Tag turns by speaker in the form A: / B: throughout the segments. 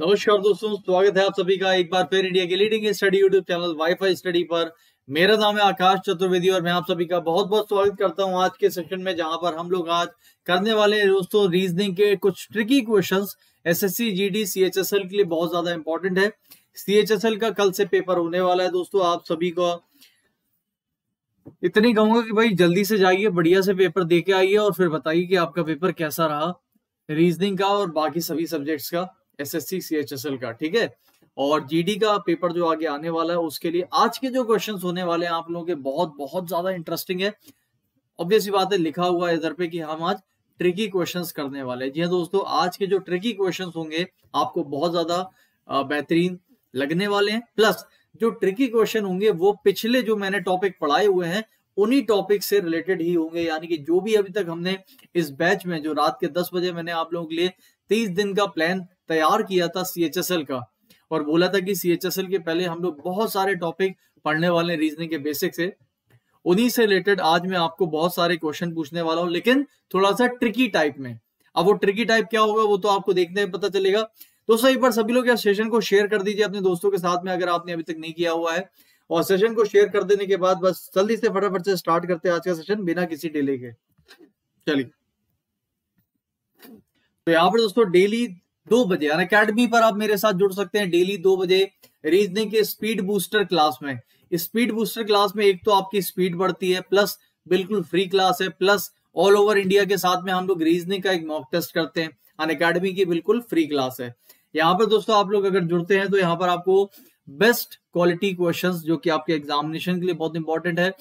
A: नमस्कार दोस्तों, स्वागत है आप सभी का एक बार फिर इंडिया के leading study YouTube channel WiFi Study पर। मेरा नाम है आकाश चतुर्वेदी और मैं आप सभी का बहुत बहुत स्वागत करता हूँ आज के सेशन में, जहाँ पर हम लोग आज करने वाले हैं दोस्तों रीजनिंग के कुछ tricky questions SSC GD CHSL के लिए बहुत ज़्यादा इंपॉर्टेंट है। सीएचएसएल का कल से पेपर होने वाला है दोस्तों, आप सभी को इतनी कहूँगा कि भाई जल्दी से जाइए, बढ़िया से पेपर दे के आइए और फिर बताइए कि आपका पेपर कैसा रहा रीजनिंग का और बाकी सभी सब्जेक्ट्स का S S C C H S L का, ठीक है? और जीडी का पेपर जो आगे आने वाला है, उसके लिए आज के जो क्वेश्चंस होने वाले हैं, आप लोगों के बहुत बहुत ज़्यादा इंटरेस्टिंग है। ऑब्वियसली बात है, लिखा हुआ है इधर पे कि हम आज ट्रिकी क्वेश्चंस करने वाले हैं। जी हाँ दोस्तों, आज के जो ट्रिकी क्वेश्चंस होंगे, आपको बहुत ज़्यादा बेहतरीन लगने वाले हैं। प्लस जो ट्रिकी क्वेश्चन होंगे, वो पिछले जो मैंने टॉपिक पढ़ाए हुए हैं, उन्हीं टॉपिक से रिलेटेड ही होंगे। यानी कि जो भी अभी तक हमने इस बैच में, जो रात के 10 बजे मैंने आप लोगों के लिए 30 दिन का प्लान तैयार किया था सीएचएसएल का, और बोला था कि सीएचएसएल के पहले हम लोग बहुत सारे टॉपिक पढ़ने वाले रीजनिंग के बेसिक से। उन्हीं से रिलेटेड आज मैं आपको बहुत सारे क्वेश्चन पूछने वाला हूँ, लेकिन थोड़ा सा ट्रिकी टाइप में। अब वो ट्रिकी टाइप क्या होगा, वो तो आपको देखने में पता चलेगा। दोस्तों एक बार सभी लोग सेशन को शेयर कर दीजिए अपने दोस्तों के साथ में, अगर आपने अभी तक नहीं किया हुआ है। और सेशन को शेयर कर देने के बाद बस जल्दी से फटाफट से स्टार्ट करते हैं आज का सेशन बिना किसी डिले के। चलिए। तो यहाँ पर दोस्तों डेली दो बजे अकेडमी पर आप मेरे साथ जुड़ सकते हैं डेली दो बजे रीजनिंग के स्पीड बूस्टर क्लास में। स्पीड बूस्टर क्लास में एक तो आपकी स्पीड बढ़ती है प्लस बिल्कुल फ्री क्लास है प्लस ऑल ओवर इंडिया के साथ में हम लोग रीजनिंग का एक मॉक टेस्ट करते हैं। अन अकेडमी की बिल्कुल फ्री क्लास है। यहाँ पर दोस्तों आप लोग अगर जुड़ते हैं तो यहाँ पर आपको बेस्ट क्वालिटी क्वेश्चंस जो कि आपके एग्जामिनेशन के लिए बहुत इंपॉर्टेंट है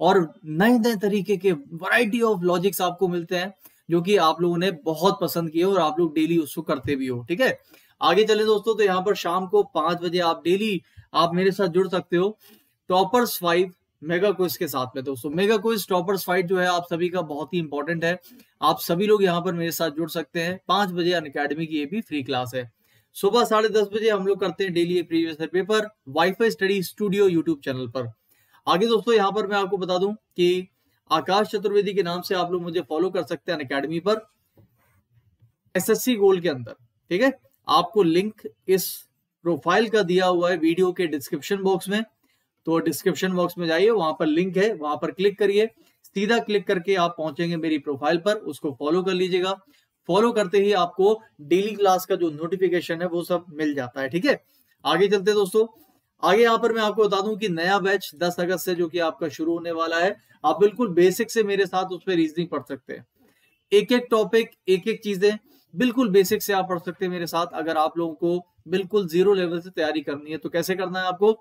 A: और नए नए तरीके के वैरायटी ऑफ़ लॉजिक्स आपको मिलते हैं, जो कि आप लोगों ने बहुत पसंद किए और आप लोग डेली उसको करते भी हो, ठीक है? आगे चले दोस्तों तो यहाँ पर शाम को पाँच बजे आप डेली आप मेरे साथ जुड़ सकते हो। टॉपर्स फाइव मेगा क्विज के साथ में, दोस्तों। मेगा क्विज टॉपर्स फाइट जो है आप सभी का बहुत ही इंपॉर्टेंट है। आप सभी लोग यहाँ पर मेरे साथ जुड़ सकते हैं। पाँच बजे अन की ये भी फ्री क्लास है। सुबह साढ़े दस बजे हम लोग करते हैं daily previous paper WiFi Study studio YouTube channel पर। आगे दोस्तों, यहाँ पर मैं आपको बता दूँ कि आकाश चतुर्वेदी के नाम से आप लोग मुझे फॉलो कर सकते हैं अकेडमी पर। एसएससी गोल के अंदर, ठीक है? आपको लिंक इस प्रोफ़ाइल का दिया हुआ है वीडियो के डिस्क्रिप्शन बॉक्स में। तो डिस्क्रिप्शन बॉक्स में जाइए, वहाँ पर लिंक है, वहाँ पर क्लिक करिए। सीधा क्लिक करके आप पहुँचेंगे मेरी प्रोफ़ाइल पर, उसको फॉलो कर लीजिएगा। फॉलो करते ही आपको डेली क्लास का जो नोटिफिकेशन है, वो सब मिल जाता है, ठीक है? आगे चलते दोस्तों। आगे यहाँ पर मैं आपको बता दूँ कि नया बैच 10 अगस्त से जो कि आपका शुरू होने वाला है, आप बिल्कुल बेसिक से मेरे साथ उस पर रीजनिंग पढ़ सकते हैं। एक एक टॉपिक एक एक चीज़ें बिल्कुल बेसिक से आप पढ़ सकते हैं मेरे साथ, अगर आप लोगों को बिल्कुल ज़ीरो लेवल से तैयारी करनी है तो कैसे करना है आपको?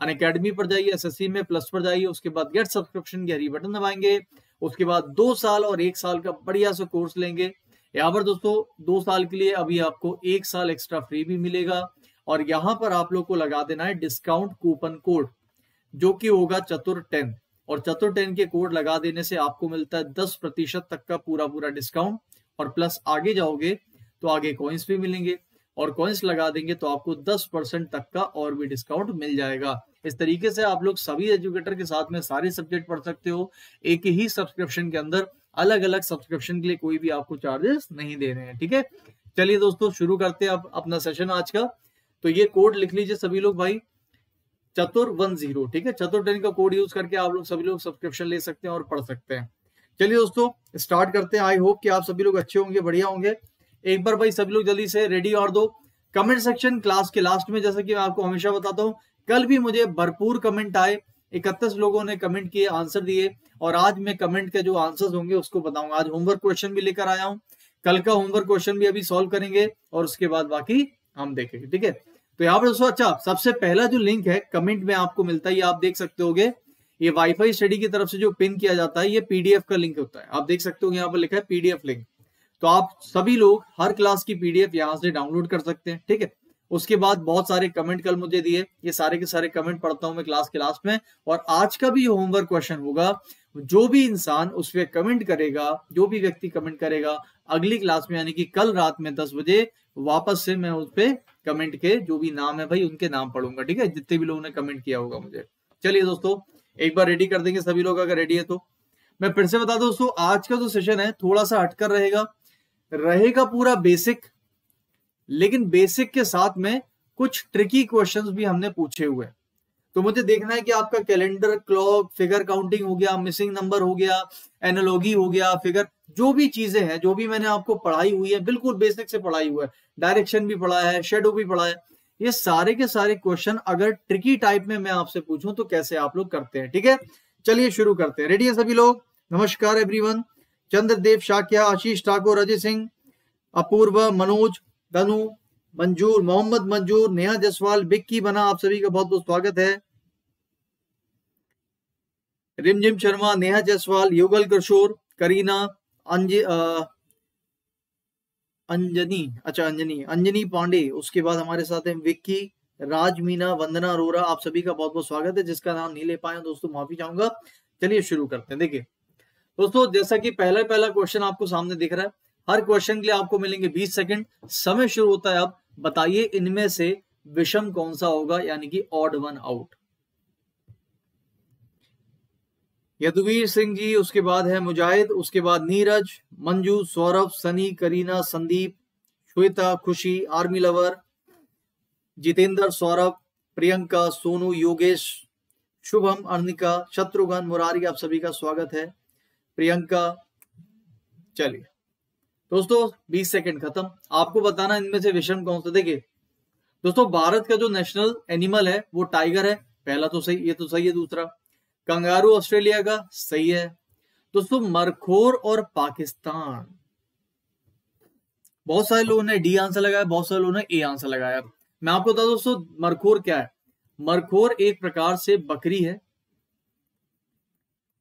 A: अन अकेडमी पर जाइए एस में प्लस पर जाइए, उसके बाद गेट सब्सक्रिप्शन की हरी बटन दबाएँगे, उसके बाद दो साल और एक साल का बढ़िया सा कोर्स लेंगे। यहाँ पर दोस्तों, दो साल के लिए अभी आपको एक साल एक्स्ट्रा फ्री भी मिलेगा और यहाँ पर आप लोग को लगा देना है डिस्काउंट कूपन कोड जो कि होगा चतुर टेन और चतुर टेन के कोड लगा देने से आपको मिलता है दस प्रतिशत तक का पूरा पूरा डिस्काउंट और प्लस आगे जाओगे तो आगे कॉइन्स भी मिलेंगे। और कॉइन्स लगा देंगे तो आपको 10 परसेंट तक का और भी डिस्काउंट मिल जाएगा। इस तरीके से आप लोग सभी एजुकेटर के साथ में सारे सब्जेक्ट पढ़ सकते हो। एक ही सब्सक्रिप्शन के अंदर अलग अलग सब्सक्रिप्शन के लिए कोई भी आपको चार्जेस नहीं दे रहे हैं, ठीक है? चलिए दोस्तों, शुरू करते हैं अब अपना सेशन आज का। तो ये कोड लिख लीजिए सभी लोग भाई। चतुर वन ज़ीरो, ठीक है? चतुर टेन का कोड यूज़ करके आप लोग सभी लोग सब्सक्रिप्शन ले सकते हैं और पढ़ सकते हैं। चलिए दोस्तों स्टार्ट करते हैं। आई होप कि आप सभी लोग अच्छे होंगे, बढ़िया होंगे। एक बार भाई सभी लोग जल्दी से रेडी और दो। कमेंट सेक्शन क्लास के लास्ट में, जैसा कि मैं आपको हमेशा बताता हूँ, कल भी मुझे भरपूर कमेंट आए। इकतीस लोगों ने कमेंट किए आंसर दिए। और आज मैं कमेंट के जो आंसर्स होंगे, उसको बताऊँगा। आज होमवर्क क्वेश्चन भी लेकर आया हूँ। कल का होमवर्क क्वेश्चन भी अभी सॉल्व करेंगे और उसके बाद बाकी हम देखेंगे, ठीक है? तो यहाँ पर दोस्तों अच्छा सबसे पहला जो लिंक है कमेंट में आपको मिलता है आप देख सकते हो ये वाईफाई स्टडी की तरफ़ से जो पिन किया जाता है, ये पीडीएफ का लिंक होता है। आप देख सकते हो यहाँ पर लिखा है पीडीएफ लिंक तो आप सभी लोग हर क्लास की पीडीएफ यहाँ से डाउनलोड कर सकते हैं, ठीक है? उसके बाद बहुत सारे कमेंट कल मुझे दिए, ये सारे के सारे कमेंट पढ़ता हूँ मैं क्लास के लास्ट में, और आज का भी होमवर्क क्वेश्चन होगा, जो भी इंसान उस पर कमेंट करेगा, जो भी व्यक्ति कमेंट करेगा, अगली क्लास में यानी कि कल रात में दस बजे वापस से मैं उस पर कमेंट के जो भी नाम है भाई, उनके नाम पढ़ूँगा, ठीक है? जितने भी लोगों ने कमेंट किया होगा मुझे। चलिए दोस्तों, एक बार रेडी कर देंगे सभी लोग, अगर रेडी है तो। मैं फिर से बता दोस्तों, आज का जो सेशन है, थोड़ा सा हटकर रहेगा रहेगा पूरा बेसिक लेकिन बेसिक के साथ में कुछ ट्रिकी क्वेश्चंस भी हमने पूछे हुए तो मुझे देखना है कि आपका कैलेंडर क्लॉक फिगर काउंटिंग हो गया मिसिंग नंबर हो गया एनोलॉगी हो गया फिगर जो भी चीज़ें हैं, जो भी मैंने आपको पढ़ाई हुई है, बिल्कुल बेसिक से पढ़ाई हुआ है। डायरेक्शन भी पढ़ा है शेडो भी पढ़ा है। ये सारे के सारे क्वेश्चन अगर ट्रिकी टाइप में मैं आपसे पूछूँ तो कैसे आप लोग करते हैं, ठीक है? चलिए शुरू करते हैं। रेडी है सभी लोग? नमस्कार एवरीवन चंद्रदेव, शाक्या, आशीष ठाकुर अजय सिंह, अपूर्व, मनोज धनु मंजूर, मोहम्मद मंजूर, नेहा जसवाल, बिक्की बना, आप सभी का बहुत बहुत स्वागत है। रिमझिम शर्मा, नेहा जसवाल, युगल किशोर, करीना, अंज अंजनी अच्छा अंजनी अंजनी पांडे, उसके बाद हमारे साथ हैं विक्की राज मीना वंदना अरोरा, आप सभी का बहुत बहुत स्वागत है, जिसका नाम नहीं ले पाए दोस्तों, माफ़ी चाहूँगा। चलिए शुरू करते हैं। देखिए दोस्तों, जैसा कि पहला पहला क्वेश्चन आपको सामने दिख रहा है। हर क्वेश्चन के लिए आपको मिलेंगे 20 सेकंड समय शुरू होता है अब। बताइए, इनमें से विषम कौन सा होगा? यानी कि odd one out Yaduveer Singh ji, उसके बाद है मुजाहिद, उसके बाद नीरज, मंजू, सौरभ, सनी, करीना, संदीप, श्वेता, खुशी, आर्मी लवर, जितेंद्र, सौरभ, प्रियंका, सोनू, योगेश, शुभम, अर्निका, शत्रुघ्न, मुरारी, आप सभी का स्वागत है। प्रियंका, चलिए। दोस्तों 20 सेकंड खत्म। आपको बताना इनमें से विषम कौन सा, देखिए। दोस्तों, भारत का जो नेशनल एनिमल है, वो टाइगर है। पहला तो सही, ये तो सही है। दूसरा, कंगारू ऑस्ट्रेलिया का, सही है। दोस्तों, मरखोर और पाकिस्तान। बहुत सारे लोगों ने डी आंसर लगाया, बहुत सारे लोगों ने ए आंसर लगाया। मैं आपको बता दोस्तों, मरखोर क्या है? मरखोर एक प्रकार से बकरी है।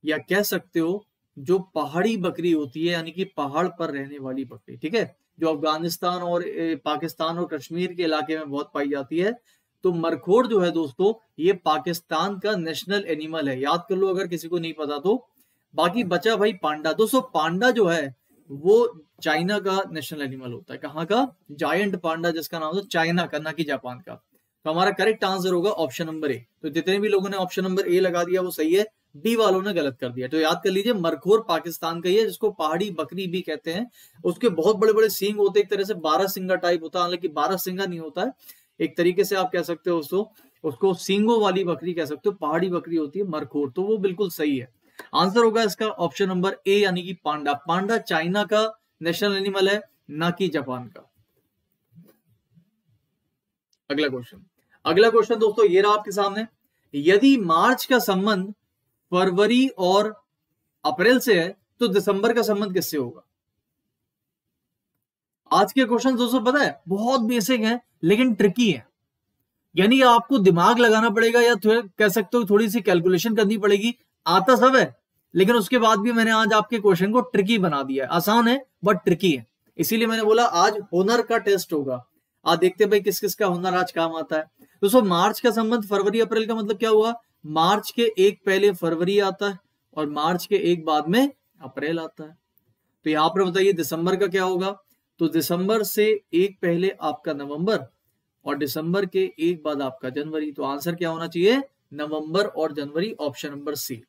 A: या कह सकते हो जो पहाड़ी बकरी होती है, यानी कि पहाड़ पर रहने वाली बकरी, ठीक है? जो अफ़गानिस्तान और पाकिस्तान और कश्मीर के इलाके में बहुत पाई जाती है। तो मरखोर जो है दोस्तों, ये पाकिस्तान का नेशनल एनिमल है। याद कर लो, अगर किसी को नहीं पता तो। बाकी बचा भाई पांडा। दोस्तों, पांडा जो है, वो चाइना का नेशनल एनिमल होता है। कहाँ का? जायंट पांडा, जिसका नाम होता चाइना का, ना कि जापान का। तो हमारा करेक्ट आंसर होगा ऑप्शन नंबर ए। तो जितने भी लोगों ने ऑप्शन नंबर ए लगा दिया, वो सही है। डी वालों ने गलत कर दिया। तो याद कर लीजिए मरखोर पाकिस्तान का ही है जिसको पहाड़ी बकरी भी कहते हैं, उसके बहुत बड़े बड़े सींग होते, एक तरह से बारह सिंगा टाइप होता है हालाँकि बारह सिंगा नहीं होता है, एक तरीके से आप कह सकते हो उसको उसको सींगों वाली बकरी कह सकते हो, पहाड़ी बकरी होती है मरखोर तो वो बिल्कुल सही है। आंसर होगा इसका ऑप्शन नंबर ए, यानी कि पांडा। पांडा चाइना का नेशनल एनिमल है, ना कि जापान का। अगला क्वेश्चन। अगला क्वेश्चन दोस्तों, ये रहा आपके सामने। यदि मार्च का संबंध फरवरी और अप्रैल से है तो दिसंबर का संबंध किससे होगा? आज के क्वेश्चन दोस्तों पता है, बहुत बेसिक है, लेकिन ट्रिकी है। यानी आपको दिमाग लगाना पड़ेगा या कह सकते हो, थोड़ी सी कैलकुलेशन करनी पड़ेगी। आता सब है, लेकिन उसके बाद भी मैंने आज आपके क्वेश्चन को ट्रिकी बना दिया है। आसान है बट ट्रिकी है। इसीलिए मैंने बोला, आज हुनर का टेस्ट होगा। आज देखते भाई किस किस का हुनर आज काम आता है। दोस्तों, मार्च का संबंध, फरवरी, अप्रैल का मतलब क्या हुआ? मार्च के एक पहले फरवरी आता है और मार्च के एक बाद में अप्रैल आता है। तो यहाँ पर बताइए, दिसंबर का क्या होगा? तो दिसंबर से एक पहले आपका नवंबर और दिसंबर के एक बाद आपका जनवरी। तो आंसर क्या होना चाहिए? नवंबर और जनवरी, ऑप्शन नंबर सी।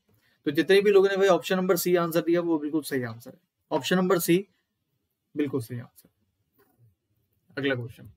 A: तो जितने भी लोगों ने भाई ऑप्शन नंबर सी आंसर दिया, वो बिल्कुल सही आंसर है। ऑप्शन नंबर सी, बिल्कुल सही आंसर। अगला क्वेश्चन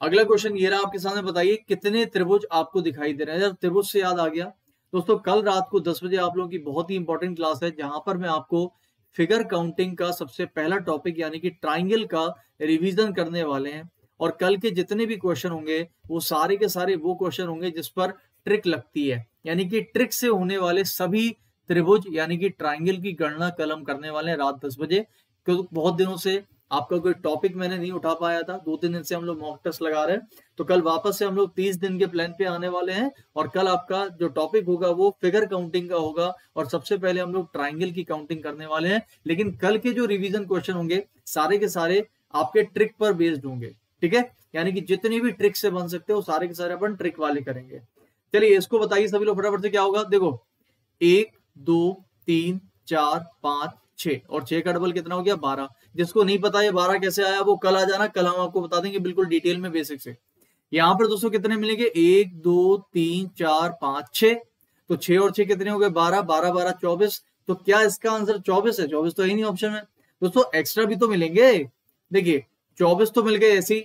A: अगला क्वेश्चन ये रहा आपके सामने, बताइए कितने त्रिभुज आपको दिखाई दे रहे हैं? त्रिभुज से याद आ गया। दोस्तों, कल रात को 10 बजे आप लोगों की बहुत ही इंपॉर्टेंट क्लास है, जहाँ पर मैं आपको फिगर काउंटिंग का सबसे पहला टॉपिक यानी कि ट्राइंगल का रिवीजन करने वाले हैं। और कल के जितने भी क्वेश्चन होंगे, वो सारे के सारे वो क्वेश्चन होंगे जिस पर ट्रिक लगती है। यानी कि ट्रिक से होने वाले सभी त्रिभुज यानी कि ट्राइंगल की गणना कलम करने वाले हैं रात दस बजे। क्योंकि बहुत दिनों से आपका कोई टॉपिक मैंने नहीं उठा पाया था। दो तीन दिन से हम लोग मॉक टेस्ट लगा रहे हैं। तो कल वापस से हम लोग तीस दिन के प्लान पे आने वाले हैं और कल आपका जो टॉपिक होगा वो फिगर काउंटिंग का होगा और सबसे पहले हम लोग ट्राइंगल की काउंटिंग करने वाले हैं। लेकिन कल के जो रिविजन क्वेश्चन होंगे, सारे के सारे आपके ट्रिक पर बेस्ड होंगे, ठीक है? यानी कि जितनी भी ट्रिक से बन सकते हो, सारे के सारे अपन ट्रिक वाले करेंगे। चलिए, इसको बताइए सभी लोग फटाफट से क्या होगा? देखो, एक, दो, तीन, चार, पाँच छह और छह का डबल कितना हो गया? बारह। जिसको नहीं पता ये बारह कैसे आया, वो कल आ जाना, कल हम आपको बता देंगे बिल्कुल डिटेल में बेसिक से। यहाँ पर दोस्तों कितने मिलेंगे? एक, दो, तीन, चार, पाँच, छह। तो छह और छह कितने हो गए? बारह बारह बारह, चौबीस। तो क्या इसका आंसर चौबीस है? चौबीस तो है नहीं ऑप्शन में। दोस्तों एक्स्ट्रा भी तो मिलेंगे। देखिए, चौबीस तो मिल गए ऐसी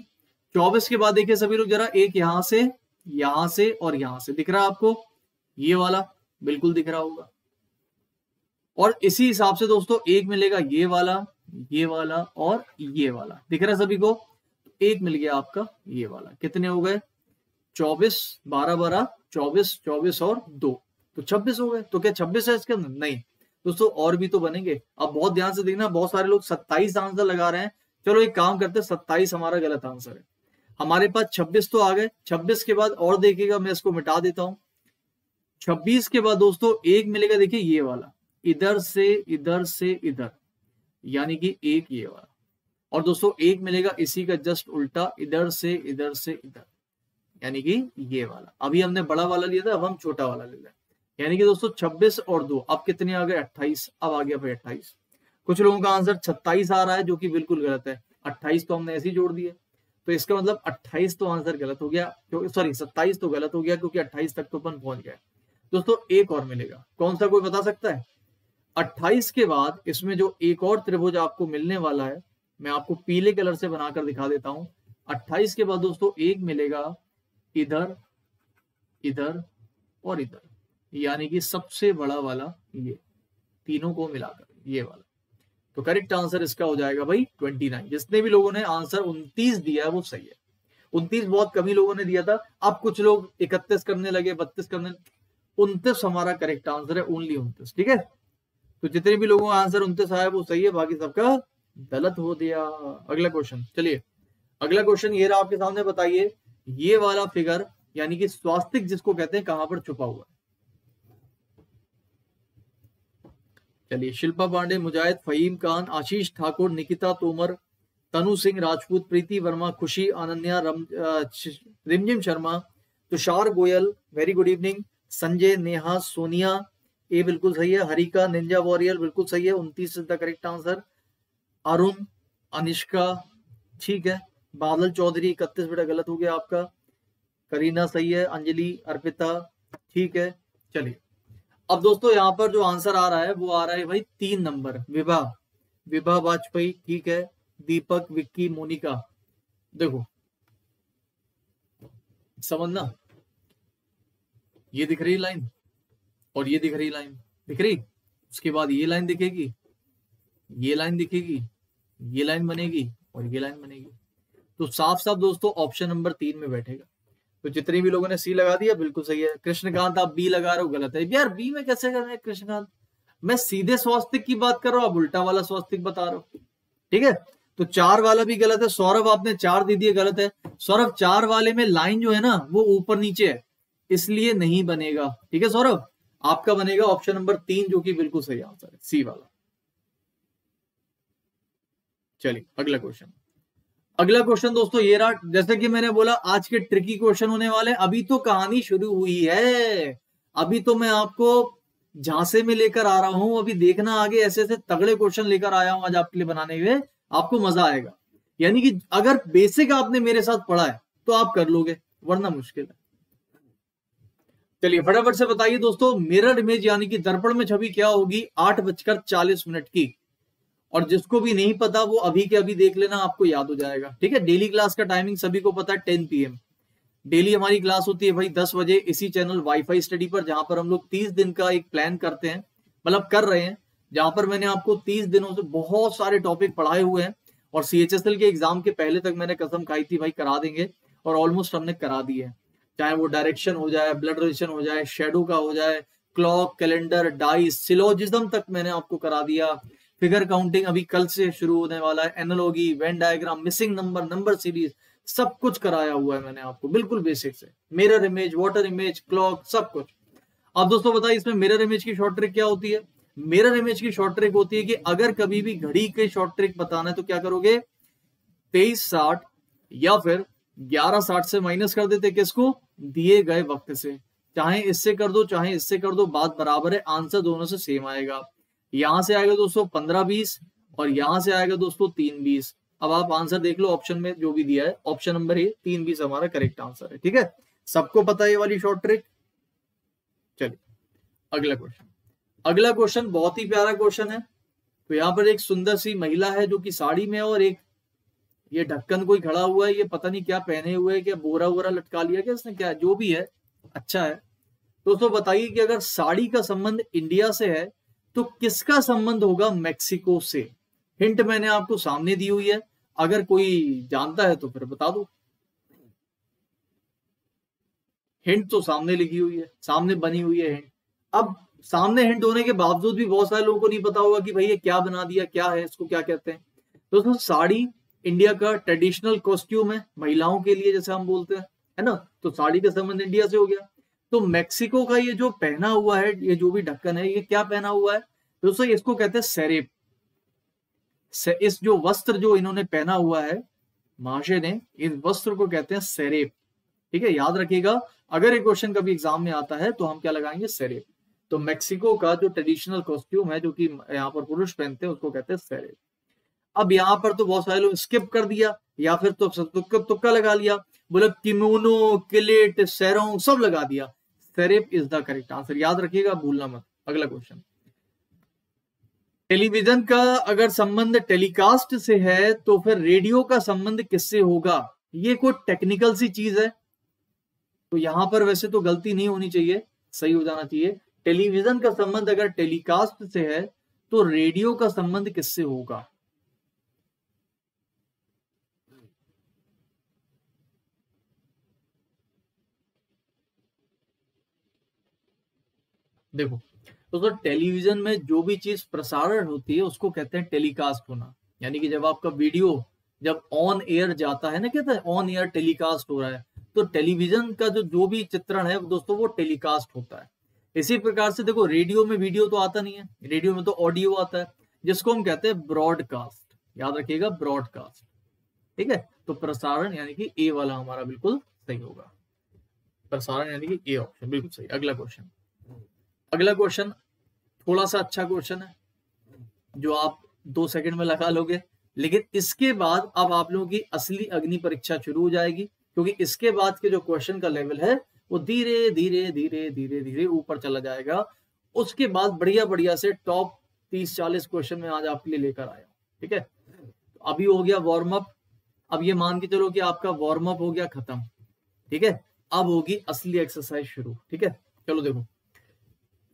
A: चौबीस के बाद देखिए सभी लोग जरा एक यहाँ से यहाँ से और यहाँ से दिख रहा है आपको। ये वाला बिल्कुल दिख रहा होगा। और इसी हिसाब से दोस्तों एक मिलेगा ये वाला ये वाला और ये वाला। दिख रहा है सभी को? एक मिल गया आपका ये वाला। कितने हो गए? चौबीस, बारह बारह, चौबीस चौबीस और दो। तो छब्बीस हो गए। तो क्या छब्बीस है इसके अंदर? नहीं। दोस्तों, और भी तो बनेंगे। अब बहुत ध्यान से देखना, बहुत सारे लोग सत्ताईस आंसर लगा रहे हैं। चलो एक काम करते हैं, सत्ताईस हमारा गलत आंसर है। हमारे पास छब्बीस तो आ गए। छब्बीस के बाद और देखिएगा, मैं इसको मिटा देता हूँ। छब्बीस के बाद दोस्तों, एक मिलेगा, देखिए ये वाला। इधर से इधर से, इधर। यानी कि एक ये वाला। और दोस्तों, एक मिलेगा इसी का जस्ट उल्टा, इधर से इधर से, इधर। यानी कि ये वाला। अभी हमने बड़ा वाला लिया था, अब हम छोटा वाला ले लें यानी कि दोस्तों 26 और दो। अब कितने आ गए? 28 अब आ गया भाई 28 कुछ लोगों का आंसर 26 आ रहा है, जो कि बिल्कुल गलत है। 28 तो हमने ऐसे ही जोड़ दिया। तो इसका मतलब 28 तो आंसर गलत हो गया। सॉरी 27 तो गलत हो गया, क्योंकि 28 तक तो अपन पहुँच गए। दोस्तों, एक और मिलेगा। कौन सा कोई बता सकता है? 28 के बाद इसमें जो एक और त्रिभुज आपको मिलने वाला है मैं आपको पीले कलर से बनाकर दिखा देता हूँ। 28 के बाद दोस्तों, एक मिलेगा इधर इधर और इधर। यानी कि सबसे बड़ा वाला ये, तीनों को मिलाकर, ये वाला। तो करेक्ट आंसर इसका हो जाएगा भाई 29 जितने भी लोगों ने आंसर 29 दिया है, वो सही है। 29 बहुत कमी लोगों ने दिया था। अब कुछ लोग इकतीस करने लगे, बत्तीस करने उनतीस हमारा करेक्ट आंसर है ओनली उनतीस, ठीक है? तो जितने भी लोगों का आंसर उनतीस आया, वो सही है, बाकी सबका गलत हो दिया। अगला क्वेश्चन चलिए। अगला क्वेश्चन ये रहा आपके सामने, बताइए। ये वाला फिगर यानी कि स्वास्तिक जिसको कहते हैं, कहाँ पर छुपा हुआ चलिए, शिल्पा पांडे, मुजाहिद, फहीम खान, आशीष ठाकुर, निकिता तोमर, तनु सिंह, राजपूत, प्रीति Verma, Khushi Anandiya Rimjhim Sharma, Tushar Goyal very good evening Sanjay, Neha, Sonia, ये बिल्कुल सही है। हरिका, निंजा वॉरियर, बिल्कुल सही है। उनतीस is the correct answer Arun, Anishka, ठीक है? बादल चौधरी, इकतीस बेटा गलत हो गया आपका। करीना सही है, अंजलि, अर्पिता, ठीक है? चलिए। अब दोस्तों, यहाँ पर जो आंसर आ रहा है, वो आ रहा है भाई तीन नंबर, विभा। विभा वाजपेयी, ठीक है? दीपक, विक्की, मोनिका। देखो। समझना ये दिख रही लाइन, और ये दिख रही लाइन। दिख रही? उसके बाद ये लाइन दिखेगी, ये लाइन दिखेगी ये लाइन बनेगी और ये लाइन बनेगी। तो साफ़ साफ़ दोस्तों ऑप्शन नंबर तीन में बैठेगा। तो जितने भी लोगों ने सी लगा दिया, बिल्कुल सही है। कृष्णकांत, आप बी लगा रहे हो, गलत है। यार बी में कैसे कर रहे हैं कृष्णकांत? मैं सीधे स्वास्तिक की बात कर रहा हूँ, आप उल्टा वाला स्वास्तिक बता रहे हो। ठीक है? तो चार वाला भी गलत है। सौरभ, आपने चार दे दिए, गलत है। सौरभ, चार वाले में लाइन जो है ना, वो ऊपर नीचे है। इसलिए नहीं बनेगा। ठीक है, सौरभ? आपका बनेगा ऑप्शन नंबर तीन, जो कि बिल्कुल सही आंसर है। सी वाला। चलिए, अगला क्वेश्चन अगला क्वेश्चन दोस्तों ये रहा, जैसे कि मैंने बोला, आज के ट्रिकी क्वेश्चन होने वाले अभी तो कहानी शुरू हुई है। अभी तो मैं आपको झांसे में लेकर आ रहा हूँ। अभी देखना आगे ऐसे ऐसे तगड़े क्वेश्चन लेकर आया हूँ आज आपके लिए बनाने हुए। आपको मज़ा आएगा। यानी कि अगर बेसिक आपने मेरे साथ पढ़ा है तो आप कर लोगे, वरना मुश्किल है। चलिए, फटाफट से बताइए दोस्तों मिरर इमेज यानी कि दर्पण में छवि क्या होगी? आठ बजकर चालीस मिनट की। और जिसको भी नहीं पता, वो अभी के अभी देख लेना, आपको याद हो जाएगा। ठीक है? डेली क्लास का टाइमिंग सभी को पता है, टेन पीएम डेली हमारी क्लास होती है भाई दस बजे इसी चैनल वाईफाई स्टडी पर, जहाँ पर हम लोग तीस दिन का एक प्लान करते हैं मतलब कर रहे हैं, जहाँ पर मैंने आपको तीस दिनों से बहुत सारे टॉपिक पढ़ाए हुए हैं, और सीएचएसएल के एग्ज़ाम के पहले तक मैंने कसम खाई थी भाई, करा देंगे, और ऑलमोस्ट हमने करा दी है। चाहे वो डायरेक्शन हो जाए ब्लड रिलेशन हो जाए शेडो का हो जाए क्लॉक कैलेंडर डाइस सिलोजिज्म तक मैंने आपको करा दिया फिगर काउंटिंग अभी कल से शुरू होने वाला है। Analogy Venn diagram missing number number series सब कुछ कराया हुआ है मैंने आपको, बिल्कुल बेसिक से। Mirror image water image clock सब कुछ। अब दोस्तों बताइए, इसमें मिरर इमेज की शॉर्ट ट्रिक क्या होती है? मिरर इमेज की शॉर्ट ट्रिक होती है कि अगर कभी भी घड़ी के शॉर्ट ट्रिक बताना है तो क्या करोगे? तेईस साठ या फिर ग्यारह साठ से माइनस कर देते किसको? दिए गए वक्त से। चाहे इससे कर दो, चाहे इससे कर दो, बात बराबर है आंसर दोनों से सेम आएगा। यहाँ से आएगा दोस्तों पंद्रह बीस और यहाँ से आएगा दोस्तों तीन बीस। अब आप आंसर देख लो ऑप्शन में जो भी दिया है। ऑप्शन नंबर ए तीन बीस हमारा करेक्ट आंसर है, ठीक है? सबको पता है वाली शॉर्ट ट्रिक चलिए, अगला क्वेश्चन अगला क्वेश्चन बहुत ही प्यारा क्वेश्चन है। तो यहाँ पर एक सुंदर सी महिला है जो कि साड़ी में और एक ये ढक्कन कोई खड़ा हुआ है, ये पता नहीं क्या पहने हुए है, क्या बोरा वोरा लटका लिया क्या इसने क्या जो भी है अच्छा है। दोस्तों बताइए कि अगर साड़ी का संबंध इंडिया से है तो किसका संबंध होगा मैक्सिको से? हिंट मैंने आपको सामने दी हुई है। अगर कोई जानता है तो फिर बता दो। हिंट तो सामने लिखी हुई है। सामने बनी हुई है हिंट अब सामने हिंट होने के बावजूद भी बहुत सारे लोगों को नहीं पता होगा कि भाई ये क्या बना दिया, क्या है, इसको क्या कहते हैं। दोस्तों, साड़ी इंडिया का ट्रेडिशनल कॉस्ट्यूम है महिलाओं के लिए, जैसे हम बोलते हैं, है ना? तो साड़ी का संबंध इंडिया से हो गया। तो मैक्सिको का ये जो पहना हुआ है ये जो भी ढक्कन है ये क्या पहना हुआ है? दोस्तों इसको कहते हैं सेरेप से, इस जो वस्त्र जो इन्होंने पहना हुआ है महाशय ने इस वस्त्र को कहते हैं सेरेप ठीक है याद रखिएगा अगर ये क्वेश्चन कभी एग्ज़ाम में आता है तो हम क्या लगाएँगे? सेरेप तो मैक्सिको का जो ट्रेडिशनल कॉस्ट्यूम है जो कि यहाँ पर पुरुष पहनते हैं उसको कहते हैं सेरेप अब यहाँ पर तो बहुत सारे लोग स्किप कर दिया या फिर तो तुक्का तुक्का लगा लिया। बोले किमोनो, किलेट, सैरों, सब लगा दिया। सेरेप इज़ द करेक्ट आंसर याद रखिएगा, भूलना मत। अगला क्वेश्चन टेलीविज़न का अगर संबंध टेलीकास्ट से है तो फिर रेडियो का संबंध किससे होगा? ये कोई टेक्निकल सी चीज़ है। तो यहाँ पर वैसे तो गलती नहीं होनी चाहिए। सही हो जाना चाहिए। टेलीविज़न का संबंध अगर टेलीकास्ट से है तो रेडियो का संबंध किससे होगा? देखो तो टेलीविज़न में जो भी चीज़ प्रसारण होती है, उसको कहते हैं टेलीकास्ट होना। यानी कि जब आपका वीडियो जब ऑन एयर जाता है ना, कहते हैं ऑन एयर टेलीकास्ट हो रहा है तो टेलीविज़न का जो जो भी चित्रण है, दोस्तों, वो टेलीकास्ट होता है। इसी प्रकार से देखो रेडियो में वीडियो तो आता नहीं है। रेडियो में तो ऑडियो आता है, जिसको हम कहते हैं ब्रॉडकास्ट याद रखिएगा ब्रॉडकास्ट ठीक है? तो प्रसारण यानी कि ए वाला हमारा बिल्कुल सही होगा। प्रसारण यानी कि ए ऑप्शन बिल्कुल सही। अगला क्वेश्चन अगला क्वेश्चन थोड़ा सा अच्छा क्वेश्चन है, जो आप दो सेकंड में लगा लोगे। लेकिन इसके बाद अब आप लोगों की असली अग्नि परीक्षा शुरू हो जाएगी, क्योंकि इसके बाद के जो क्वेश्चन का लेवल है, वो धीरे धीरे धीरे धीरे धीरे ऊपर चला जाएगा। उसके बाद बढ़िया बढ़िया से टॉप तीस चालीस क्वेश्चन में आज आपके लिए लेकर आया ठीक है? अभी हो गया वार्म अप अब ये मान के चलो कि आपका वार्म अप हो गया खत्म, ठीक है? अब होगी असली एक्सरसाइज शुरू, ठीक है? चलो देखो।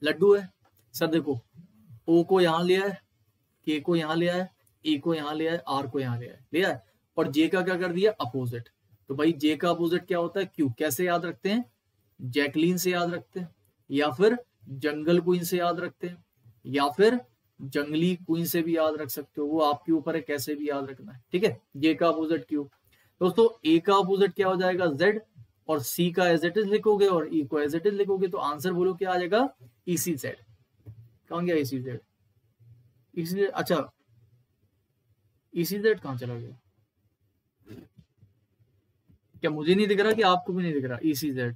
A: लड्डू है, सर देखो, ओ को यहाँ लिया है, के को यहाँ लिया है, ए को यहाँ लिया है, आर को यहाँ लिया है लिया है? और जे का क्या कर दिया? अपोजिट। तो भाई, जे का अपोजिट क्या होता है? क्यू कैसे याद रखते हैं? जैकलीन से याद रखते हैं, या फिर जंगल क्वीन से याद रखते हैं, या फिर जंगली क्वीन से भी याद रख सकते हो, वो आपके ऊपर है, कैसे भी याद रखना है, ठीक है? जे का अपोजिट क्यू दोस्तों ए का अपोजिट क्या हो जाएगा? जेड और सी का एज इट इज़ लिखोगे, और ई e को एज इट इज़ लिखोगे तो आंसर बोलो क्या आ जाएगा? जेड कौन गया जेड ईसी अच्छा। चला गया? क्या मुझे नहीं दिख रहा कि आपको भी नहीं दिख रहा? ईसी जेड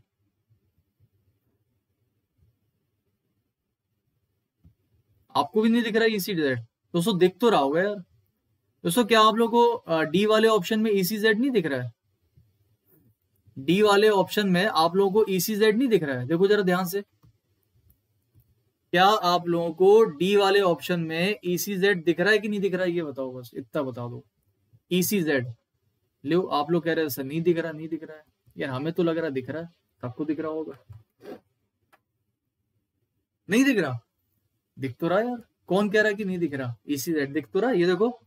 A: आपको भी नहीं दिख रहा ईसी जेड दोस्तों, दिख तो रहा होगा यार। दोस्तों, क्या आप लोग को डी वाले ऑप्शन में ईसी जेड नहीं दिख रहा है? डी वाले ऑप्शन में आप लोगों को ईसी जेड नहीं दिख रहा है। देखो जरा ध्यान से। क्या आप लोगों को डी वाले ऑप्शन में ईसी जेड दिख रहा है कि नहीं दिख रहा है? ये बताओ बस, इतना बता दो। ईसी जेड लो, आप लोग कह रहे हैं सर नहीं दिख रहा, नहीं दिख रहा है। यार, हमें तो लग रहा दिख रहा है। सबको दिख रहा होगा। नहीं दिख रहा? दिख तो रहा यार। कौन कह रहा है कि नहीं दिख रहा? ईसी जेड दिख तो रहा ये देखो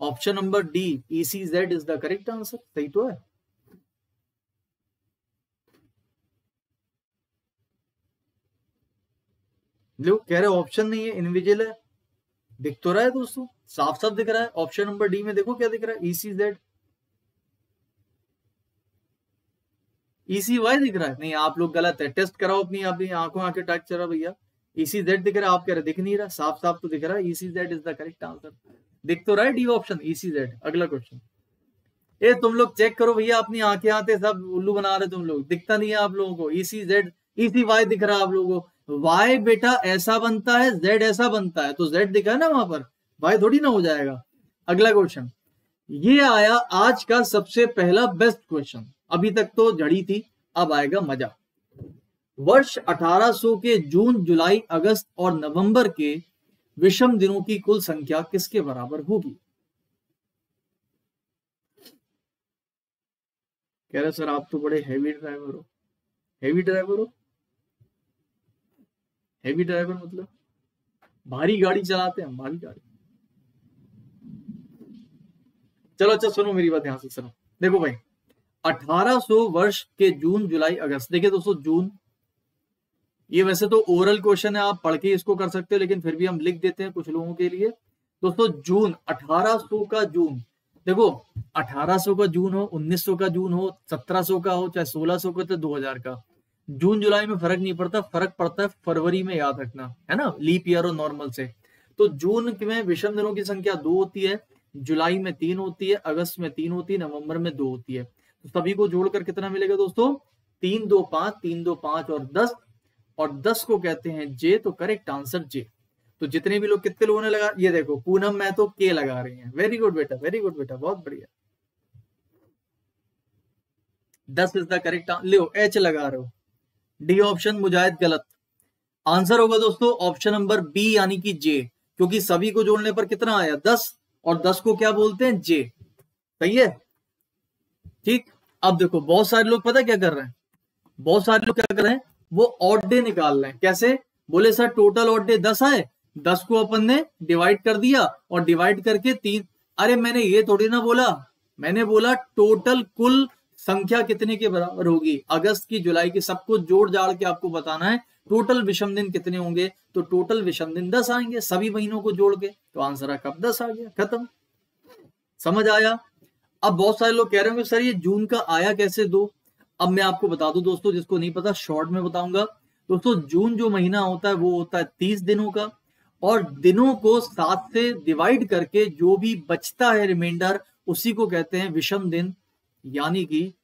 A: option number D EC Z is the correct answer सही तो है। लोग कह रहे ऑप्शन नहीं है इनविजिल है। दिख तो रहा है दोस्तों साफ़ साफ़ दिख रहा है। ऑप्शन नंबर डी में देखो क्या दिख रहा है। ईसी जेड ईसी वाई दिख रहा है। नहीं, आप लोग गलत है। टेस्ट कराओ अपनी अपनी आँखों आँखें टाइट चला भैया। ईसी जेड दिख रहा है, आप कह रहे दिख नहीं रहा। साफ़ साफ़ तो दिख रहा है। EC Z is the correct answer दिख तो रहा है डी ऑप्शन ईसी जेड अगला क्वेश्चन ए, तुम लोग चेक करो भैया अपनी आँखें आते सब उल्लू बना रहे तुम लोग। दिखता नहीं है आप लोगों को। ईसी जेड ईसी वाई दिख रहा है आप लोगों को। वाई बेटा ऐसा बनता है जेड ऐसा बनता है। तो जेड दिखा है ना वहाँ पर। वाई थोड़ी ना हो जाएगा। अगला क्वेश्चन ये आया आज का सबसे पहला बेस्ट क्वेश्चन अभी तक तो जड़ी थी, अब आएगा मज़ा। वर्ष 1800 के जून, जुलाई, अगस्त और नवंबर के विषम दिनों की कुल संख्या किसके बराबर होगी? कह रहे सर, आप तो बड़े हैवी ड्राइवर हो। हैवी ड्राइवर हो? हैवी ड्राइवर मतलब? भारी गाड़ी चलाते हैं, भारी गाड़ी। चलो अच्छा सुनो मेरी बात यहाँ से, सुनो। देखो भाई 1800 वर्ष के जून, जुलाई, अगस्त। देखिए दोस्तों, जून, ये वैसे तो ओरल क्वेश्चन है, आप पढ़ के इसको कर सकते हो, लेकिन फिर भी हम लिख देते हैं कुछ लोगों के लिए। दोस्तों, जून 1800 का जून। देखो 1800 का जून हो 1900 का जून हो 1700 का हो, चाहे 1600 का तो 2000 का। जून, जुलाई में फ़र्क नहीं पड़ता, फ़र्क पड़ता है फरवरी में याद रखना, है ना? लीप ईयर और नॉर्मल से। तो जून में विषम दिनों की संख्या दो होती है, जुलाई में तीन होती है, अगस्त में तीन होती है, नवंबर में दो होती है। तो सभी को जोड़कर कितना मिलेगा दोस्तों? तीन, दो, पाँच, तीन, दो, पाँच और दस। और दस को कहते हैं जे तो करेक्ट आंसर जे। तो जितने भी लोग कितने लोगों ने लगा, ये देखो, पूनम, मैं तो के लगा रही हैं। वेरी गुड बेटा वेरी गुड बेटा, बहुत बढ़िया। दस इज़ द करेक्ट लो एच लगा रहे हो। डी ऑप्शन मुजाहिद गलत। आंसर होगा दोस्तों ऑप्शन नंबर बी यानी कि जे, क्योंकि सभी को जोड़ने पर कितना आया? दस, और दस को क्या बोलते हैं? जे। सही है? ठीक? अब देखो, बहुत सारे लोग पता क्या कर रहे हैं? बहुत सारे लोग क्या कर रहे हैं? वो ऑड डे निकाल रहे हैं। कैसे? बोले, सर टोटल ऑड डे दस आए। दस को अपन ने डिवाइड कर दिया, और डिवाइड करके तीन अरे, मैंने ये थोड़ी ना बोला। मैंने बोला टोटल कुल संख्या कितने के बराबर होगी? अगस्त की जुलाई की सबको जोड़ जाड़ के आपको बताना है। टोटल विषम दिन कितने होंगे? तो टोटल विषम दिन दस आएँगे, सभी महीनों को जोड़ के। तो आंसर है कब? दस आ गया, खत्म। समझ आया? अब बहुत सारे लोग कह रहे होंगे, सर, ये जून का आया कैसे दो? अब मैं आपको बता दू दोस्तों, जिसको नहीं पता, शॉर्ट में बताऊँगा। दोस्तों, जून जो महीना होता है, वो होता है तीस दिनों का। और दिनों को सात से डिवाइड करके जो भी बचता है रिमाइंडर उसी को कहते हैं विषम दिन। यानी कि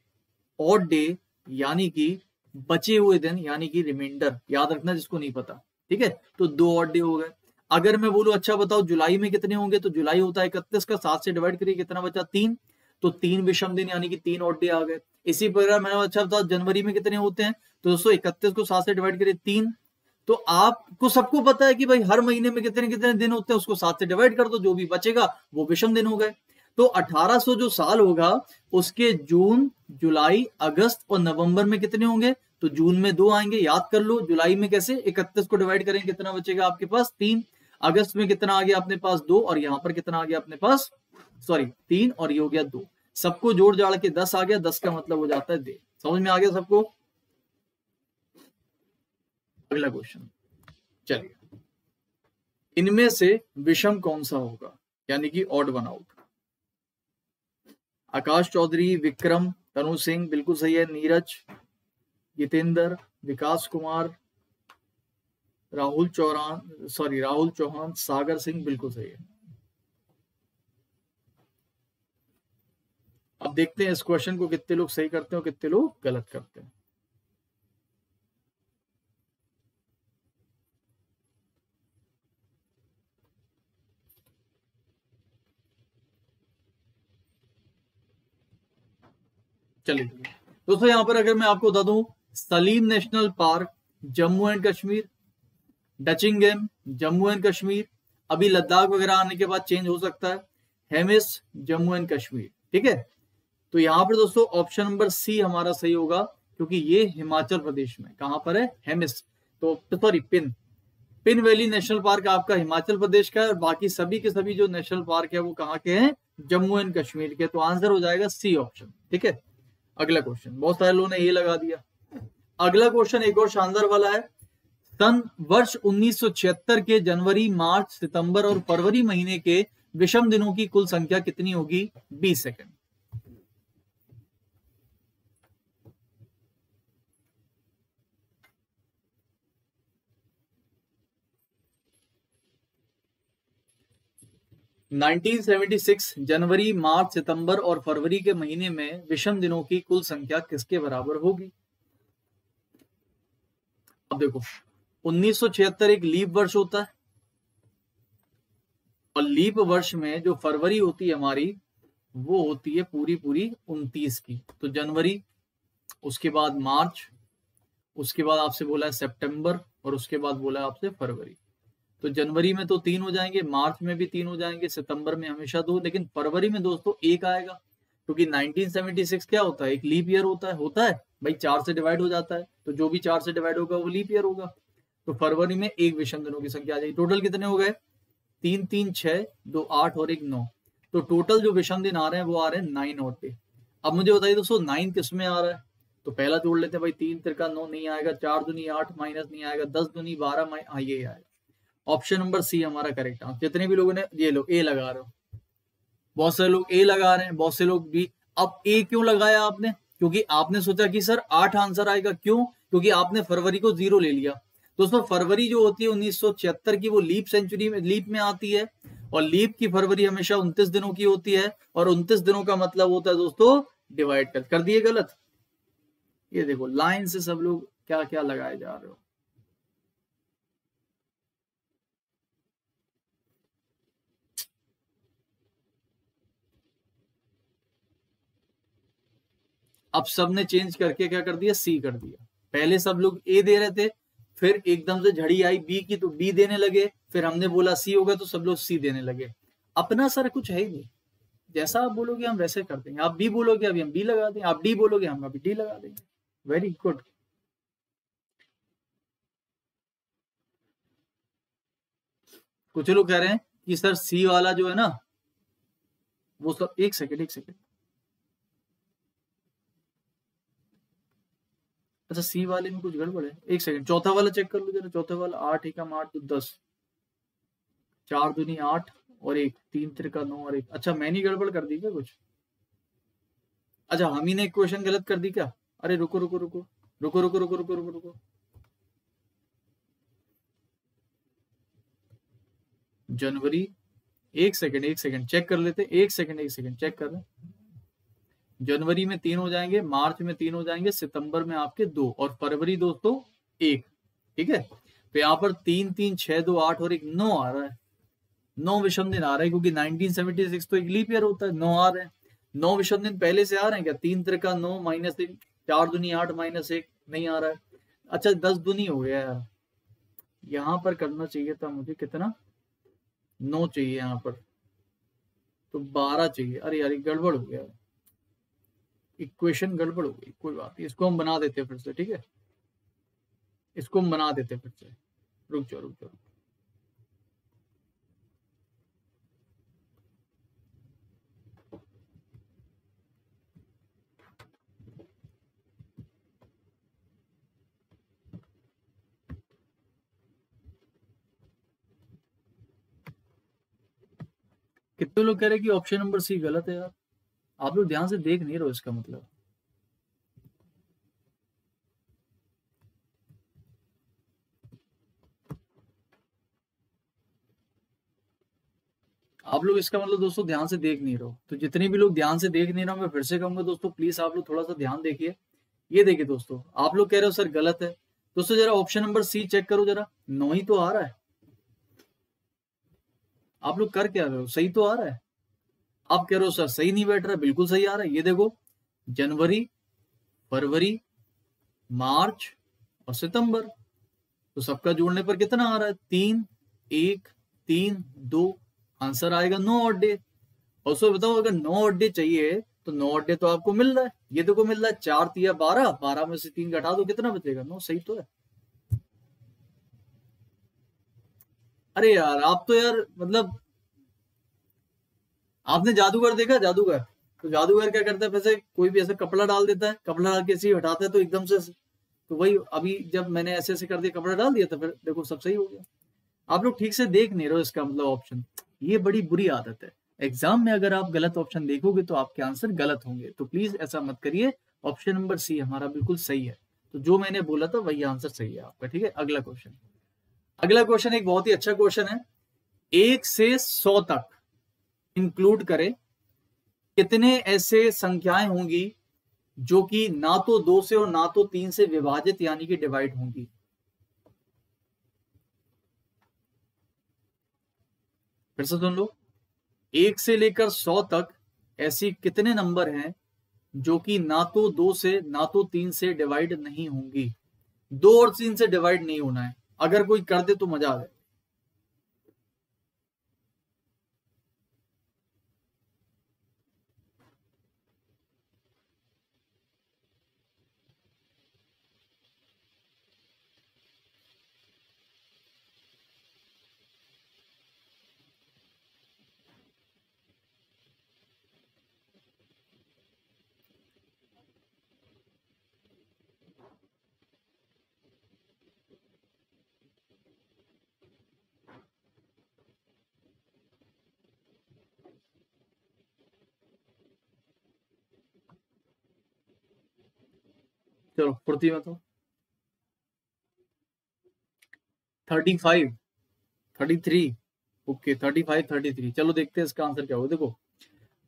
A: ऑड डे यानी कि बचे हुए दिन, यानी कि रिमाइंडर याद रखना जिसको नहीं पता, ठीक है? तो दो ऑड डे हो गए। अगर मैं बोलूँ अच्छा बताओ, जुलाई में कितने होंगे? तो जुलाई होता है इकतीस का, सात से डिवाइड करिए, कितना बचा? तीन। तो तीन विषम दिन, यानी कि तीन ऑड डे आ गए। इसी प्रकार मैंने अच्छा बताओ, जनवरी में कितने होते हैं? तो दोस्तों, इकतीस को सात से डिवाइड करिए, तीन। तो आपको सबको पता है कि भाई हर महीने में कितने कितने दिन होते हैं, उसको सात से डिवाइड कर दो, जो भी बचेगा, वो विषम दिन हो गए। तो 1800 जो साल होगा, उसके जून, जुलाई, अगस्त और नवंबर में कितने होंगे? तो जून में दो आएँगे, याद कर लो, जुलाई में कैसे? इकतीस को डिवाइड करेंगे कितना बचेगा आपके पास? तीन। अगस्त में कितना आ गया अपने पास? दो, और यहाँ पर कितना आ गया अपने पास? सॉरी तीन, और ये हो गया दो। सबको जोड़ जाड़ के दस आ गया, दस का मतलब हो जाता है दे। समझ में आ गया सबको? अगला क्वेश्चन चलिए। इनमें से विषम कौन सा होगा? यानी कि odd one out Akash Chaudhary, Vikram, Tanu Singh, बिल्कुल सही है, नीरज, जितेंद्र, विकास कुमार, राहुल चौहान सॉरी राहुल चौहान, सागर सिंह बिल्कुल सही है। अब देखते हैं इस क्वेश्चन को कितने लोग सही करते हैं और कितने लोग गलत करते हैं। चलिए दोस्तों यहाँ पर अगर मैं आपको बता दूँ, Salim national park, Jammu and Kashmir, Dachigam, Jammu and Kashmir, अभी लद्दाख वगैरह आने के बाद चेंज हो सकता है, हेमिस, जम्मू एंड कश्मीर, ठीक है? तो यहाँ पर दोस्तों, ऑप्शन नंबर सी हमारा सही होगा, क्योंकि ये हिमाचल प्रदेश में, कहाँ पर है? हेमिस। तो sorry Pin. Pin valley national park आपका हिमाचल प्रदेश का है, और बाकी सभी के सभी जो नेशनल पार्क है, वो कहाँ के हैं? जम्मू एंड कश्मीर के। तो आंसर हो जाएगा सी ऑप्शन, ठीक है? अगला क्वेश्चन बहुत सारे लोगों ने ये लगा दिया। अगला क्वेश्चन एक और शानदार वाला है। सन वर्ष 1976 के जनवरी, मार्च, सितंबर और फरवरी महीने के विषम दिनों की कुल संख्या कितनी होगी? 20 सेकंड। 1976 जनवरी, मार्च, सितंबर और फरवरी के महीने में विषम दिनों की कुल संख्या किसके बराबर होगी? अब देखो 1976 एक लीप वर्ष होता है। और लीप वर्ष में जो फरवरी होती है हमारी, वो होती है पूरी पूरी 29 की। तो जनवरी, उसके बाद मार्च, उसके बाद आपसे बोला है सितंबर और उसके बाद बोला है आपसे फरवरी। तो जनवरी में तो तीन हो जाएँगे, मार्च में भी तीन हो जाएँगे, सितंबर में हमेशा दो, लेकिन फरवरी में दोस्तों एक आएगा, क्योंकि 1976 क्या होता है, एक लीप ईयर होता है होता है, भाई चार से डिवाइड हो जाता है तो जो भी चार से डिवाइड होगा वो लीप ईयर होगा तो फरवरी में एक विषम दिनों की संख्या आ जाएगी। टोटल कितने हो गए? तीन तीन, छह, दो, आठ और एक, नौ तो टोटल जो विषम दिन आ रहे हैं वो आ रहे हैं नाइन और पे। अब मुझे बताइए दोस्तों, नाइन किसमें आ रहा है? तो पहला जोड़ लेते हैं, भाई तीन तिरका नौ, नहीं आएगा, चार दुनी आठ, माइनस नहीं आएगा, दस दुनी बारह हाँ ये आएगा। ऑप्शन नंबर सी हमारा करेक्ट आंसर जितने भी लोगों ने ये लोग ए लगा रहे हो। बहुत सारे लोग ए लगा रहे हैं, बहुत से लोग बी अब ए क्यों लगाया आपने? क्योंकि आपने सोचा कि सर आठ आंसर आएगा। क्यों? क्योंकि आपने फरवरी को ज़ीरो ले लिया। दोस्तों फरवरी जो होती है उन्नीस सौ छिहत्तर की, वो लीप सेंचुरी में लीप में आती है। और लीप की फरवरी हमेशा उनतीस दिनों की होती है। और उनतीस दिनों का मतलब होता है दोस्तों डिवाइड कर कर दिए गलत? ये देखो लाइन से सब लोग क्या क्या लगाए जा रहे हो। अब सबने चेंज करके क्या कर दिया? सी कर दिया। पहले सब लोग ए दे रहे थे, फिर एकदम से झड़ी आई बी की तो बी देने लगे, फिर हमने बोला सी होगा तो सब लोग सी देने लगे। अपना सर कुछ है ही नहीं। जैसा आप बोलोगे, हम वैसे कर देंगे। आप बी बोलोगे, अभी हम बी लगा देंगे। आप डी बोलोगे, हम अभी डी लगा देंगे। वेरी गुड कुछ लोग कह रहे हैं कि सर सी वाला जो है ना, वो सब, एक सेकेंड एक सेकेंड अच्छा सी वाले में कुछ गड़बड़ है। एक सेकंड चौथा वाला चेक कर लो जरा, चौथा वाला आठ एक आठ तो दस। चार दुनी आठ और एक, तीन त्रिका नौ और एक। अच्छा मैंने गड़बड़ कर दी क्या कुछ? अच्छा हम ही ने एक क्वेश्चन गलत कर दी क्या? अरे, रुको रुको रुको। रुको रुको रुको रुको रुको रुको। जनवरी, एक सेकंड एक सेकंड चेक कर लेते। एक सेकंड एक सेकंड चेक कर रहे जनवरी में तीन हो जाएँगे, मार्च में तीन हो जाएँगे, सितंबर में आपके दो और फरवरी दोस्तों एक, ठीक है? तो यहाँ पर तीन तीन, छह, दो, आठ और एक नौ आ रहा है। नौ विषम दिन आ रहा है क्योंकि 1976 तो एक होता है, नौ आ रहे हैं। नौ विषम दिन पहले से आ रहे हैं क्या? तीन तरह का नौ माइनस तीन चार दुनी आठ माइनस एक, नहीं आ रहा है। अच्छा दस दुनी हो गया यार। यहाँ पर करना चाहिए था मुझे कितना? नौ चाहिए यहाँ पर। तो बारह चाहिए। अरे यार गड़बड़ हो गया। इक्वेशन गड़बड़ हो गई, कोई बात नहीं। इसको हम बना देते फिर से, ठीक है? इसको हम बना देते फिर से। रुक जाओ रुक जाओ। कितने लोग कह रहे हैं कि ऑप्शन नंबर सी गलत है यार? आप लोग ध्यान से देख नहीं रहे इसका मतलब। आप लोग इसका मतलब दोस्तों ध्यान से देख नहीं रहो तो जितने भी लोग ध्यान से देख नहीं रहे मैं फिर से कहूँगा दोस्तों प्लीज़ आप लोग थोड़ा सा ध्यान देखिए। ये देखिए दोस्तों, आप लोग कह रहे हो, सर, गलत है। दोस्तों, जरा ऑप्शन नंबर सी चेक करो जरा। नो ही तो आ रहा है। आप लोग कर क्या रहे हो? सही तो आ रहा है। आप कह रहे हो, सर, सही नहीं बैठ रहा बिल्कुल सही आ रहा है। ये देखो, जनवरी, फरवरी, मार्च और सितंबर। तो सबका जोड़ने पर कितना आ रहा है? तीन, एक, तीन, दो। आंसर आएगा नौ अड्डे। और सो बताओ, अगर नौ अड्डे चाहिए तो नौ अड्डे तो आपको मिल रहा है। ये देखो, मिल रहा है चार तिया बारह। बारह में से तीन घटा दो, कितना बचेगा? नौ, सही तो है। अरे यार, आप तो यार मतलब आपने जादूगर देखा? जादूगर। तो जादूगर क्या करता है? वैसे कोई भी ऐसा कपड़ा डाल देता है, कपड़ा डाल के ऐसे हटाता है तो एकदम से तो वही अभी जब मैंने ऐसे ऐसे कर दिया, कपड़ा डाल दिया तो फिर देखो सब सही हो गया। आप लोग ठीक से देख नहीं रहे हो इसका मतलब ऑप्शन ये बड़ी बुरी आदत है। एग्ज़ाम में अगर आप गलत ऑप्शन देखोगे तो आपके आंसर गलत होंगे। तो प्लीज़ ऐसा मत करिए। ऑप्शन नंबर सी हमारा बिल्कुल सही है। तो जो मैंने बोला था, वही आंसर सही है आपका, ठीक है? अगला क्वेश्चन अगला क्वेश्चन एक बहुत ही अच्छा क्वेश्चन है। एक से सौ तक। इंक्लूड करें, कितने ऐसे संख्याएँ होंगी जो कि ना तो दो से और ना तो तीन से विभाजित यानी कि डिवाइड होंगी। फिर से सुन लो। एक से लेकर सौ तक ऐसी कितने नंबर हैं जो कि ना तो दो से, ना तो तीन से डिवाइड नहीं होंगी। दो और तीन से डिवाइड नहीं होना है। अगर कोई कर दे तो मज़ा आ जाए। चलो फुर्ती में तो। Thirty five thirty three okay thirty five thirty three चलो, देखते हैं इसका आंसर क्या होगा। देखो,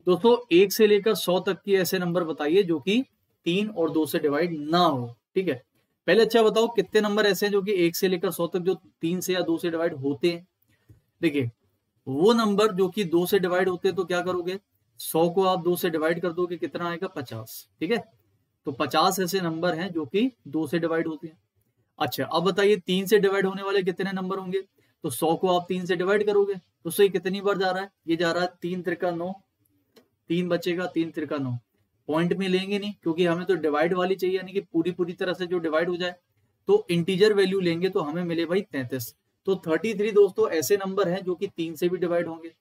A: दोस्तों, एक से लेकर सौ तक के ऐसे नंबर बताइए जो कि तीन और दो से डिवाइड ना हो, ठीक है? पहले अच्छा बताओ, कितने नंबर ऐसे हैं जो कि एक से लेकर सौ तक जो तीन से या दो से डिवाइड होते हैं? देखिए, वो नंबर जो कि दो से डिवाइड होते हैं तो क्या करोगे? सौ को आप दो से डिवाइड कर दोगे, कितना आएगा? पचास, ठीक है? तो पचास ऐसे नंबर हैं जो कि दो से डिवाइड होते हैं। अच्छा अब बताइए तीन से डिवाइड होने वाले कितने नंबर होंगे? तो सौ को आप तीन से डिवाइड करोगे तो सही कितनी बार जा रहा है? ये जा रहा है तीन त्रिका नौ। तीन बचेगा, तीन त्रिका नौ। पॉइंट में लेंगे नहीं, क्योंकि हमें तो डिवाइड वाली चाहिए, यानी कि पूरी पूरी तरह से जो डिवाइड हो जाए तो इंटीजर वैल्यू लेंगे तो हमें मिले भाई तैतीस। तो थर्टी थ्री दोस्तों ऐसे नंबर हैं जो कि तीन से भी डिवाइड होंगे।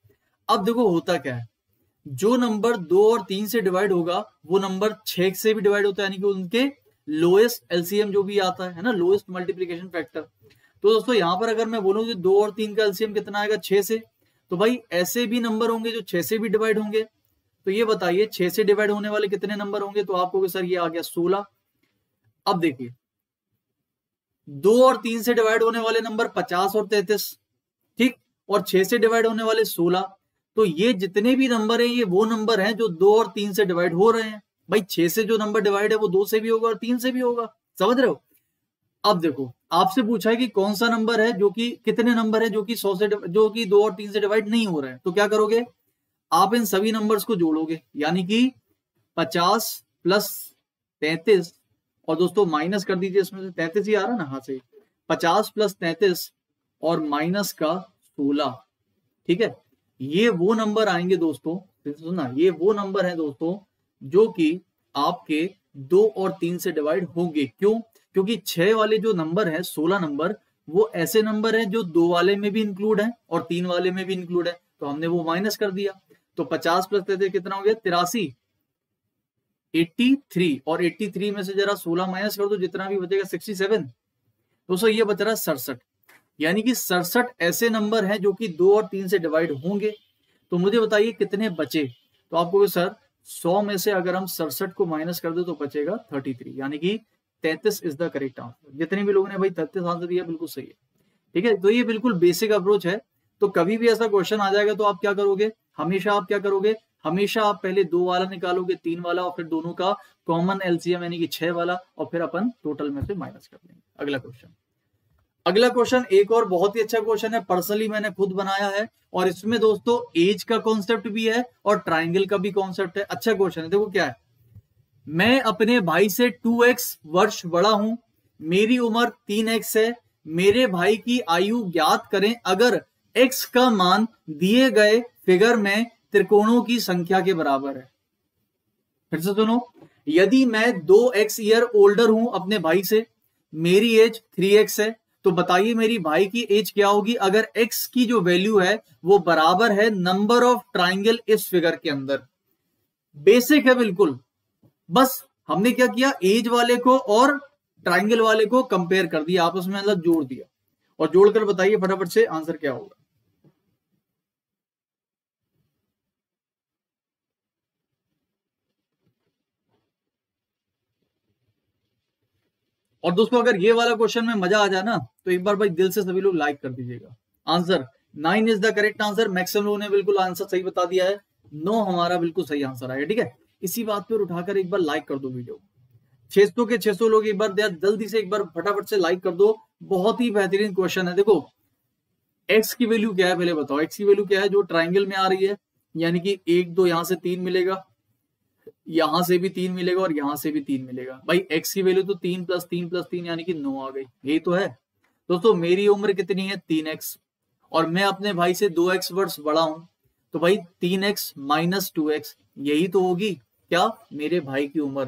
A: अब देखो होता क्या है? जो नंबर दो और तीन से डिवाइड होगा, वो नंबर छह से भी डिवाइड होता है, यानी कि उनके लोएस्ट एलसीएम जो भी आता है ना? लोएस्ट मल्टीप्लीकेशन फैक्टर तो दोस्तों, यहाँ पर अगर मैं बोलूँ कि दो और तीन का एलसीएम कितना आएगा? छह से। तो भाई, ऐसे भी नंबर होंगे जो छह से भी डिवाइड होंगे। तो ये बताइए, छह से डिवाइड होने वाले कितने नंबर होंगे? तो आपको सर, ये आ गया सोलह। अब देखिए, दो और तीन से डिवाइड होने वाले नंबर पचास और तैतीस, ठीक? और छह से डिवाइड होने वाले सोलह। तो ये जितने भी नंबर हैं, ये वो नंबर हैं जो दो और तीन से डिवाइड हो रहे हैं। भाई, छह से जो नंबर डिवाइड है, वो दो से भी होगा और तीन से भी होगा। समझ रहे हो? अब देखो, आपसे पूछा है कि कौन सा नंबर है जो कि, कितने नंबर है जो कि सौ से जो कि दो और तीन से डिवाइड नहीं हो रहे हैं? तो क्या करोगे? आप इन सभी नंबर्स को जोड़ोगे। यानी कि पचास प्लस तैतीस, और दोस्तों माइनस कर दीजिए इसमें से। तैतीस ही आ रहा ना? हाँ से पचास प्लस तैतीस और माइनस का सोलह। ठीक है? ये वो नंबर आएँगे दोस्तों सुना ये वो नंबर है दोस्तों, जो कि आपके दो और तीन से डिवाइड होंगे। क्यों? क्योंकि छह वाले जो नंबर है, सोलह नंबर, वो ऐसे नंबर है जो दो वाले में भी इंक्लूड है और तीन वाले में भी इंक्लूड है। तो हमने वो माइनस कर दिया। तो पचास प्लस तैतीस कितना हो गया? तिरासी। एट्टी थ्री और एट्टी थ्री में से जरा सोलह माइनस कर दो, जितना भी बचेगा सिक्सटी सेवन दोस्तों, ये बच रहा है सड़सठ। यानी कि सड़सठ ऐसे नंबर हैं जो कि दो और तीन से डिवाइड होंगे। तो मुझे बताइए कितने बचे? तो आपको सर, सौ में से अगर हम सड़सठ को माइनस कर दे तो बचेगा थर्टी थ्री, यानी कि तैतीस इज़ द करेक्ट आंसर। जितने भी लोगों ने भाई तैतीस आंसर दिया, बिल्कुल सही है। ठीक है तो ये बिल्कुल बेसिक अप्रोच है। तो कभी भी ऐसा क्वेश्चन आ जाएगा तो आप क्या करोगे? हमेशा आप क्या करोगे? हमेशा आप पहले दो वाला निकालोगे, तीन वाला और फिर दोनों का, कॉमन एलसीएम यानी कि छह वाला, और फिर अपन टोटल में से माइनस कर देंगे। अगला क्वेश्चन। अगला क्वेश्चन एक और बहुत ही अच्छा क्वेश्चन है। पर्सनली मैंने खुद बनाया है और इसमें दोस्तों एज का कॉन्सेप्ट भी है और ट्राइंगल का भी कॉन्सेप्ट है। अच्छा क्वेश्चन है। देखो क्या है। मैं अपने भाई से टू एक्स वर्ष बड़ा हूँ। मेरी उम्र तीन एक्स है। मेरे भाई की आयु ज्ञात करें। अगर एक्स का मान दिए गए फिगर में त्रिकोणों की संख्या के बराबर है। फिर से सुनो। यदि मैं दो एक्स ईयर ओल्डर हूँ अपने भाई से, मेरी एज थ्री एक्स है। तो बताइए मेरी भाई की एज क्या होगी? अगर एक्स की जो वैल्यू है, वो बराबर है नंबर ऑफ़ ट्राइंगल इस फिगर के अंदर। बेसिक है बिल्कुल। बस हमने क्या किया? एज वाले को और ट्राइंगल वाले को कंपेयर कर दिया, आपस में मतलब जोड़ दिया। और जोड़कर बताइए फटाफट से आंसर क्या होगा? और दोस्तों, अगर ये वाला क्वेश्चन में मज़ा आ जाए ना तो एक बार भाई दिल से सभी लोग लाइक कर दीजिएगा। Answer nine is the correct answer maximum लोगों ने बिल्कुल आंसर सही बता दिया है। नो हमारा बिल्कुल सही आंसर आया, ठीक है? इसी बात पर उठाकर एक बार लाइक कर दो वीडियो 600 के 600 लोग एक बार जल्दी से एक बार फटाफट से लाइक कर दो। बहुत ही बेहतरीन क्वेश्चन है। देखो एक्स की वैल्यू क्या है पहले बताओ। एक्स की वैल्यू क्या है? जो ट्राइंगल में आ रही है, यानी कि एक, दो, यहाँ से तीन मिलेगा। यहाँ से भी तीन मिलेगा और यहाँ से भी तीन मिलेगा। भाई एक्स की वैल्यू तो तीन प्लस तीन प्लस तीन यानी कि नौ आ गई। यही तो है। दोस्तों, मेरी उम्र कितनी है? तीन एक्स और मैं अपने भाई से दो एक्स वर्ष बड़ा हूँ तो भाई, तीन एक्स माइनस टू एक्स यही तो होगी क्या? मेरे भाई की उम्र।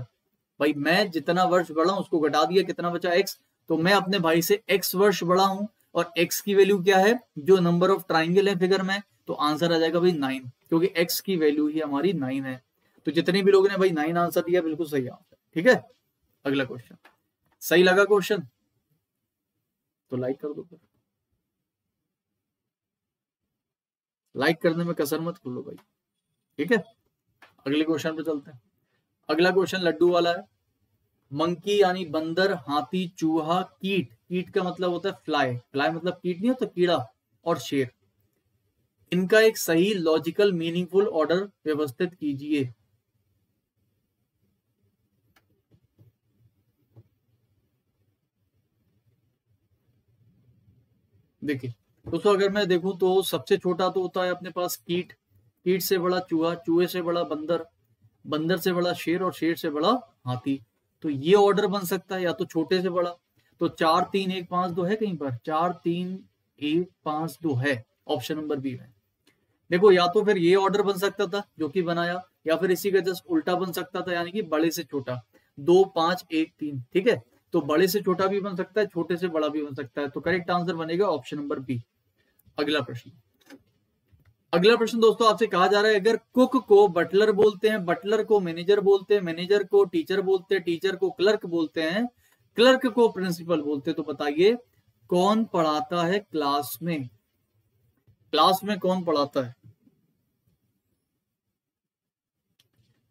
A: भाई, मैं जितना वर्ष बड़ा हूँ, उसको घटा दिया, कितना बचा एक्स तो मैं अपने भाई से एक्स वर्ष बड़ा हूँ, और एक्स की वैल्यू क्या है? जो नंबर ऑफ़ ट्राइंगल है फिगर में तो आंसर आ जाएगा भाई नाइन क्योंकि एक्स की वैल्यू ही हमारी नाइन है। तो जितने भी लोगों ने भाई नाइन आंसर दिया, बिल्कुल सही आंसर ठीक है? अगला क्वेश्चन सही लगा क्वेश्चन तो लाइक कर दो लाइक करने में कसर मत खोलो भाई। ठीक है? अगले क्वेश्चन पे चलते हैं। अगला क्वेश्चन लड्डू वाला है। मंकी यानी बंदर, हाथी, चूहा, कीट। कीट का मतलब होता है फ्लाई फ्लाई मतलब कीट नहीं होता, कीड़ा और शेर। इनका एक सही लॉजिकल मीनिंगफुल ऑर्डर व्यवस्थित कीजिए। देखिए, दोस्तों, अगर मैं देखूँ तो सबसे छोटा तो होता है अपने पास कीट। कीट से बड़ा चूहा, चूहे से बड़ा बंदर बंदर से बड़ा शेर और शेर से बड़ा हाथी। तो ये ऑर्डर बन सकता है, या तो छोटे से बड़ा। तो चार तीन एक पाँच दो है कहीं पर? चार तीन एक पाँच दो है ऑप्शन नंबर बी में। देखो, या तो फिर ये ऑर्डर बन सकता था, जो कि बनाया, या फिर इसी का जस्ट उल्टा बन सकता था, यानी कि बड़े से छोटा। दो, पाँच, एक, तीन, ठीक है? तो बड़े से छोटा भी बन सकता है, छोटे से बड़ा भी बन सकता है। तो करेक्ट आंसर बनेगा ऑप्शन नंबर बी अगला प्रश्न। अगला प्रश्न दोस्तों, आपसे कहा जा रहा है, अगर कुक को बटलर बोलते हैं बटलर को मैनेजर बोलते हैं मैनेजर को टीचर बोलते हैं टीचर को क्लर्क बोलते हैं क्लर्क को प्रिंसिपल बोलते हैं तो बताइए कौन पढ़ाता है क्लास में? क्लास में कौन पढ़ाता है?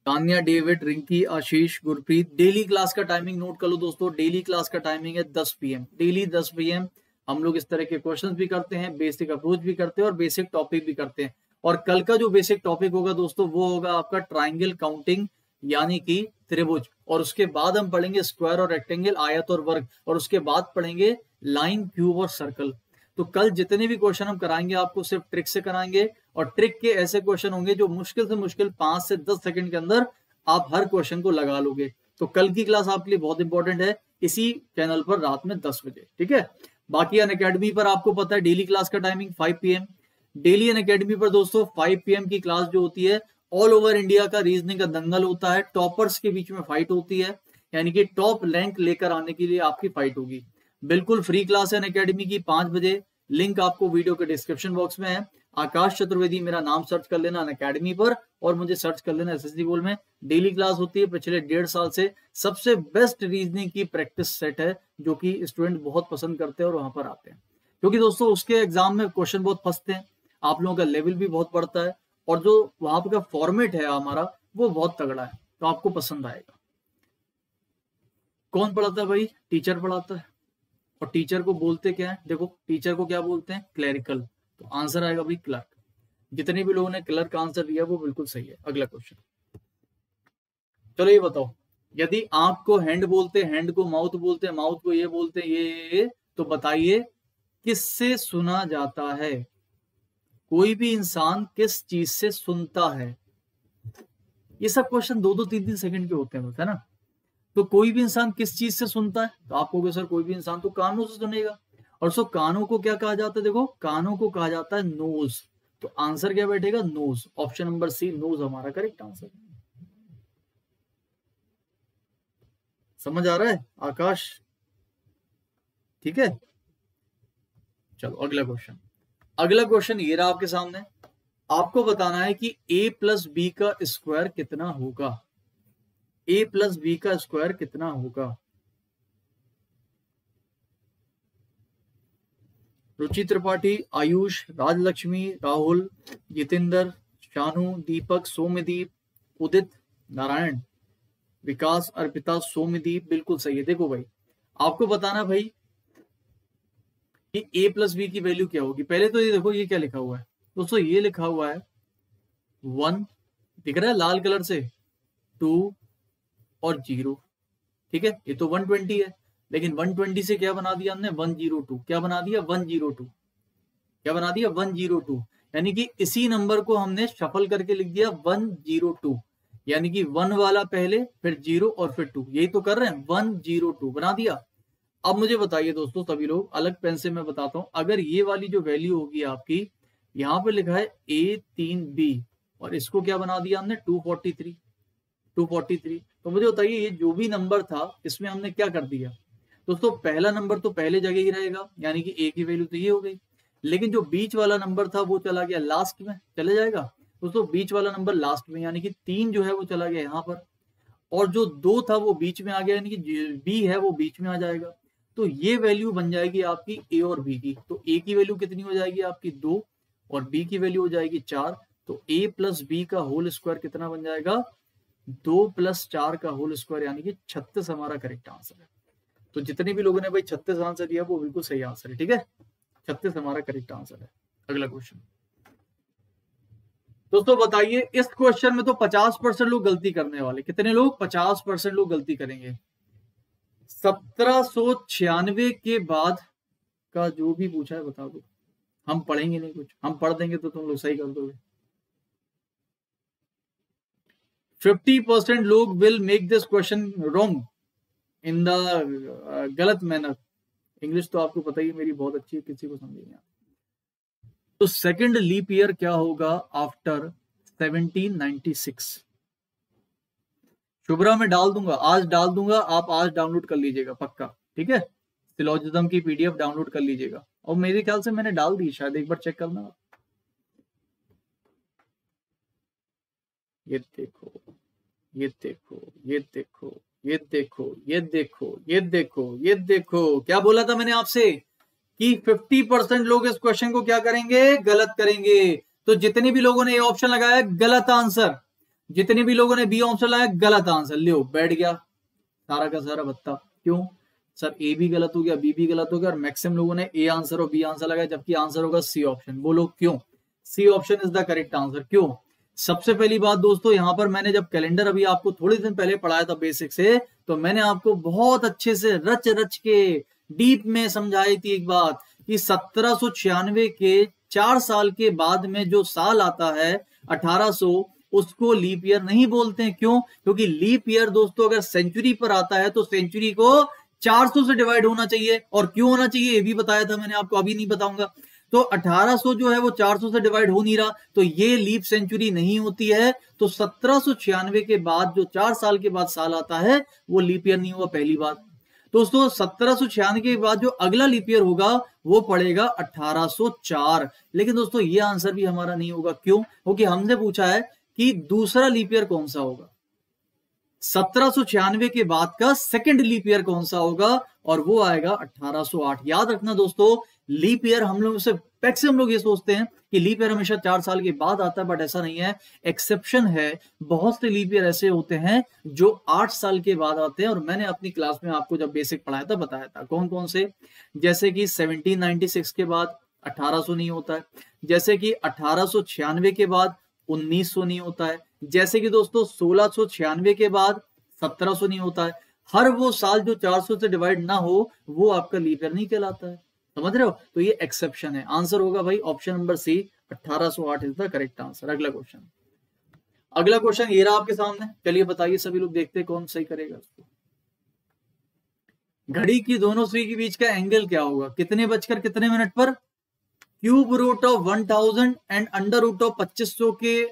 A: Tania, David, Rinki, Ashish, Gurpreet. Daily class का टाइमिंग नोट कर लो दोस्तों। डेली क्लास का टाइमिंग है 10 पीएम डेली 10 पीएम हम लोग इस तरह के क्वेश्चन भी करते हैं बेसिक अप्रोच भी करते हैं और बेसिक टॉपिक भी करते हैं। और कल का जो बेसिक टॉपिक होगा दोस्तों, वो होगा आपका ट्राइंगल काउंटिंग यानी कि त्रिभुज। और उसके बाद हम पढ़ेंगे स्क्वायर और रेक्टेंगल आयत और वर्ग। और उसके बाद पढ़ेंगे लाइन क्यूब और सर्कल तो कल जितने भी क्वेश्चन हम कराएँगे, आपको सिर्फ़ ट्रिक से कराएँगे। और ट्रिक के ऐसे क्वेश्चन होंगे जो मुश्किल से मुश्किल पाँच से दस सेकंड के अंदर आप हर क्वेश्चन को लगा लोगे। तो कल की क्लास आपके लिए बहुत इंपॉर्टेंट है, इसी चैनल पर रात में दस बजे, ठीक है? बाकी अन अकेडमी पर आपको पता है डेली क्लास का timing five P daily Unacademy पर दोस्तों फाइव पी की क्लास जो होती है ऑल ओवर इंडिया का रीजनिंग का दंगल होता है टॉपर्स के बीच में फाइट होती है, यानी कि टॉप रैंक लेकर आने के लिए आपकी फाइट होगी। बिल्कुल फ्री क्लास है अकेडमी की, पाँच बजे। लिंक आपको वीडियो के डिस्क्रिप्शन बॉक्स में है। आकाश चतुर्वेदी मेरा नाम सर्च कर लेना अकेडमी पर, और मुझे सर्च कर लेना एस गोल में। डेली क्लास होती है, पिछले डेढ़ साल से सबसे बेस्ट रीजनिंग की प्रैक्टिस सेट है, जो कि स्टूडेंट बहुत पसंद करते हैं और वहाँ पर आते हैं। क्योंकि दोस्तों, उसके एग्ज़ाम में क्वेश्चन बहुत फंसते हैं, आप लोगों का लेवल भी बहुत बढ़ता है, और जो वहाँ का फॉर्मेट है हमारा, वो बहुत तगड़ा है तो आपको पसंद आएगा। कौन पढ़ाता है भाई? टीचर पढ़ाता है। और टीचर को बोलते क्या है? देखो टीचर को क्या बोलते हैं? क्लैरिकल तो आंसर आएगा भाई क्लर्क। जितने भी लोगों ने क्लर्क का आंसर दिया वो बिल्कुल सही है। अगला क्वेश्चन चलो ये बताओ यदि आँख को हैंड बोलते हैंड को माउथ बोलते माउथ को ये बोलते ये, तो बताइए किससे सुना जाता है? कोई भी इंसान किस चीज़ से सुनता है? ये सब क्वेश्चन दो दो तीन तीन सेकंड के होते हैं है ना? तो कोई भी इंसान किस चीज़ से सुनता है? तो आप कहोगे सर कोई भी इंसान तो कानों से सुनेगा। और सो कानों को क्या कहा जाता है? देखो, कानों को कहा जाता है नोज़ तो आंसर क्या बैठेगा? Nose option number C nose हमारा करेक्ट आंसर समझ आ रहा है? आकाश? ठीक है? चलो, अगला क्वेश्चन अगला क्वेश्चन ये रहा आपके सामने. आपको बताना है कि a प्लस बी का स्क्वायर कितना होगा? A प्लस बी का स्क्वायर कितना होगा? रुचि त्रिपाठी, आयुष, राजलक्ष्मी, राहुल, जितेंद्र, शानू, दीपक सोमदीप उदित, नारायण। विकास, अर्पिता सोमदीप बिल्कुल सही है। देखो भाई, आपको बताना भाई कि a प्लस बी की वैल्यू क्या होगी। पहले तो ये देखो, ये क्या लिखा हुआ है? दोस्तों, ये लिखा हुआ है वन दिख रहा है लाल कलर से टू और ज़ीरो ठीक है? ये तो वन ट्वेंटी है। लेकिन 120 से क्या बना दिया हमने? 102 क्या बना दिया? 102 क्या बना दिया? 102 यानी कि इसी नंबर को हमने शफल करके लिख दिया 102 यानी कि वन वाला पहले, फिर ज़ीरो और फिर टू। यही तो कर रहे हैं। One zero two. बना दिया। अब मुझे बताइए दोस्तों, सभी लोग, अलग पेन से मैं बताता हूँ। अगर ये वाली जो वैल्यू होगी आपकी, यहाँ पे लिखा है ए तीन बी, और इसको क्या बना दिया हमने? Two forty three. Two forty three. तो मुझे बताइए, ये जो भी नंबर था, इसमें हमने क्या कर दिया? दोस्तों, पहला नंबर तो पहले जगह ही रहेगा, यानी कि ए की वैल्यू तो ये हो गई। लेकिन जो बीच वाला नंबर था, वो चला गया लास्ट में, चले जाएगा? दोस्तों, बीच वाला नंबर लास्ट में, यानी कि तीन जो है, वो चला गया यहाँ पर। और जो दो था, वो बीच में आ गया, यानी कि बी है, वो बीच में आ जाएगा। तो ये वैल्यू बन जाएगी आपकी ए और बी की। तो ए की वैल्यू कितनी हो जाएगी आपकी? दो। और बी की वैल्यू हो जाएगी चार। तो ए प्लस बी का होल स्क्वायर कितना बन जाएगा? दो प्लस चार का होल स्क्वायर यानी कि छत्तीस हमारा करेक्ट आंसर है। तो जितने भी लोगों ने भाई छत्तीस आंसर दिया, वो बिल्कुल सही आंसर है, ठीक है? छत्तीस हमारा करेक्ट आंसर है। अगला क्वेश्चन दोस्तों बताइए, इस क्वेश्चन में तो पचास परसेंट लोग गलती करने वाले। कितने लोग? पचास परसेंट लोग गलती करेंगे। सत्रह सो छियानवे के बाद का जो भी पूछा है, बता दो। हम पढ़ेंगे नहीं कुछ। हम पढ़ देंगे तो तुम लोग सही कर दोगे। फिफ्टी परसेंट लोग will make this question wrong in the गलत मैनर। इंग्लिश तो आपको पता ही मेरी बहुत अच्छी है, किसी को समझेंगे तो सेकंड लीप ईयर क्या होगा आफ्टर 1796 शुभ्रा, में डाल दूँगा, आज डाल दूँगा, आप आज डाउनलोड कर लीजिएगा, पक्का, ठीक है? सिलोजिज्म की पीडीएफ डाउनलोड कर लीजिएगा। और मेरे ख्याल से मैंने डाल दी, शायद एक बार चेक करना। ये देखो ये देखो ये देखो। ये देखो ये देखो ये देखो ये देखो। क्या बोला था मैंने आपसे? कि 50 परसेंट लोग इस क्वेश्चन को क्या करेंगे? गलत करेंगे। तो जितने भी लोगों ने ये ऑप्शन लगाया, गलत आंसर जितने भी लोगों ने बी ऑप्शन लगाया, गलत आंसर लियो, बैठ गया। सारा का सारा बत्ता क्यों? सर ए भी गलत हो गया बी भी गलत हो गया, और मैक्सिमम लोगों ने ए आंसर और बी आंसर लगाया, जबकि आंसर होगा सी ऑप्शन बोलो, क्यों? C option is the correct answer क्यों? सबसे पहली बात दोस्तों, यहाँ पर मैंने जब कैलेंडर अभी आपको थोड़े दिन पहले पढ़ाया था बेसिक से तो मैंने आपको बहुत अच्छे से रच रच के डीप में समझाई थी एक बात कि सत्रह के चार साल के बाद में जो साल आता है 1800 उसको लीप ईयर नहीं बोलते हैं। क्यों? क्योंकि लीप ईयर दोस्तों, अगर सेंचुरी पर आता है तो सेंचुरी को 400 से डिवाइड होना चाहिए। और क्यों होना चाहिए, ये भी बताया था मैंने आपको, अभी नहीं बताऊँगा। तो 1800 जो है वो 400 से डिवाइड हो नहीं रहा। तो ये लीप सेंचुरी नहीं होती है। तो सत्रह के बाद, जो चार साल के बाद साल आता है, वो लीप ईयर नहीं हुआ पहली बात दोस्तों, सत्रह सो के बाद जो अगला लीप ईयर होगा, वो पड़ेगा 1804 लेकिन दोस्तों, ये आंसर भी हमारा नहीं होगा। क्यों? क्योंकि हमने पूछा है कि दूसरा लीप ईयर कौन सा होगा। सत्रह के बाद का सेकंड लीप ईयर कौन सा होगा? और वो आएगा 1808 याद रखना दोस्तों लीप ईयर हम लोग से मैक्सिमम लोग ये सोचते हैं कि लीप ईयर हमेशा चार साल के बाद आता है बट ऐसा नहीं है। एक्सेप्शन है, बहुत से लीप ईयर ऐसे होते हैं जो आठ साल के बाद आते हैं और मैंने अपनी क्लास में आपको जब बेसिक पढ़ाया था, बताया था। कौन कौन से? जैसे कि 1796 के बाद 1800 नहीं होता है। जैसे कि अठारह के बाद 1900 नहीं होता है। जैसे कि दोस्तों, सोलह के बाद 1700 नहीं होता है। हर वो साल जो 400 से डिवाइड ना हो, वो आपका लीप ईयर नहीं कहलाता है। समझ रहे हो? तो ये एक्सेप्शन है। आंसर होगा भाई option number C 1808 is the correct answer अगला क्वेश्चन अगला क्वेश्चन ये रहा आपके सामने। चलिए बताइए, सभी लोग देखते हैं कौन सही करेगा उसको। घड़ी की दोनों सुई के बीच का एंगल क्या होगा? कितने बजकर कितने मिनट पर? Cube root of one thousand and under root of पच्चीस सौ के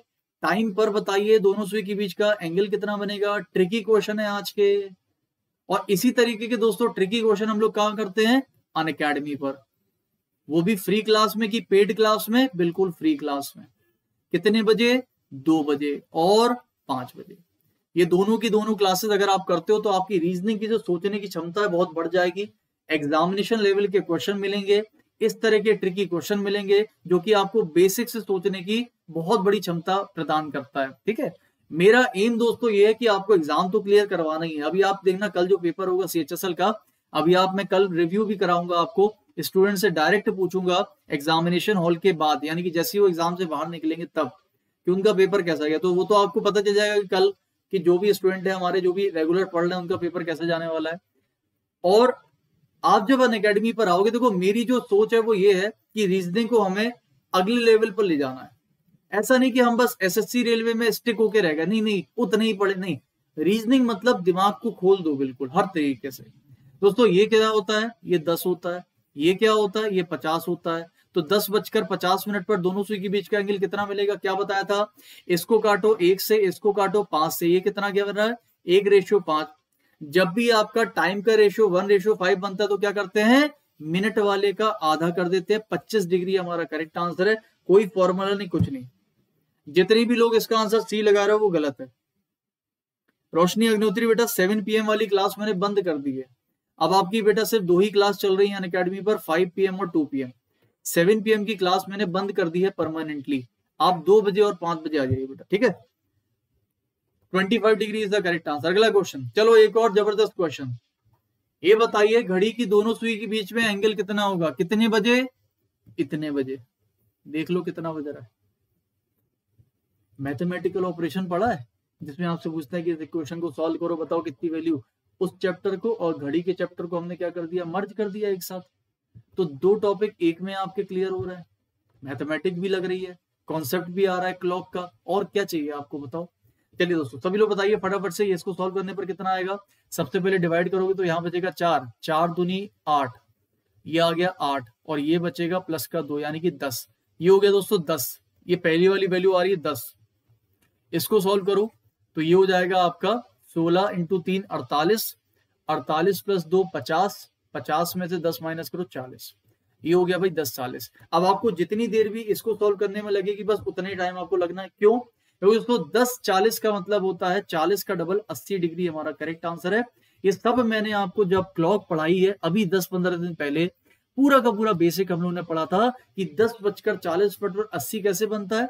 A: टाइम पर बताइए दोनों सुई के बीच का एंगल कितना बनेगा? ट्रिकी क्वेश्चन है आज के। और इसी तरीके के दोस्तों ट्रिकी क्वेश्चन हम लोग कहा करते हैं? अन अकेडमी पर। वो भी फ्री क्लास में कि पेड क्लास में? बिल्कुल फ्री क्लास में। कितने बजे? दो बजे और पाँच बजे। ये दोनों की दोनों क्लासेस अगर आप करते हो तो आपकी रीजनिंग की जो सोचने की क्षमता है बहुत बढ़ जाएगी। एग्जामिनेशन लेवल के क्वेश्चन मिलेंगे। इस तरह के ट्रिकी क्वेश्चन मिलेंगे जो कि आपको बेसिक से सोचने की बहुत बड़ी क्षमता प्रदान करता है। ठीक है? मेरा एम दोस्तों ये है कि आपको एग्ज़ाम तो क्लियर करवाना ही है। अभी आप देखना, कल जो पेपर होगा सीएचएसएल का अभी आप मैं कल रिव्यू भी कराऊँगा आपको। स्टूडेंट से डायरेक्ट पूछूँगा एग्जामिनेशन हॉल के बाद, यानी कि जैसे वो एग्ज़ाम से बाहर निकलेंगे तब, कि उनका पेपर कैसा गया। तो वो तो आपको पता चल जाएगा कि कल कि जो भी स्टूडेंट है, हमारे जो भी रेगुलर पढ़ रहे हैं, उनका पेपर कैसे जाने वाला है। और आप जब अन अकेडमी पर आओगे, देखो तो मेरी जो सोच है वो ये है कि रीजनिंग को हमें अगले लेवल पर ले जाना है। ऐसा नहीं कि हम बस एसएससी रेलवे में स्टिक होके रह गए। नहीं नहीं, उतने ही पढ़े। नहीं रीजनिंग मतलब दिमाग को खोल दो बिल्कुल, हर तरीके से। दोस्तों, ये क्या होता है? ये दस होता है, ये क्या होता है? ये पचास होता है। तो दस बजकर पचास मिनट पर दोनों सुई के बीच का एंगल कितना मिलेगा? क्या बताया था? इसको काटो एक से, इसको काटो पाँच से। ये कितना क्या बन रहा है? एक रेशियो पाँच। जब भी आपका टाइम का रेशियो वन, रेशियो फाइव बनता है तो क्या करते हैं? मिनट वाले का आधा कर देते हैं। पच्चीस डिग्री हमारा करेक्ट आंसर है। कोई फॉर्मूला नहीं, कुछ नहीं। जितने भी लोग इसका आंसर सी लगा रहे हो, वो गलत है। रोशनी अग्निहोत्री बेटा, सेवन पीएम वाली क्लास मैंने बंद कर दी है। अब आपकी बेटा सिर्फ़ दो ही क्लास चल रही है अकेडमी पर फाइव पीएम और टू पीएम सेवन पीएम की क्लास मैंने बंद कर दी है परमानेंटली आप दो बजे और पाँच बजे आ जाइए बेटा, ठीक है? Twenty five degree is the correct answer अगला क्वेश्चन चलो एक और ज़बरदस्त क्वेश्चन ये बताइए, घड़ी की दोनों सुई के बीच में एंगल कितना होगा? कितने बजे? इतने बजे. देख लो कितना बज रहा है. मैथमेटिकल ऑपरेशन पढ़ा है? जिसमें आपसे पूछते हैं कि क्वेश्चन को सॉल्व करो, बताओ कितनी वैल्यू उस चैप्टर को और घड़ी के चैप्टर को हमने क्या कर दिया? मर्ज कर दिया एक साथ। तो दो टॉपिक एक में आपके क्लियर हो रहा है। मैथमेटिक भी लग रही है कॉन्सेप्ट भी आ रहा है क्लॉक का। और क्या चाहिए आपको बताओ? चलिए दोस्तों, सभी लोग बताइए फटाफट से इसको सॉल्व करने पर कितना आएगा? सबसे पहले डिवाइड करोगे तो यहाँ बचेगा चार। चार दुनी आठ। ये आ गया आठ और ये बचेगा प्लस का दो, यानी कि दस। ये हो गया दोस्तों दस। ये पहली वाली वैल्यू आ रही है दस। इसको सॉल्व करो तो ये हो जाएगा आपका सोलह इंटू तीन अड़तालीस अड़तालीस प्लस दो पचास पचास में से दस माइनस करो चालीस। ये हो गया भाई दस चालीस। अब आपको जितनी देर भी इसको सॉल्व करने में लगेगी, बस उतने टाइम आपको लगना है। क्यों? क्योंकि दोस्तों दस चालीस का मतलब होता है, चालीस का डबल अस्सी डिग्री हमारा करेक्ट आंसर है। ये सब मैंने आपको जब क्लॉक पढ़ाई है, अभी दस पंद्रह दिन पहले, पूरा का पूरा बेसिक हम लोगों ने पढ़ा था कि दस बजकर चालीस मिनट पर अस्सी कैसे बनता है।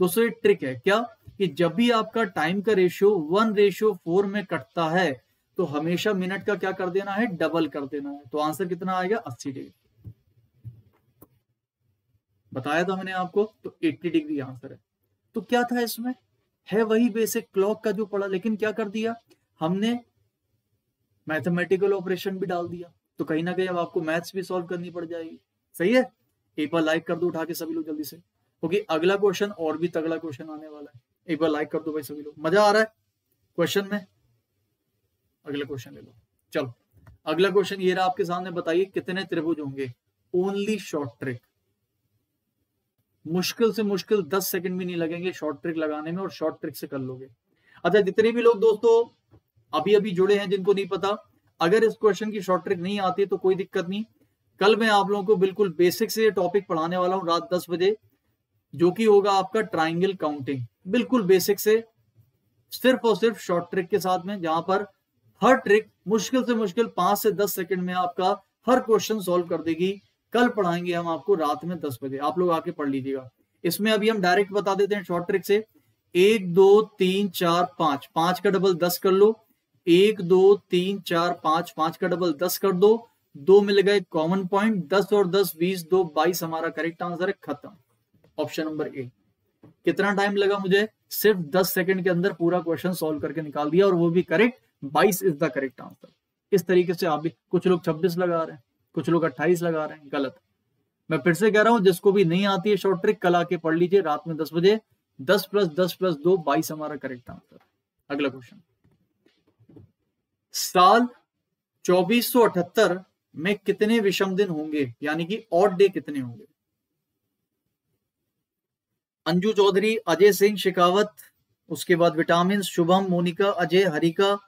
A: दोस्तों, ये ट्रिक है। क्या? कि जब भी आपका टाइम का रेशियो वन रेशियो फोर में कटता है तो हमेशा मिनट का क्या कर देना है? डबल कर देना है। तो आंसर कितना आएगा? अस्सी डिग्री बताया था मैंने आपको तो 80 डिग्री आंसर है। तो क्या था इसमें? है वही बेसिक क्लॉक का जो पड़ा लेकिन क्या कर दिया? हमने मैथमेटिकल ऑपरेशन भी डाल दिया। तो कहीं ना कहीं अब आपको मैथ्स भी सॉल्व करनी पड़ जाएगी। सही है? एक बार लाइक कर दो, उठा के सभी लोग जल्दी से। क्योंकि अगला क्वेश्चन और भी तगड़ा क्वेश्चन आने वाला है। एक बार लाइक कर दो भाई सभी लोग। मज़ा आ रहा है क्वेश्चन में? अगला क्वेश्चन ले लो। चलो, अगला क्वेश्चन ये रहा आपके सामने, बताइए कितने त्रिभुज होंगे? ओनली शॉर्ट ट्रिक मुश्किल से मुश्किल दस सेकंड भी नहीं लगेंगे शॉर्ट ट्रिक लगाने में और शॉर्ट ट्रिक से कर लोगे। अच्छा जितने भी लोग दोस्तों अभी अभी जुड़े हैं, जिनको नहीं पता, अगर इस क्वेश्चन की शॉर्ट ट्रिक नहीं आती तो कोई दिक्कत नहीं। कल मैं आप लोगों को बिल्कुल बेसिक से टॉपिक पढ़ाने वाला हूँ, रात दस बजे। जो कि होगा आपका ट्राइंगल काउंटिंग बिल्कुल बेसिक से, सिर्फ़ और सिर्फ़ शॉर्ट ट्रिक के साथ में, जहाँ पर हर ट्रिक मुश्किल से मुश्किल पाँच से दस सेकंड में आपका हर क्वेश्चन सॉल्व कर देगी। कल पढ़ाएँगे हम आपको रात में दस बजे। आप लोग आके पढ़ लीजिएगा। इसमें अभी हम डायरेक्ट बता देते हैं शॉर्ट ट्रिक से। एक, दो, तीन, चार, पाँच। पाँच का डबल दस कर लो। एक, दो, तीन, चार, पाँच। पाँच का डबल दस कर दो। दो मिल गए कॉमन पॉइंट दस और दस, बीस, दो, बाईस हमारा करेक्ट आंसर है, खत्म। Option number A. कितना टाइम लगा मुझे? सिर्फ़ दस सेकंड के अंदर पूरा क्वेश्चन सॉल्व करके निकाल दिया और वो भी करेक्ट बाईस इज़ द करेक्ट आंसर इस तरीके से आप भी, कुछ लोग छब्बीस लगा रहे हैं, कुछ लोग अट्ठाईस लगा रहे हैं, गलत। मैं फिर से कह रहा हूँ, जिसको भी नहीं आती है शॉर्ट ट्रिक कल आके पढ़ लीजिए, रात में दस बजे, दस प्लस दस प्लस दो, बाईस हमारा करेक्ट आंसर अगला क्वेश्चन साल चौबीस में कितने विषम दिन होंगे? यानी कि ऑड डे कितने होंगे? अंजू चौधरी, अजय सिंह शेखावत उसके बाद विटामिन शुभम, मोनिका, अजय, हरिका,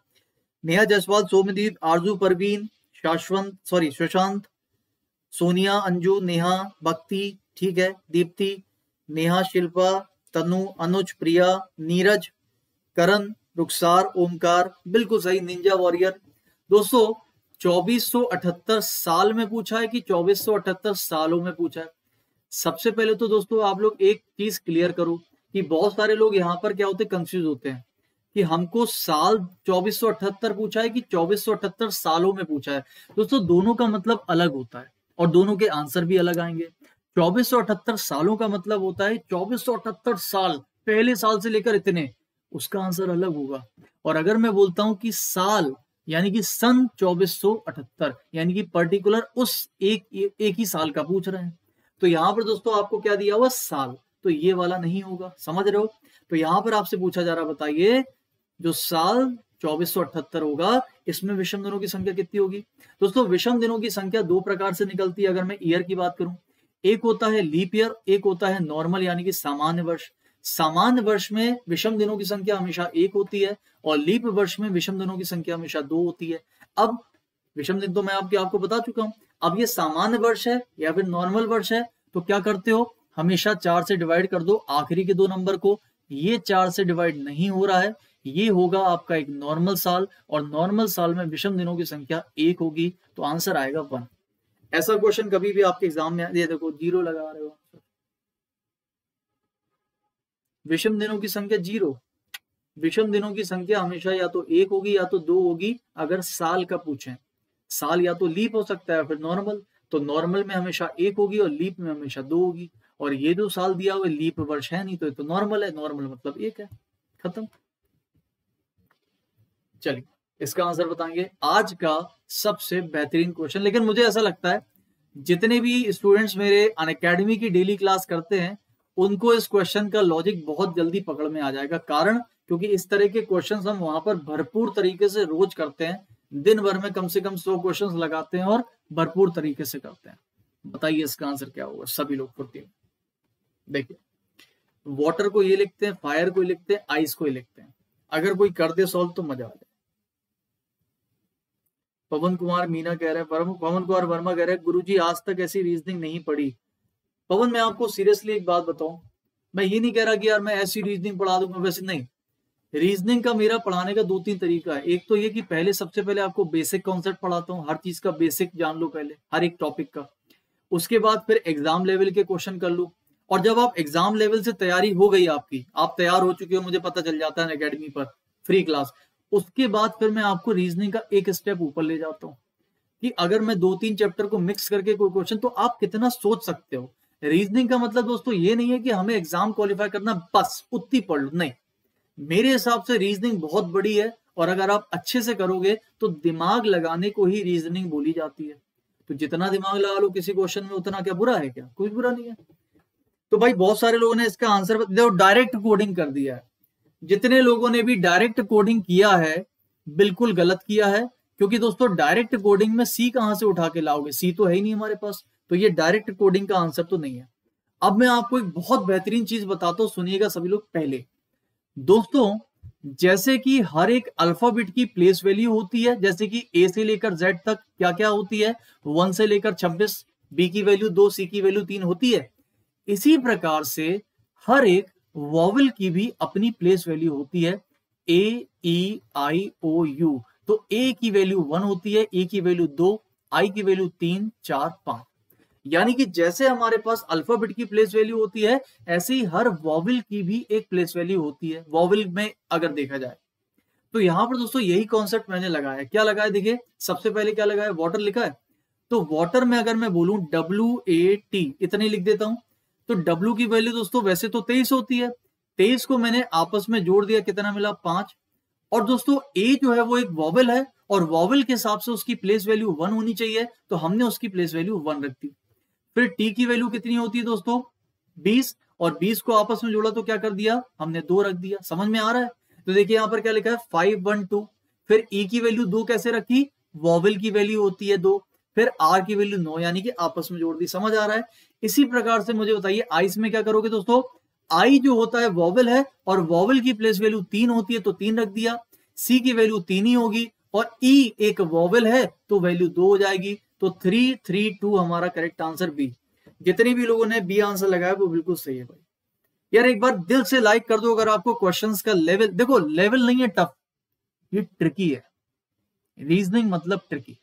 A: नेहा जायसवाल, सोमदीप, आरज़ू परवीन, शाश्वंत सॉरी सुशांत, सोनिया, अंजू, नेहा, भक्ति, ठीक है, दीप्ति, नेहा, शिल्पा, तनु, अनुज, प्रिया, नीरज, करण, रुखसार, ओमकार, बिल्कुल सही, निंजा वॉरियर। दोस्तों 2478 साल में पूछा है कि 2478 सालों में पूछा है? सबसे पहले तो दोस्तों आप लोग एक चीज़ क्लियर करो कि बहुत सारे लोग यहाँ पर क्या होते हैं कंफ्यूज होते हैं कि हमको साल 2478 पूछा है कि 2478 सालों में पूछा है। दोस्तों, दोनों का मतलब अलग होता है और दोनों के आंसर भी अलग आएँगे। 2478 सालों का मतलब होता है 2478 साल, पहले साल से लेकर इतने, उसका आंसर अलग होगा। और अगर मैं बोलता हूँ कि साल, यानी कि सन 2478 यानी कि पर्टिकुलर उस एक एक ही साल का पूछ रहे हैं। तो यहाँ पर दोस्तों आपको क्या दिया हुआ? साल। तो ये वाला नहीं होगा। समझ रहे हो? तो यहाँ पर आपसे पूछा जा रहा बताइए, जो साल चौबीस होगा, इसमें विषम दिनों की संख्या कितनी होगी? दोस्तों, विषम दिनों की संख्या दो प्रकार से निकलती है, अगर मैं ईयर की बात करूँ। एक होता है लीप ईयर, एक होता है नॉर्मल, यानी कि सामान्य वर्ष। सामान्य वर्ष में विषम दिनों की संख्या हमेशा एक होती है, और लीप वर्ष में विषम दिनों की संख्या हमेशा दो होती है। अब विषम दिन तो मैं आपके, आपको बता चुका हूँ। अब ये सामान्य वर्ष है या फिर नॉर्मल वर्ष है तो क्या करते हो? हमेशा चार से डिवाइड कर दो आखिरी के दो नंबर को। ये चार से डिवाइड नहीं हो रहा है, ये होगा आपका एक नॉर्मल साल और नॉर्मल साल में विषम दिनों की संख्या एक होगी तो आंसर आएगा वन ऐसा क्वेश्चन कभी भी आपके एग्ज़ाम में ये देखो ज़ीरो लगा रहे हो। विषम दिनों की संख्या ज़ीरो विषम दिनों की संख्या हमेशा या तो एक होगी या तो दो होगी, अगर साल का पूछें। साल या तो लीप हो सकता है फिर नॉर्मल तो नॉर्मल में हमेशा एक होगी और लीप में हमेशा दो होगी। और ये जो साल दिया हुआ लीप वर्ष है नहीं तो, तो नॉर्मल है नॉर्मल मतलब एक है खत्म। चलिए इसका आंसर बताएँगे। आज का सबसे बेहतरीन क्वेश्चन लेकिन मुझे ऐसा लगता है जितने भी स्टूडेंट्स मेरे अन की डेली क्लास करते हैं उनको इस क्वेश्चन का लॉजिक बहुत जल्दी पकड़ में आ जाएगा। कारण क्योंकि इस तरह के क्वेश्चंस हम वहाँ पर भरपूर तरीके से रोज करते हैं दिन भर में कम से कम सौ क्वेश्चंस लगाते हैं और भरपूर तरीके से करते हैं। बताइए इसका आंसर क्या होगा? सभी लोग फुर्ती में देखिए वाटर को ये लिखते हैं फायर को लिखते हैं आइस को लिखते हैं। अगर कोई कर दे सॉल्व तो मज़ा आ जाए। पवन कुमार मीना कह रहे हैं पवन कुमार वर्मा कह रहे हैं गुरु आज तक ऐसी रीजनिंग नहीं पड़ी पवन, मैं आपको सीरियसली एक बात बताऊँ। मैं ये नहीं कह रहा कि यार मैं ऐसी रीजनिंग पढ़ा दूँगा, वैसे नहीं। रीजनिंग का मेरा पढ़ाने का दो तीन तरीका है। एक तो ये कि पहले सबसे पहले आपको बेसिक कॉन्सेप्ट पढ़ाता हूँ, हर चीज़ का बेसिक जान लो पहले, हर एक टॉपिक का। उसके बाद फिर एग्ज़ाम लेवल के क्वेश्चन कर लो। और जब आप एग्ज़ाम लेवल से तैयारी हो गई आपकी, आप तैयार हो चुके हो, मुझे पता चल जाता है अकेडमी पर फ्री क्लास उसके बाद फिर मैं आपको रीजनिंग का एक स्टेप ऊपर ले जाता हूँ कि अगर मैं दो तीन चैप्टर को मिक्स करके कोई क्वेश्चन तो आप कितना सोच सकते हो? रीजनिंग का मतलब दोस्तों ये नहीं है कि हमें एग्ज़ाम क्वालिफाई करना, बस उतनी पढ़ लो, नहीं। मेरे हिसाब से रीजनिंग बहुत बड़ी है और अगर आप अच्छे से करोगे तो दिमाग लगाने को ही रीजनिंग बोली जाती है। तो जितना दिमाग लगा लो किसी क्वेश्चन में, उतना क्या बुरा है क्या? कुछ बुरा नहीं है। तो भाई, बहुत सारे लोगों ने इसका आंसर देखो डायरेक्ट कोडिंग कर दिया है। जितने लोगों ने भी डायरेक्ट कोडिंग किया है, बिल्कुल गलत किया है। क्योंकि दोस्तों डायरेक्ट कोडिंग में सी कहाँ से उठा के लाओगे? सी तो है ही नहीं हमारे पास। तो ये डायरेक्ट कोडिंग का आंसर तो नहीं है। अब मैं आपको एक बहुत बेहतरीन चीज़ बताता हूँ, सुनिएगा सभी लोग पहले। दोस्तों, जैसे कि हर एक अल्फ़ाबेट की प्लेस वैल्यू होती है, जैसे कि ए से लेकर जेड तक क्या क्या होती है? वन से लेकर छब्बीस बी की वैल्यू दो सी की वैल्यू तीन होती है। इसी प्रकार से हर एक वॉवल की भी अपनी प्लेस वैल्यू होती है। ए ई आई ओ यू तो ए की वैल्यू वन होती है ए की वैल्यू दो आई की वैल्यू तीन, चार, पाँच। यानी कि जैसे हमारे पास अल्फ़ाबेट की प्लेस वैल्यू होती है, ऐसे ही हर वॉवल की भी एक प्लेस वैल्यू होती है वॉवल में अगर देखा जाए। तो यहाँ पर दोस्तों यही कॉन्सेप्ट मैंने लगाया क्या लगाया देखिए, सबसे पहले क्या लगाया वाटर लिखा है। तो वाटर में अगर मैं बोलूँ डब्ल्यू ए टी इतने लिख देता हूँ। तो डब्ल्यू की वैल्यू दोस्तों वैसे तो तेईस होती है। तेईस को मैंने आपस में जोड़ दिया, कितना मिला? पाँच। और दोस्तों ए जो है वो एक वॉवल है, और वॉवल के हिसाब से उसकी प्लेस वैल्यू वन होनी चाहिए तो हमने उसकी प्लेस वैल्यू वन रख दी। फिर टी की वैल्यू कितनी होती है दोस्तों? बीस। और बीस को आपस में जोड़ा तो क्या कर दिया? हमने दो रख दिया। समझ में आ रहा है? तो देखिए यहाँ पर क्या लिखा है? फाइव वन टू फिर ई e की वैल्यू दो कैसे रखी? वॉवल की वैल्यू होती है दो। फिर आर की वैल्यू नौ, यानी कि आपस में जोड़ दी। समझ आ रहा है? इसी प्रकार से मुझे बताइए आइस में क्या करोगे दोस्तों? आई जो होता है वॉवल है, और वॉवल की प्लेस वैल्यू तीन होती है तो तीन रख दिया। सी की वैल्यू तीन ही होगी, और ई e एक वॉवल है तो वैल्यू दो हो जाएगी। तो थ्री थ्री टू हमारा करेक्ट आंसर बी जितने भी लोगों ने बी आंसर लगाया, वो बिल्कुल सही है भाई। यार, एक बार दिल से लाइक कर दो, अगर आपको क्वेश्चंस का लेवल देखो लेवल नहीं है टफ ये ट्रिकी है। रीजनिंग मतलब ट्रिकी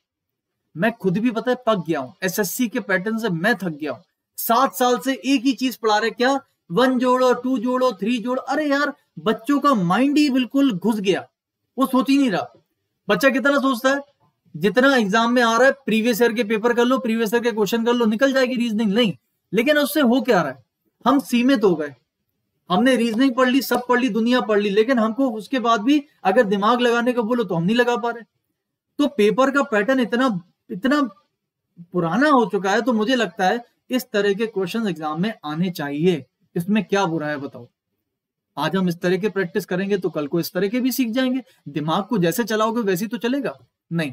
A: मैं खुद भी, पता है, पक गया हूँ। एसएससी के पैटर्न से मैं थक गया हूँ। सात साल से एक ही चीज़ पढ़ा रहे क्या? वन जोड़ो टू जोड़ो थ्री जोड़ो। अरे यार, बच्चों का माइंड ही बिल्कुल घुस गया। वो सोच ही नहीं रहा। बच्चा कितना सोचता है? जितना एग्ज़ाम में आ रहा है प्रीवियस ईयर के पेपर कर लो प्रीवियस ईयर के क्वेश्चन कर लो, निकल जाएगी रीजनिंग नहीं, लेकिन उससे हो क्या रहा है? हम सीमित हो गए। हमने रीजनिंग पढ़ ली, सब पढ़ ली, दुनिया पढ़ ली, लेकिन हमको उसके बाद भी अगर दिमाग लगाने को बोलो तो हम नहीं लगा पा रहे। तो पेपर का पैटर्न इतना इतना पुराना हो चुका है तो मुझे लगता है इस तरह के क्वेश्चन एग्ज़ाम में आने चाहिए। इसमें क्या बुरा है बताओ। आज हम इस तरह के प्रैक्टिस करेंगे तो कल को इस तरह के भी सीख जाएँगे। दिमाग को जैसे चलाओगे, वैसे तो चलेगा। नहीं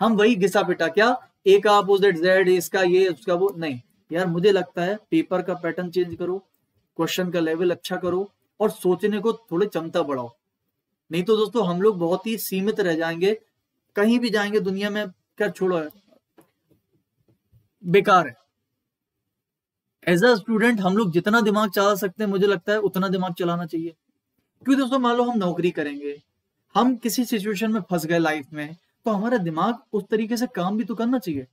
A: हम वही घिसा पिटा, क्या? ए का अपोजिट जेड इसका ये, उसका वो, नहीं। यार, मुझे लगता है पेपर का पैटर्न चेंज करो क्वेश्चन का लेवल अच्छा करो, और सोचने को थोड़ी क्षमता बढ़ाओ। नहीं तो दोस्तों, हम लोग बहुत ही सीमित रह जाएँगे। कहीं भी जाएँगे, दुनिया में, क्या छोड़ो है बेकार है। एज अ स्टूडेंट हम लोग जितना दिमाग चला सकते हैं, मुझे लगता है, उतना दिमाग चलाना चाहिए। क्योंकि दोस्तों? मान लो हम नौकरी करेंगे। हम किसी सिचुएशन में फंस गए लाइफ में तो हमारा दिमाग उस तरीके से काम भी तो करना चाहिए।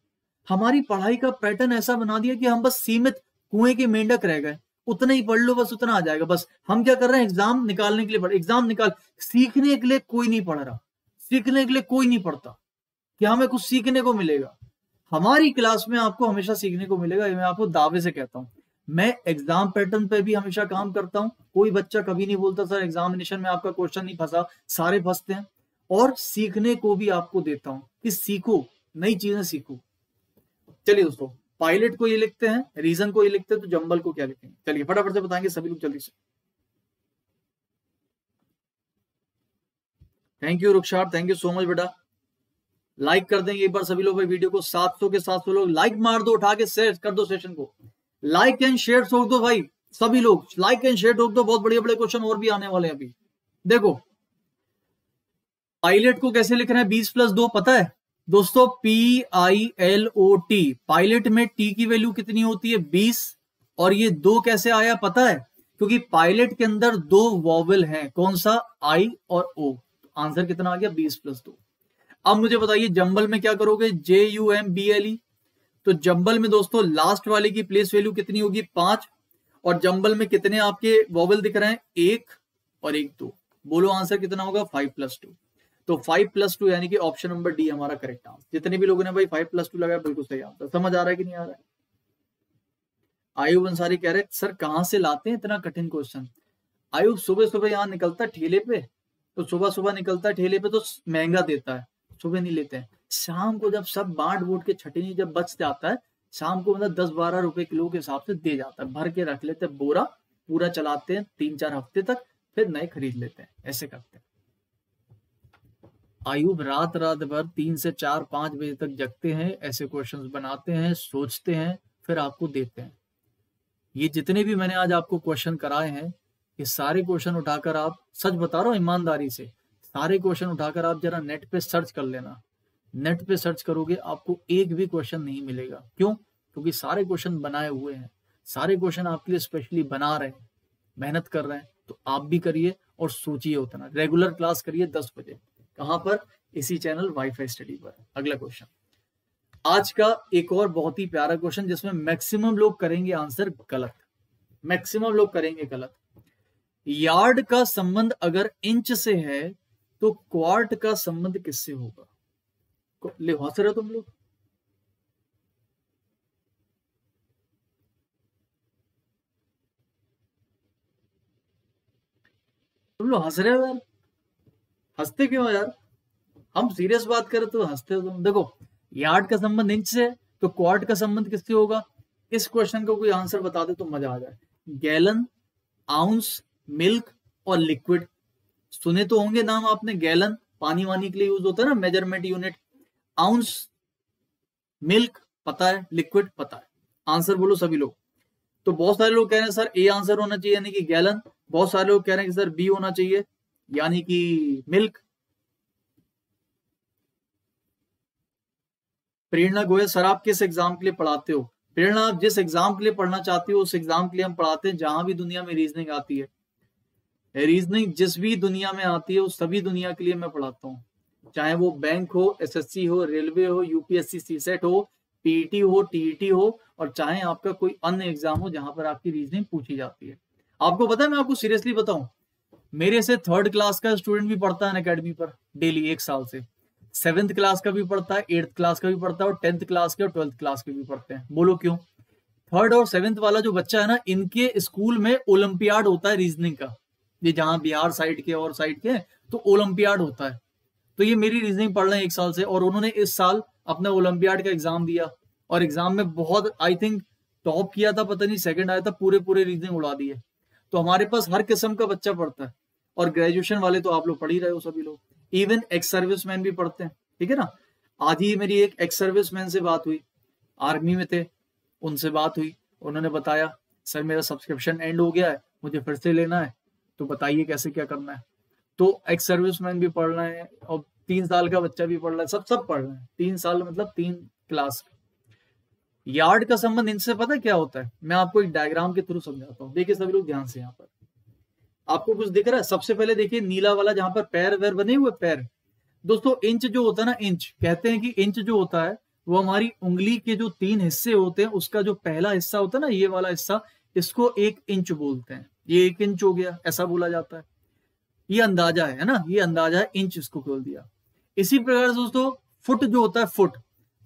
A: हमारी पढ़ाई का पैटर्न ऐसा बना दिया कि हम बस सीमित कुएँ के मेंढक रह गए। उतना ही पढ़ लो, बस उतना आ जाएगा। बस हम क्या कर रहे हैं? एग्ज़ाम निकालने के लिए पढ़ एग्ज़ाम निकाल, सीखने के लिए कोई नहीं पढ़ रहा। सीखने के लिए कोई नहीं पढ़ता। कि हमें कुछ सीखने को मिलेगा? हमारी क्लास में आपको हमेशा सीखने को मिलेगा। मैं आपको दावे से कहता हूँ। मैं एग्ज़ाम पैटर्न पे भी हमेशा काम करता हूँ। कोई बच्चा कभी नहीं बोलता, सर एग्जामिनेशन में आपका क्वेश्चन नहीं फंसा। सारे फंसते हैं। और सीखने को भी आपको देता हूँ कि सीखो, नई चीज़ें सीखो। चलिए दोस्तों, पायलट को ये लिखते हैं, रीजन को ये लिखते हैं तो जंबल को क्या लिखेंगे? चलिए, फटाफट से बताएँगे, सभी लोग जल्दी से। Thank you Rukhsar thank you so much बेटा। लाइक कर देंगे एक बार सभी लोग भाई वीडियो को 700 के 700 लोग। लाइक मार दो, उठा के शेयर कर दो सेशन को। लाइक एंड शेयर ठोक दो भाई, सभी लोग। लाइक एंड शेयर ठोक दो, बहुत बढ़िया बड़े क्वेश्चन और भी आने वाले हैं अभी। देखो पायलट को कैसे लिख रहे हैं? बीस प्लस दो, पता है? दोस्तों P I L O T pilot में टी की वैल्यू कितनी होती है? बीस। और ये दो कैसे आया, पता है? क्योंकि पायलट के अंदर दो वॉवल हैं। कौन सा? आई और ओ तो आंसर कितना आ गया? बीस प्लस दो। अब मुझे बताइए, जंबल में क्या करोगे? J U M B L E तो जंबल में दोस्तों लास्ट वाले की प्लेस वैल्यू कितनी होगी? पाँच। और जंबल में कितने आपके वॉवल दिख रहे हैं? एक और एक दो। बोलो आंसर कितना होगा? फाइव प्लस टू तो फाइव प्लस टू यानी कि ऑप्शन नंबर डी हमारा करेक्ट आंसर जितने भी लोगों ने भाई फाइव प्लस टू लगाया, बिल्कुल सही आंसर समझ आ रहा है कि नहीं आ रहा है? आयुब अंसारी कह रहे सर, कहाँ से लाते हैं इतना कठिन क्वेश्चन आयुब, सुबह सुबह यहाँ निकलता ठेले पे तो सुबह सुबह निकलता ठेले पे तो महँगा देता है, सुबह नहीं लेते हैं। शाम को जब सब बांट बूट के छटनी जब बच जाता है, शाम को मतलब दस बारह रुपए किलो के हिसाब से दे जाता है, भर के रख लेते हैं, बोरा पूरा चलाते हैं, तीन चार हफ़्ते तक, फिर नए खरीद लेते हैं, ऐसे करते हैं। आयुब रात रात भर तीन से चार पाँच बजे तक जगते हैं, ऐसे क्वेश्चंस बनाते हैं, सोचते हैं, फिर आपको देते हैं। ये जितने भी मैंने आज आपको क्वेश्चन कराए हैं, ये सारे क्वेश्चन उठाकर आप, सच बता रहा हूँ, ईमानदारी से, सारे क्वेश्चन उठाकर आप जरा नेट पे सर्च कर लेना। नेट पे सर्च करोगे, आपको एक भी क्वेश्चन नहीं मिलेगा। क्यों? क्योंकि सारे क्वेश्चन बनाए हुए हैं। सारे क्वेश्चन आपके लिए स्पेशली बना रहे हैं। मेहनत कर रहे हैं तो आप भी करिए और सोचिए उतना। रेगुलर क्लास करिए दस बजे। कहाँ पर? इसी चैनल वाईफाई स्टडी पर। अगला क्वेश्चन आज का एक और बहुत ही प्यारा क्वेश्चन जिसमें मैक्सिमम लोग करेंगे आंसर गलत। मैक्सिमम लोग करेंगे गलत। यार्ड का संबंध अगर इंच से है तो क्वार्ट का संबंध किससे होगा? ले हंस रहे तुम लोग। तुम लोग हंस रहे हो यार? हँसते क्यों यार? हम सीरियस बात करें तो हँसते हो तुम। देखो यार्ड का संबंध इंच से तो क्वार्ट का संबंध किससे होगा? इस क्वेश्चन का को कोई आंसर बता दे तो मज़ा आ जाए। गैलन आउंस मिल्क और लिक्विड सुने तो होंगे नाम आपने, गैलन। पानी वानी के लिए यूज़ होता है ना मेज़रमेंट यूनिट आउंस मिल्क पता है लिक्विड पता है। आंसर बोलो सभी लोग। तो बहुत सारे लोग कह रहे हैं, सर ए आंसर होना चाहिए यानी कि गैलन। बहुत सारे लोग कह रहे हैं कि, सर बी होना चाहिए। यानी कि मिल्क। प्रेरणा गोयल, सर, आप किस एग्ज़ाम के लिए पढ़ाते हो? प्रेरणा, आप जिस एग्ज़ाम के लिए पढ़ना चाहते हो, उस एग्ज़ाम के लिए हम पढ़ाते हैं जहाँ भी दुनिया में रीजनिंग आती है। रीजनिंग जिस भी दुनिया में आती है, उस सभी दुनिया के लिए मैं पढ़ाता हूँ। चाहे वो बैंक हो एसएससी हो रेलवे हो यूपीएससी सीसेट हो पीईटी हो टीईटी हो, और चाहे आपका कोई अन्य एग्ज़ाम हो जहाँ पर आपकी रीजनिंग पूछी जाती है। आपको पता है मैं आपको सीरियसली बताऊँ? मेरे से थर्ड क्लास का स्टूडेंट भी पढ़ता है अकेडमी पर डेली एक साल से। सेवेंथ क्लास का भी पढ़ता है एट्थ क्लास का भी पढ़ता है और टेंथ क्लास के और ट्वेल्थ क्लास के भी पढ़ते हैं। बोलो क्यों? थर्ड और सेवेंथ वाला जो बच्चा है ना, इनके स्कूल में ओलंपियाड होता है रीजनिंग का। ये जहाँ बिहार साइड के और साइड के तो ओलंपियाड होता है। तो ये मेरी रीजनिंग पढ़ रहे हैं एक साल से और उन्होंने इस साल अपना ओलंपियाड का एग्ज़ाम दिया। और एग्ज़ाम में बहुत आई थिंक टॉप किया था, पता नहीं सेकंड आया था पूरे पूरे रीजनिंग उड़ा दिए। तो हमारे पास हर किस्म का बच्चा पढ़ता है। और ग्रेजुएशन वाले तो आप लोग पढ़ ही रहे हो सभी लोग। इवन एक्स सर्विस मैन भी पढ़ते हैं, ठीक है ना? आज ही मेरी एक एक्स सर्विस मैन से बात हुई। आर्मी में थे, उनसे बात हुई। उन्होंने बताया, सर, मेरा सब्सक्रिप्शन एंड हो गया है, मुझे फिर से लेना है तो बताइए कैसे क्या करना है? तो एक्स सर्विस मैन भी पढ़ रहे हैं, और तीन साल का बच्चा भी पढ़ रहा है, सब सब पढ़ रहे हैं। तीन साल मतलब तीन क्लास यार्ड का संबंध इनसे पता क्या होता है? मैं आपको एक डायग्राम के थ्रू समझाता हूँ। देखिए सभी लोग ध्यान से यहाँ पर। आपको कुछ दिख रहा है? सबसे पहले देखिए, नीला वाला जहाँ पर पैर वैर बने हुए, पैर। दोस्तों, इंच जो होता है ना, इंच। कहते हैं कि इंच जो होता है, वो हमारी उंगली के जो तीन हिस्से होते हैं, उसका जो पहला हिस्सा होता है ना, ये वाला हिस्सा, इसको एक इंच बोलते हैं। ये एक इंच हो गया, ऐसा बोला जाता है। ये अंदाज़ा है ना? ये अंदाज़ा है, इंच इसको खोल दिया। इसी प्रकार से दोस्तों, फुट जो होता है, फुट।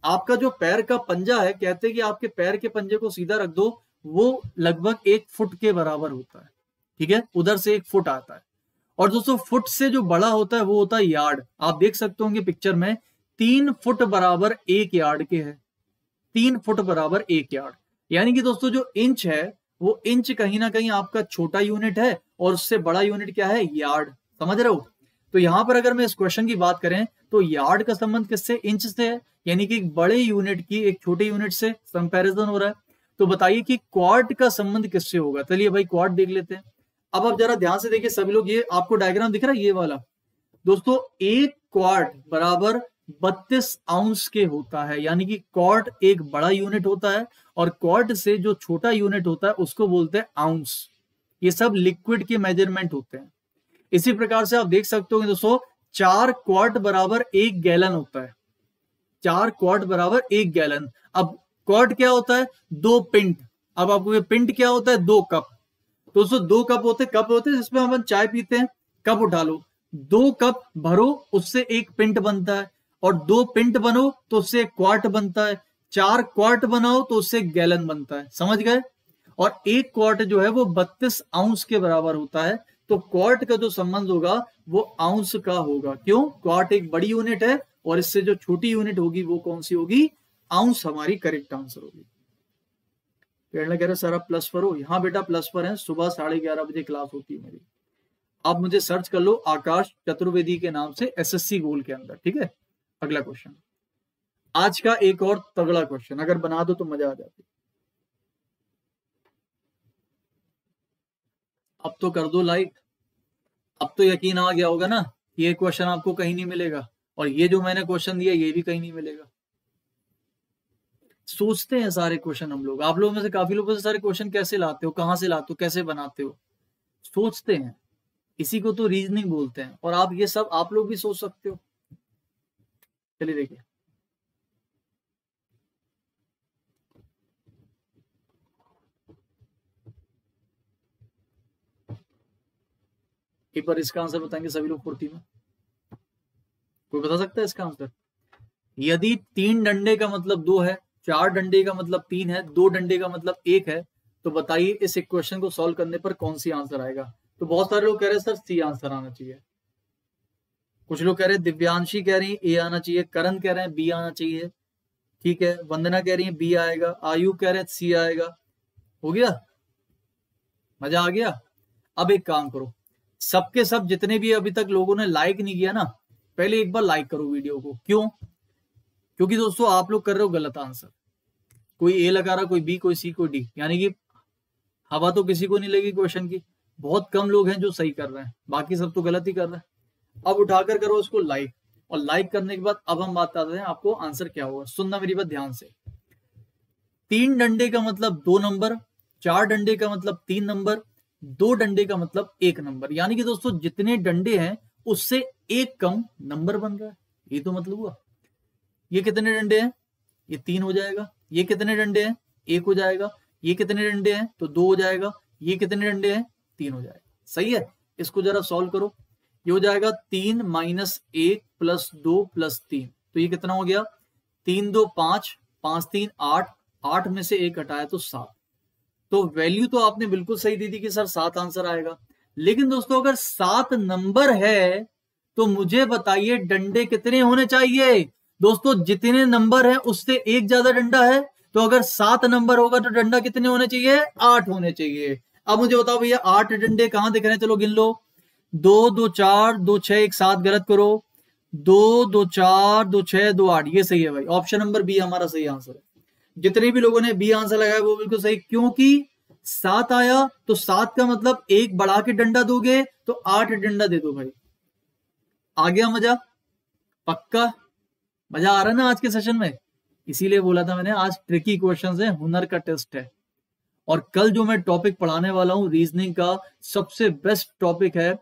A: आपका जो पैर का पंजा है, कहते हैं कि आपके पैर के पंजे को सीधा रख दो, वो लगभग एक फुट के बराबर होता है, ठीक है? उधर से एक फुट आता है। और दोस्तों, फुट से जो बड़ा होता है, वो होता है यार्ड। आप देख सकते होंगे पिक्चर में, तीन फुट बराबर एक यार्ड के है। तीन फुट बराबर एक यार्ड। यानी कि दोस्तों, जो इंच है, वो इंच कहीं ना कहीं आपका छोटा यूनिट है, और उससे बड़ा यूनिट क्या है? यार्ड। समझ रहे हो? तो यहाँ पर अगर मैं इस क्वेश्चन की बात करें तो यार्ड का संबंध किससे इंच से है? यानी कि एक बड़े यूनिट की, एक छोटे यूनिट से कंपैरिजन हो रहा है। तो बताइए कि क्वार्ट का संबंध किससे होगा? चलिए भाई क्वार्ट देख लेते हैं। अब आप जरा ध्यान से देखिए, सभी लोग ये, आपको डायग्राम दिख रहा है? ये वाला। दोस्तों, एक क्वार्ट बराबर बत्तीस आउंस के होता है। यानी कि क्वार्ट एक बड़ा यूनिट होता है और क्वार्ट से जो छोटा यूनिट होता है, उसको बोलते हैं आउंस ये सब लिक्विड के मेज़रमेंट होते हैं। इसी प्रकार से आप देख सकते हो दोस्तों चार क्वार्ट बराबर एक गैलन होता है। चार क्वार्ट बराबर एक गैलन अब क्वार्ट क्या होता है? दो पिंट अब आपको ये पिंट क्या होता है? दो कप तो दोस्तों दो कप होते कप होते हैं, जिसमें हम चाय पीते हैं कप उठा लो। दो कप भरो, उससे एक पिंट बनता है। और दो पिंट बनो तो उससे एक क्वार्ट बनता है। चार क्वार्ट बनाओ तो उससे गैलन बनता है। समझ गए? और एक क्वार्ट जो है, वो बत्तीस आउंस के बराबर होता है। तो क्वार्ट का जो संबंध होगा, वो आउंस का होगा। क्यों? क्वार्ट एक बड़ी यूनिट है और इससे जो छोटी यूनिट होगी, वो कौन सी होगी? आउंस हमारी करेक्ट आंसर होगी। प्रेरणा कह रहे सर आप प्लस पर हो? हाँ बेटा प्लस पर है। सुबह साढ़े ग्यारह बजे क्लास होती है मेरी। आप मुझे सर्च कर लो आकाश चतुर्वेदी के नाम से एसएससी गोल के अंदर, ठीक है? अगला क्वेश्चन आज का एक और तगड़ा क्वेश्चन अगर बना दो तो मज़ा आ जाती अब तो कर दो लाइक अब तो यकीन आ गया होगा ना, ये क्वेश्चन आपको कहीं नहीं मिलेगा. और ये जो मैंने क्वेश्चन दिया, ये भी कहीं नहीं मिलेगा. सोचते हैं सारे क्वेश्चन हम लोग. आप लोगों में से काफ़ी लोगों से सारे क्वेश्चन कैसे लाते हो, कहाँ से लाते हो, कैसे बनाते हो? सोचते हैं. इसी को तो रीजनिंग बोलते हैं. और आप ये सब, आप लोग भी सोच सकते हो. चलिए देखिए. एक बार इसका आंसर बताएँगे सभी लोग फुर्ती में? कोई बता सकता है इसका आंसर? यदि तीन डंडे का मतलब दो है, चार डंडे का मतलब तीन है, दो डंडे का मतलब एक है तो बताइए इस इक्वेशन को सॉल्व करने पर कौन सी आंसर आएगा? तो बहुत सारे लोग कह रहे हैं, सर सी आंसर आना चाहिए। कुछ लोग कह रहे हैं, दिव्यांशी कह रही है ए आना चाहिए। करण कह रहे हैं बी आना चाहिए। ठीक है, वंदना कह रही है बी आएगा। आयु कह रहे हैं सी आएगा। हो गया? मज़ा आ गया? अब एक काम करो सबके सब जितने भी अभी तक लोगों ने लाइक नहीं किया ना, पहले एक बार लाइक करो वीडियो को। क्यों? क्योंकि दोस्तों, आप लोग कर रहे हो गलत आंसर कोई ए लगा रहा, कोई बी कोई सी कोई डी यानी कि हवा तो किसी को नहीं लगी क्वेश्चन की। बहुत कम लोग हैं जो सही कर रहे हैं। बाकी सब तो गलत ही कर रहे हैं। अब उठाकर करो उसको लाइक और लाइक करने के बाद अब हम बात करते हैं आपको आंसर क्या होगा। सुनना मेरी बात ध्यान से। तीन डंडे का मतलब दो नंबर चार डंडे का मतलब तीन नंबर दो डंडे का मतलब एक नंबर। यानी कि दोस्तों, जितने डंडे हैं, उससे एक कम नंबर बन रहा है। ये तो मतलब हुआ। ये कितने डंडे हैं? ये तीन हो जाएगा। ये कितने डंडे हैं? एक हो जाएगा। ये कितने डंडे हैं? तो दो हो जाएगा। ये कितने डंडे हैं? तीन हो जाएगा। सही है? इसको जरा सॉल्व करो। ये हो जाएगा तीन माइनस एक प्लस दो प्लस तीन। तो ये कितना हो गया? तीन दो पाँच पाँच तीन आठ। आठ में से एक हटाया तो सात। तो वैल्यू तो आपने बिल्कुल सही दी थी कि सर सात आंसर आएगा। लेकिन दोस्तों, अगर सात नंबर है तो मुझे बताइए डंडे कितने होने चाहिए? दोस्तों, जितने नंबर है, उससे एक ज़्यादा डंडा है। तो अगर सात नंबर होगा तो डंडा कितने होने चाहिए? आठ होने चाहिए। अब मुझे बताओ भैया, आठ डंडे कहाँ दिख रहे हैं? चलो गिन लो। दो दो, चार, दो, छह, एक सात गलत करो। दो दो, चार, दो, छह, दो, आठ, ये सही है भाई। ऑप्शन नंबर बी हमारा सही आंसर है। जितने भी लोगों ने बी आंसर लगाया वो बिल्कुल सही, क्योंकि सात आया तो सात का मतलब एक बढ़ा के डंडा दोगे तो आठ डंडा दे दो भाई। आ गया मज़ा? पक्का? मज़ा आ रहा ना आज के सेशन में? इसीलिए बोला था मैंने, आज ट्रिकी क्वेश्चन है, हुनर का टेस्ट है। और कल जो मैं टॉपिक पढ़ाने वाला हूँ रीजनिंग का सबसे बेस्ट टॉपिक है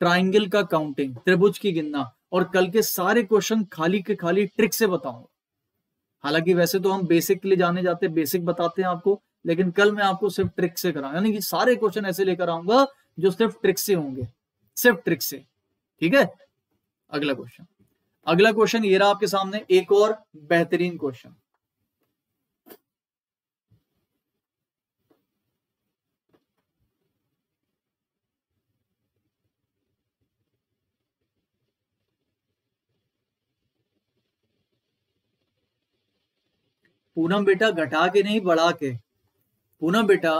A: ट्राइंगल का काउंटिंग त्रिभुज की गिनना। और कल के सारे क्वेश्चन खाली के खाली ट्रिक से बताऊँगा हालाँकि वैसे तो हम बेसिक के लिए जाने जाते हैं बेसिक बताते हैं आपको, लेकिन कल मैं आपको सिर्फ़ ट्रिक से कराऊँगा यानी कि सारे क्वेश्चन ऐसे लेकर आऊँगा जो सिर्फ़ ट्रिक से होंगे, सिर्फ़ ट्रिक से, ठीक है? अगला क्वेश्चन अगला क्वेश्चन ये रहा आपके सामने, एक और बेहतरीन क्वेश्चन पूनम बेटा घटा के नहीं, बढ़ा के। पूनम बेटा,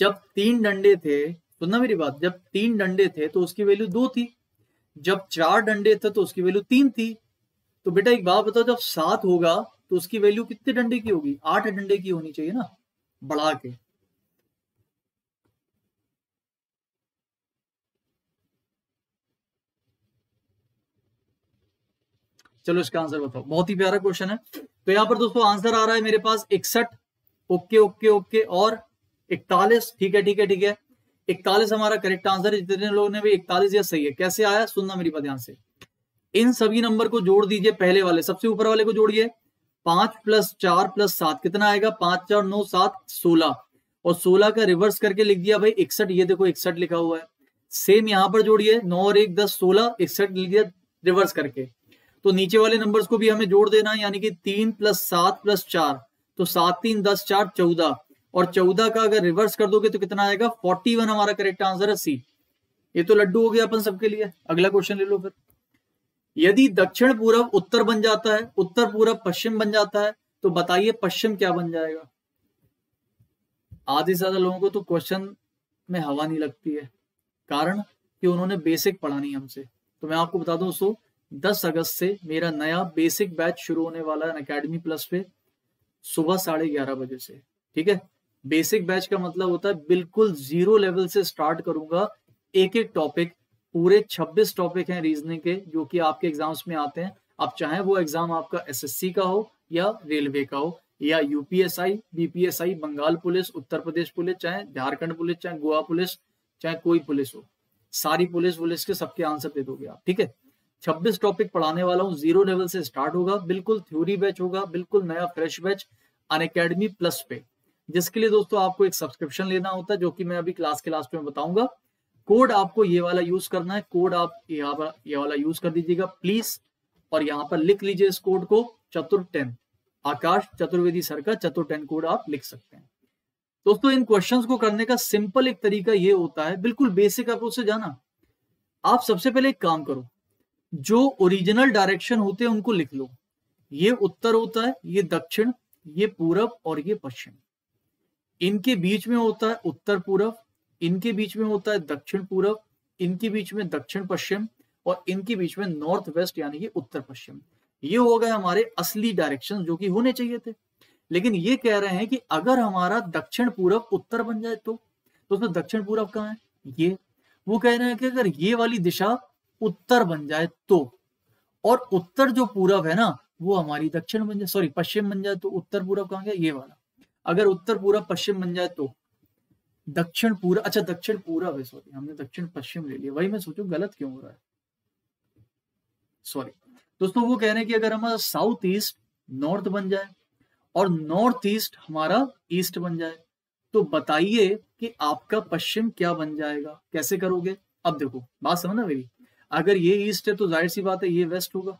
A: जब तीन डंडे थे, सुनना मेरी बात, जब तीन डंडे थे तो उसकी वैल्यू दो थी। जब चार डंडे थे तो उसकी वैल्यू तीन थी। तो बेटा एक बात बताओ, जब सात होगा तो उसकी वैल्यू कितने डंडे की होगी? आठ डंडे की होनी चाहिए ना, बढ़ा के। चलो इसका आंसर बताओ। बहुत ही प्यारा क्वेश्चन है। तो यहाँ पर दोस्तों आंसर आ रहा है मेरे पास इकसठ। ओके ओके ओके, और इकतालीस। ठीक है ठीक है ठीक है। इकतालीस हमारा करेक्ट आंसर है। जितने लोगों ने भी इकतालीस या सही है। कैसे आया? सुनना मेरी बात ध्यान से। इन सभी नंबर को जोड़ दीजिए पहले वाले। सबसे ऊपर वाले को जोड़िए। पाँच प्लस चार प्लस सात। कितना आएगा? पाँच, चार, नौ, सात, सोलह। और सोलह का रिवर्स करके लिख दिया भाई, इकसठ। ये देखो, इकसठ लिखा हुआ है। सेम यहाँ पर जोड़िए। नौ और एक, दस, सोलह। इकसठ लिख दिया रिवर्स करके। तो नीचे वाले नंबर्स को भी हमें जोड़ देना है यानी कि तीन प्लस सात प्लस चार तो सात, तीन, दस, चार, चौदह। और चौदह का अगर रिवर्स कर दोगे तो कितना आएगा? फोर्टी वन हमारा करेक्ट आंसर है सी ये तो लड्डू हो गया अपन सबके लिए। अगला क्वेश्चन ले लो फिर। यदि दक्षिण पूर्व उत्तर बन जाता है, उत्तर पूर्व पश्चिम बन जाता है तो बताइए पश्चिम क्या बन जाएगा? आधे से ज़्यादा लोगों को तो क्वेश्चन में हवा नहीं लगती है। कारण कि उन्होंने बेसिक पढ़ा नहीं हमसे। तो मैं आपको बता दूँ दोस्तों 10 अगस्त से मेरा नया बेसिक बैच शुरू होने वाला है अकेडमी प्लस पे सुबह साढ़े ग्यारह बजे से, ठीक है? बेसिक बैच का मतलब होता है बिल्कुल ज़ीरो लेवल से स्टार्ट करूँगा एक एक टॉपिक पूरे 26 टॉपिक हैं रीजनिंग के, जो कि आपके एग्ज़ाम्स में आते हैं। आप चाहे वो एग्ज़ाम आपका एसएससी का हो या रेलवे का हो, या UPSI BPSI Bengal police, Uttar Pradesh police, चाहे झारखंड पुलिस, चाहे गोवा पुलिस, चाहे कोई पुलिस हो, सारी पुलिस पुलिस के सबके आंसर दे दोगे आप, ठीक है? 26 टॉपिक पढ़ाने वाला हूँ ज़ीरो लेवल से स्टार्ट होगा, बिल्कुल थ्योरी बैच होगा, बिल्कुल नया फ्रेश बैच अन प्लस पे। जिसके लिए दोस्तों आपको एक सब्सक्रिप्शन लेना होता है, जो कि मैं अभी क्लास के लास्ट में बताऊँगा। कोड आपको ये वाला यूज़ करना है कोड आप यहाँ पर, ये वाला यूज़ कर दीजिएगा प्लीज़ और यहाँ पर लिख लीजिए इस कोड को, चतुर टेन आकाश चतुर्वेदी सर का चतुर टेन कोड आप लिख सकते हैं। दोस्तों, इन क्वेश्चंस को करने का सिंपल एक तरीका ये होता है, बिल्कुल बेसिक अप्रोच से जाना। आप सबसे पहले एक काम करो जो ओरिजिनल डायरेक्शन होते हैं, उनको लिख लो। ये उत्तर होता है, ये दक्षिण, ये पूरब और ये पश्चिम। इनके बीच में होता है उत्तर पूरब, इनके बीच में होता है दक्षिण पूरब, इनके बीच में दक्षिण पश्चिम और इनके बीच में नॉर्थ वेस्ट यानी कि उत्तर पश्चिम। ये हो गए हमारे असली डायरेक्शन जो कि होने चाहिए थे। लेकिन ये कह रहे हैं कि अगर हमारा दक्षिण पूरब उत्तर बन जाए तो दोस्तों दक्षिण पूरब कहाँ है? ये। वो कह रहे हैं कि अगर ये वाली दिशा उत्तर बन जाए तो। और उत्तर जो पूरब है ना, वो हमारी दक्षिण बन जाए सॉरी पश्चिम बन जाए तो उत्तर पूरब कहाँ गया? ये वाला। अगर उत्तर पूरब पश्चिम बन जाए तो दक्षिण पूरा अच्छा दक्षिण पूरब है सॉरी हमने दक्षिण पश्चिम ले लिया। वही मैं सोचू, गलत क्यों हो रहा है? सॉरी दोस्तों, वो कह रहे हैं कि अगर हमारा साउथ ईस्ट नॉर्थ बन जाए और नॉर्थ ईस्ट हमारा ईस्ट बन जाए तो बताइए कि आपका पश्चिम क्या बन जाएगा? कैसे करोगे? अब देखो, बात समझना मेरी? अगर ये ईस्ट है तो ज़ाहिर सी बात है ये वेस्ट होगा।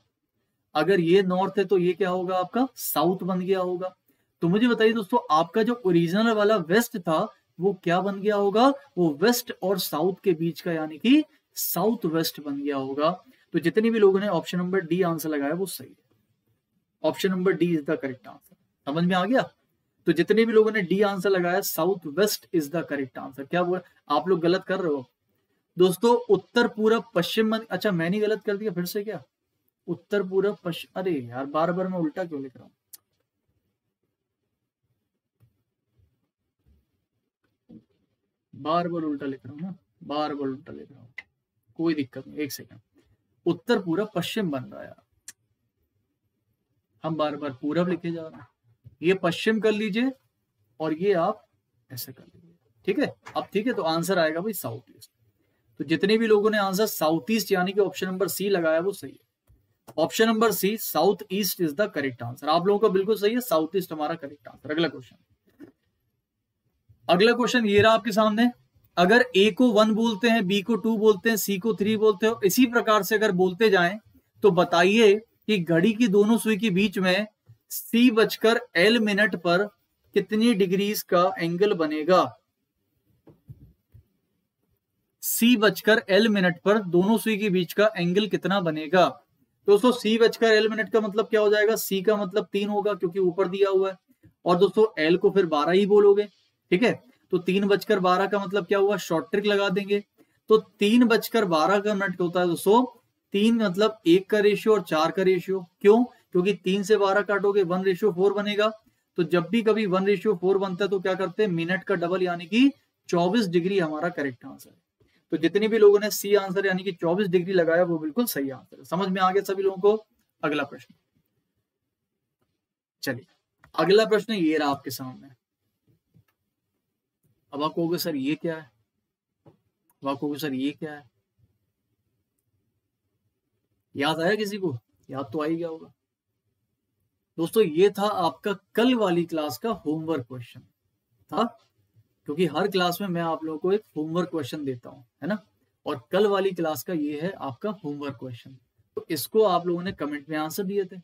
A: अगर ये नॉर्थ है तो ये क्या होगा आपका? साउथ बन गया होगा। तो मुझे बताइए दोस्तों, आपका जो ओरिजिनल वाला वेस्ट था, वो क्या बन गया होगा? वो वेस्ट और साउथ के बीच का, यानी कि साउथ वेस्ट बन गया होगा। तो जितने भी लोगों ने ऑप्शन नंबर डी आंसर लगाया, वो सही है। Option number D is the correct answer. समझ में आ गया? तो जितने भी लोगों ने डी आंसर लगाया, south west is the correct answer. क्या बोला, आप लोग गलत कर रहे हो? दोस्तों, उत्तर पूरब, पश्चिम अच्छा मैंने गलत कर दिया फिर से क्या? उत्तर पूरब पश्चिम अरे यार बार बार मैं उल्टा क्यों लिख रहा हूँ? बार बार उल्टा लिख रहा हूँ ना? बार बार उल्टा लिख रहा हूँ। कोई दिक्कत नहीं, एक सेकंड उत्तर पूरब, पश्चिम बन रहा है हम बार बार पूरब लिखे जा रहे हैं। ये पश्चिम कर लीजिए और ये आप ऐसे कर लीजिए। ठीक है? अब ठीक है तो आंसर आएगा भाई साउथ ईस्ट। तो जितने भी लोगों ने आंसर साउथ ईस्ट यानी कि ऑप्शन नंबर सी लगाया, वो सही है। Option number C, south east is the correct answer. आप लोगों का बिल्कुल सही है, साउथ ईस्ट हमारा करेक्ट आंसर। अगला क्वेश्चन। अगला क्वेश्चन ये रहा आपके सामने। अगर ए को वन बोलते हैं बी को टू बोलते हैं सी को थ्री बोलते हो इसी प्रकार से अगर बोलते जाए तो बताइए कि घड़ी की दोनों सुई के बीच में सी बचकर एल मिनट पर कितनी डिग्रीज का एंगल बनेगा? सी बचकर एल मिनट पर दोनों सुई के बीच का एंगल कितना बनेगा? दोस्तों सी बचकर एल मिनट का मतलब क्या हो जाएगा? सी का मतलब तीन होगा क्योंकि ऊपर दिया हुआ है। और दोस्तों एल को फिर बारह ही बोलोगे, ठीक है? तो तीन बजकर बारह का मतलब क्या हुआ? शॉर्ट ट्रिक लगा देंगे। तो तीन बजकर बारह का मिनट होता है दोस्तों, तीन मतलब एक का रेशियो और चार का रेशियो क्यों? क्योंकि तीन से बारह काटोगे वन रेशियो फोर बनेगा। तो जब भी कभी वन रेशियो फोर बनता है तो क्या करते हैं? मिनट का डबल यानी कि चौबीस डिग्री हमारा करेक्ट आंसर है। तो जितने भी लोगों ने सी आंसर यानी कि चौबीस डिग्री लगाया, वो बिल्कुल सही आंसर है। समझ में आ गया सभी लोगों को? अगला प्रश्न। चलिए, अगला प्रश्न ये रहा आपके सामने। अब आप कहोगे, सर, ये क्या है? अब आप कहोगे, सर, ये क्या है? याद आया किसी को? याद तो आ ही गया होगा। दोस्तों, ये था आपका कल वाली क्लास का होमवर्क क्वेश्चन था? क्योंकि हर क्लास में मैं आप लोगों को एक होमवर्क क्वेश्चन देता हूँ, है ना? और कल वाली क्लास का ये है आपका होमवर्क क्वेश्चन तो इसको आप लोगों ने कमेंट में आंसर दिए थे।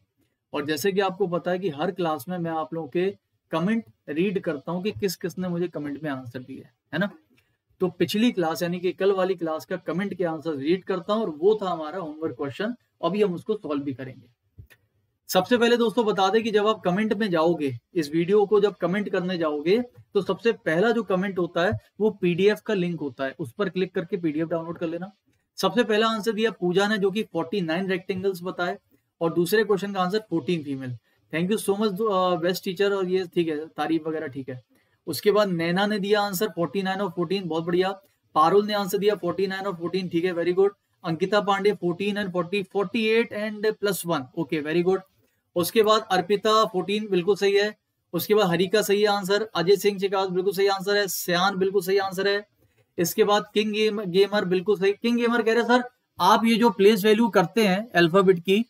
A: और जैसे कि आपको पता है कि हर क्लास में मैं आप लोगों के कमेंट रीड करता हूँ कि किस किस ने मुझे कमेंट में आंसर दिया है ना? तो पिछली क्लास, यानी कि कल वाली क्लास का कमेंट के आंसर रीड करता हूँ और वो था हमारा होमवर्क क्वेश्चन अभी हम उसको सॉल्व भी करेंगे। सबसे पहले दोस्तों बता दें कि जब आप कमेंट में जाओगे, इस वीडियो को जब कमेंट करने जाओगे तो सबसे पहला जो कमेंट होता है, वो पीडीएफ का लिंक होता है। उस पर क्लिक करके पीडीएफ डाउनलोड कर लेना। सबसे पहला आंसर दिया पूजा ने, जो कि 49 रेक्टेंगल्स बताए। और दूसरे क्वेश्चन का answer 14 female thank you so much best teacher और ये ठीक है, तारीफ़ वगैरह ठीक है। उसके बाद नैना ने दिया आंसर 49 और 14 बहुत बढ़िया। पारुल ने आंसर दिया 49 और 14 ठीक है very good Ankita Pandey 14 and 40 48 and plus one okay very good उसके बाद अर्पिता 14 बिल्कुल सही है। उसके बाद हरिका सही आंसर अजय सिंह चिकास बिल्कुल सही आंसर है। श्यान बिल्कुल सही आंसर है। इसके बाद किंग गेम, गेमर बिल्कुल सही। किंग गेमर कह रहे सर आप ये जो प्लेस वैल्यू करते हैं अल्फ़ाबेट की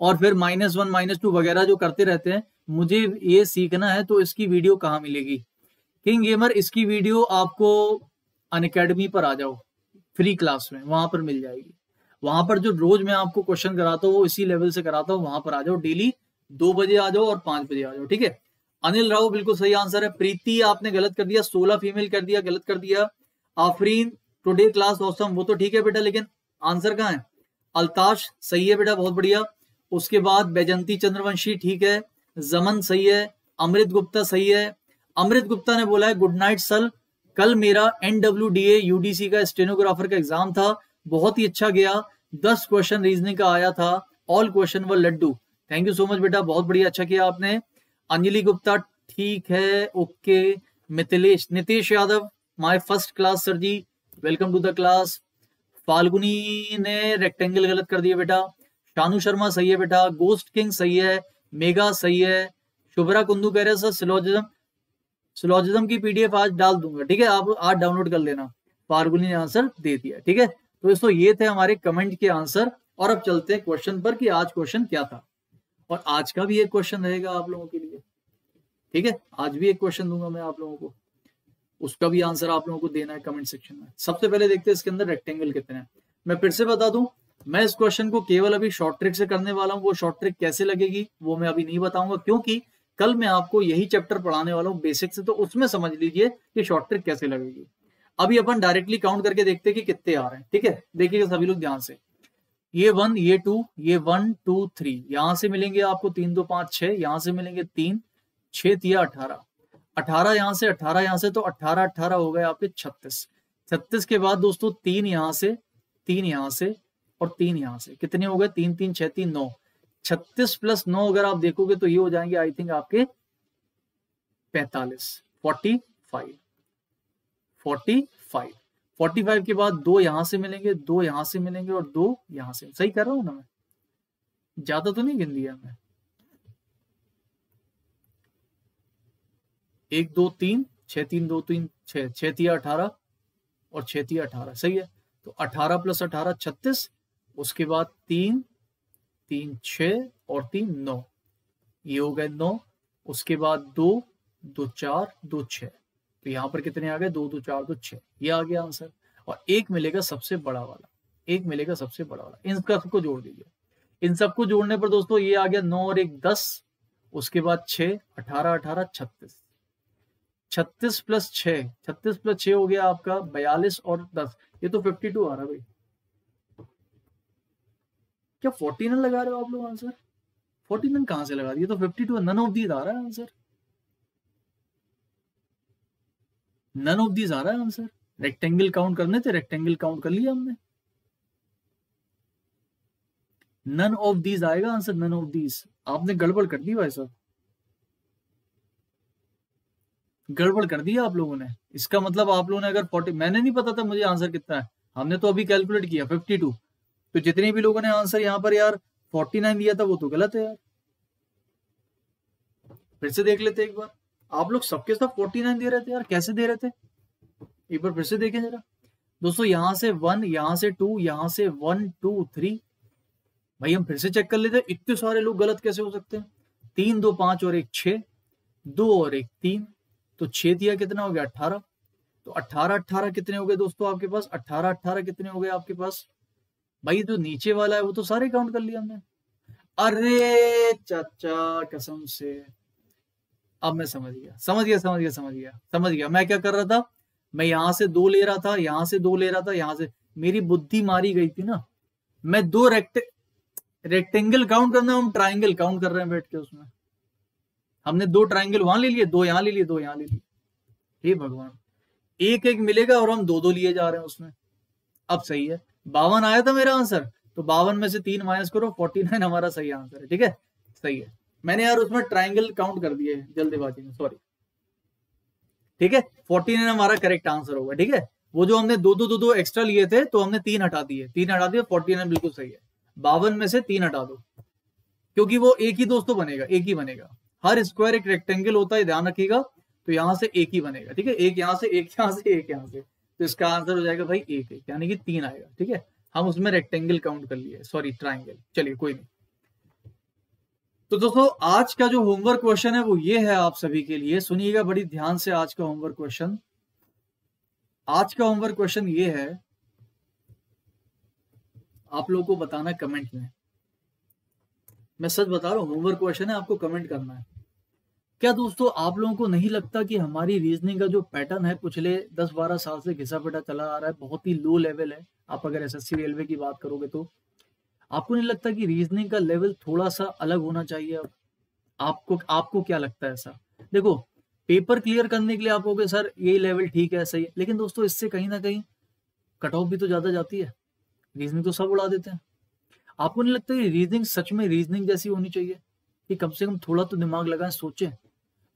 A: और फिर माइनस वन माइनस टू वगैरह जो करते रहते हैं मुझे ये सीखना है तो इसकी वीडियो कहाँ मिलेगी? किंग गेमर इसकी वीडियो आपको अन पर आ जाओ। फ्री क्लास में वहाँ पर मिल जाएगी। वहाँ पर जो रोज मैं आपको क्वेश्चन कराता हूँ, वो इसी लेवल से कराता हूँ। वहाँ पर आ जाओ डेली दो बजे आ जाओ और पाँच बजे आ जाओ, ठीक है? अनिल राव, बिल्कुल सही आंसर है। प्रीति, आपने गलत कर दिया, सोलह फीमेल कर दिया, गलत कर दिया। आफरीन टुडे क्लास ऑसम वो तो ठीक है बेटा, लेकिन आंसर कहाँ है? अल्ताश, सही है बेटा, बहुत बढ़िया। उसके बाद बैजंती चंद्रवंशी, ठीक है। जमन, सही है। अमृत गुप्ता, सही है। अमृत गुप्ता ने बोला है गुड नाइट सर कल मेरा एनडब्ल्यू डी यूडीसी का स्टेनोग्राफर का एग्ज़ाम था। बहुत ही अच्छा गया। दस क्वेश्चन रीजनिंग का आया था। ऑल क्वेश्चन व Laddu. Thank you so much बेटा, बहुत बढ़िया अच्छा किया आपने। अंजलि गुप्ता, ठीक है, okay. Mithilesh, Nitesh Yadav my first class sir ji welcome to the class Falguni ने रेक्टेंगल गलत कर दिया बेटा। शानू शर्मा सही है बेटा। गोस्ट किंग सही है। मेगा सही है। शुभरा कुंदू कह रहे सर सिलोजिज्म सिलोजिज्म की पीडीएफ आज डाल दूँगा। ठीक है, आप आज डाउनलोड कर लेना। फाल्गुनी ने आंसर दे दिया। ठीक है तो दोस्तों, ये थे हमारे कमेंट के आंसर और अब चलते हैं क्वेश्चन पर कि आज क्वेश्चन क्या था। और आज का भी एक क्वेश्चन रहेगा आप लोगों के लिए। ठीक है? आज भी एक क्वेश्चन दूँगा मैं आप लोगों को। उसका भी आंसर आप लोगों को देना है कमेंट सेक्शन में। सबसे पहले देखते हैं इसके अंदर रेक्टेंगल कितने हैं। मैं फिर से बता दूँ, मैं इस क्वेश्चन को केवल अभी शॉर्ट ट्रिक से करने वाला हूँ। वो शॉर्ट ट्रिक कैसे लगेगी, वो मैं अभी नहीं बताऊँगा, क्योंकि कल मैं आपको यही चैप्टर पढ़ाने वाला हूँ। बेसिक से तो उसमें समझ लीजिए कि शॉर्ट ट्रिक कैसे लगेगी। अभी अपन डायरेक्टली काउंट करके देखते हैं कि कितने आ रहे हैं, ठीक है? देखिएगा सभी लोग ध्यान से। ये वन ये टू ये वन टू थ्री यहाँ से मिलेंगे आपको तीन, दो, पाँच, छह, यहाँ से मिलेंगे तीन, छह, तिया, अठारह। अठारह यहाँ से, अठारह यहाँ से तो अठारह अठारह हो गए आपके छत्तीस। छत्तीस के बाद दोस्तों तीन यहाँ से, तीन यहाँ से और तीन यहाँ से। कितने हो गए? तीन तीन, छह, तीन, नौ। छत्तीस प्लस नौ अगर आप देखोगे तो ये हो जाएँगे आई थिंक आपके पैतालीस forty five forty five forty five के बाद दो यहाँ से मिलेंगे, दो यहाँ से मिलेंगे और दो यहाँ से। सही कर रहा हूँ ना मैं? ज़्यादा तो नहीं गिन दिया मैं। एक, दो, तीन, छह, तीन, दो, तीन, छह छह तिया अठारह और छह तिया अठारह। सही है? तो अठारह प्लस अठारह, छत्तीस। उसके बाद तीन तीन छ और तीन, नौ। ये हो गए नौ। उसके बाद दो दो, चार, दो छ तो यहाँ पर कितने आ गए? दो दो, चार, दो छ ये आ गया आंसर। और एक मिलेगा सबसे बड़ा वाला। एक मिलेगा सबसे बड़ा वाला। इन सबको जोड़ दीजिए। इन सबको जोड़ने पर दोस्तों ये आ गया नौ और एक दस, उसके बाद छ अठारह अठारह, छत्तीस। छत्तीस प्लस छ छत्तीस प्लस छ हो गया आपका बयालीस और दस। ये तो फिफ्टी टू आ रहा भाई। क्या फोर्टी लगा रहे हो आप लोग आंसर? फोर्टी कहाँ से लगा दिए तो fifty two none of these आ रहा है आंसर। नन ऑफ़ दीज आ रहा है आंसर रेक्टेंगल काउंट करने थे रेक्टेंगल काउंट कर लिया हमने। नन ऑफ़ दीज आएगा आंसर नन ऑफ़ दीज आपने गड़बड़ कर दी भाई साहब। गड़बड़ कर दिया आप लोगों ने। इसका मतलब आप लोगों ने अगर फोर्टी मैंने नहीं पता था मुझे आंसर कितना है। हमने तो अभी कैलकुलेट किया फिफ्टी टू तो जितने भी लोगों ने आंसर यहाँ पर यार फोर्टी नाइन दिया था, वो तो गलत है यार। फिर से देख लेते एक बार। आप लोग सबके सब फोर्टी नाइन दे रहे थे यार, कैसे दे रहे थे? एक बार फिर से देखें जरा। दोस्तों, यहाँ से वन यहाँ से टू यहाँ से वन टू थ्री भाई, हम फिर से चेक कर लेते इतने सारे लोग गलत कैसे हो सकते हैं? तीन, दो, पाँच और एक छ दो और एक, तीन। तो छह दिया कितना हो गया? अट्ठारह। तो अट्ठारह अट्ठारह कितने हो गए दोस्तों आपके पास? अट्ठारह अट्ठारह कितने हो गए आपके पास? भाई जो नीचे वाला है, वो तो सारे काउंट कर लिया हमने। अरे, चाचा, कसम से। अब मैं समझ गया समझ गया समझ गया समझ गया समझ गया। मैं क्या कर रहा था? मैं यहाँ से दो ले रहा था, यहाँ से दो ले रहा था, यहाँ से। मेरी बुद्धि मारी गई थी ना। मैं दो रेक्टे रेक्टेंगल काउंट करना हम ट्राइंगल काउंट कर रहे हैं बैठ के उसमें। हमने दो ट्राइंगल वहाँ ले लिए, दो यहाँ ले लिए, दो यहाँ ले लिए। हे भगवान, एक एक मिलेगा और हम दो दो लिए जा रहे हैं उसमें। अब सही है। बावन आया था मेरा आंसर तो बावन में से तीन माइनस करो फोर्टी नाइन हमारा सही आंसर है, ठीक है? सही है। मैंने यार उसमें ट्राइंगल काउंट कर दिए जल्दीबाजी में सॉरी ठीक है? फोर्टी नाइन हमारा करेक्ट आंसर होगा, ठीक है? वो जो हमने दो दो दो दो एक्स्ट्रा लिए थे तो हमने तीन हटा दिए। तीन हटा दिए फोर्टी नाइन बिल्कुल सही है। बावन में से तीन हटा दो। क्योंकि वो एक ही दोस्तों बनेगा, एक ही बनेगा। हर स्क्वायर एक रेक्टेंगल होता है, ध्यान रखिएगा तो यहाँ से एक ही बनेगा, ठीक है? एक यहाँ से, एक यहाँ से, एक यहाँ से। तो इसका आंसर हो जाएगा भाई एक एक, यानी कि तीन आएगा, ठीक है? हम उसमें रेक्टेंगल काउंट कर लिए सॉरी ट्राइंगल चलिए, कोई नहीं। तो दोस्तों, आज का जो होमवर्क क्वेश्चन है वो ये है आप सभी के लिए। सुनिएगा बड़ी ध्यान से आज का होमवर्क क्वेश्चन आज का होमवर्क क्वेश्चन ये है, आप लोगों को बताना कमेंट में। मैं सच बता रहा हूँ होमवर्क क्वेश्चन है, आपको कमेंट करना है। क्या दोस्तों, आप लोगों को नहीं लगता कि हमारी रीजनिंग का जो पैटर्न है, पिछले 10-12 साल से घिसा पिटा चला आ रहा है, बहुत ही लो लेवल है। आप अगर एसएससी रेलवे की बात करोगे तो। आपको नहीं लगता कि रीजनिंग का लेवल थोड़ा सा अलग होना चाहिए अब? आपको आपको क्या लगता है ऐसा? देखो पेपर क्लियर करने के लिए आप कहोगे, सर, ये लेवल ठीक है, सही है। लेकिन दोस्तों, इससे कहीं ना कहीं कट ऑफ़ भी तो ज़्यादा जाती है। रीजनिंग तो सब उड़ा देते हैं। आपको नहीं लगता कि रीजनिंग सच में रीजनिंग जैसी होनी चाहिए? कि कम से कम थोड़ा तो दिमाग लगाएँ, सोचें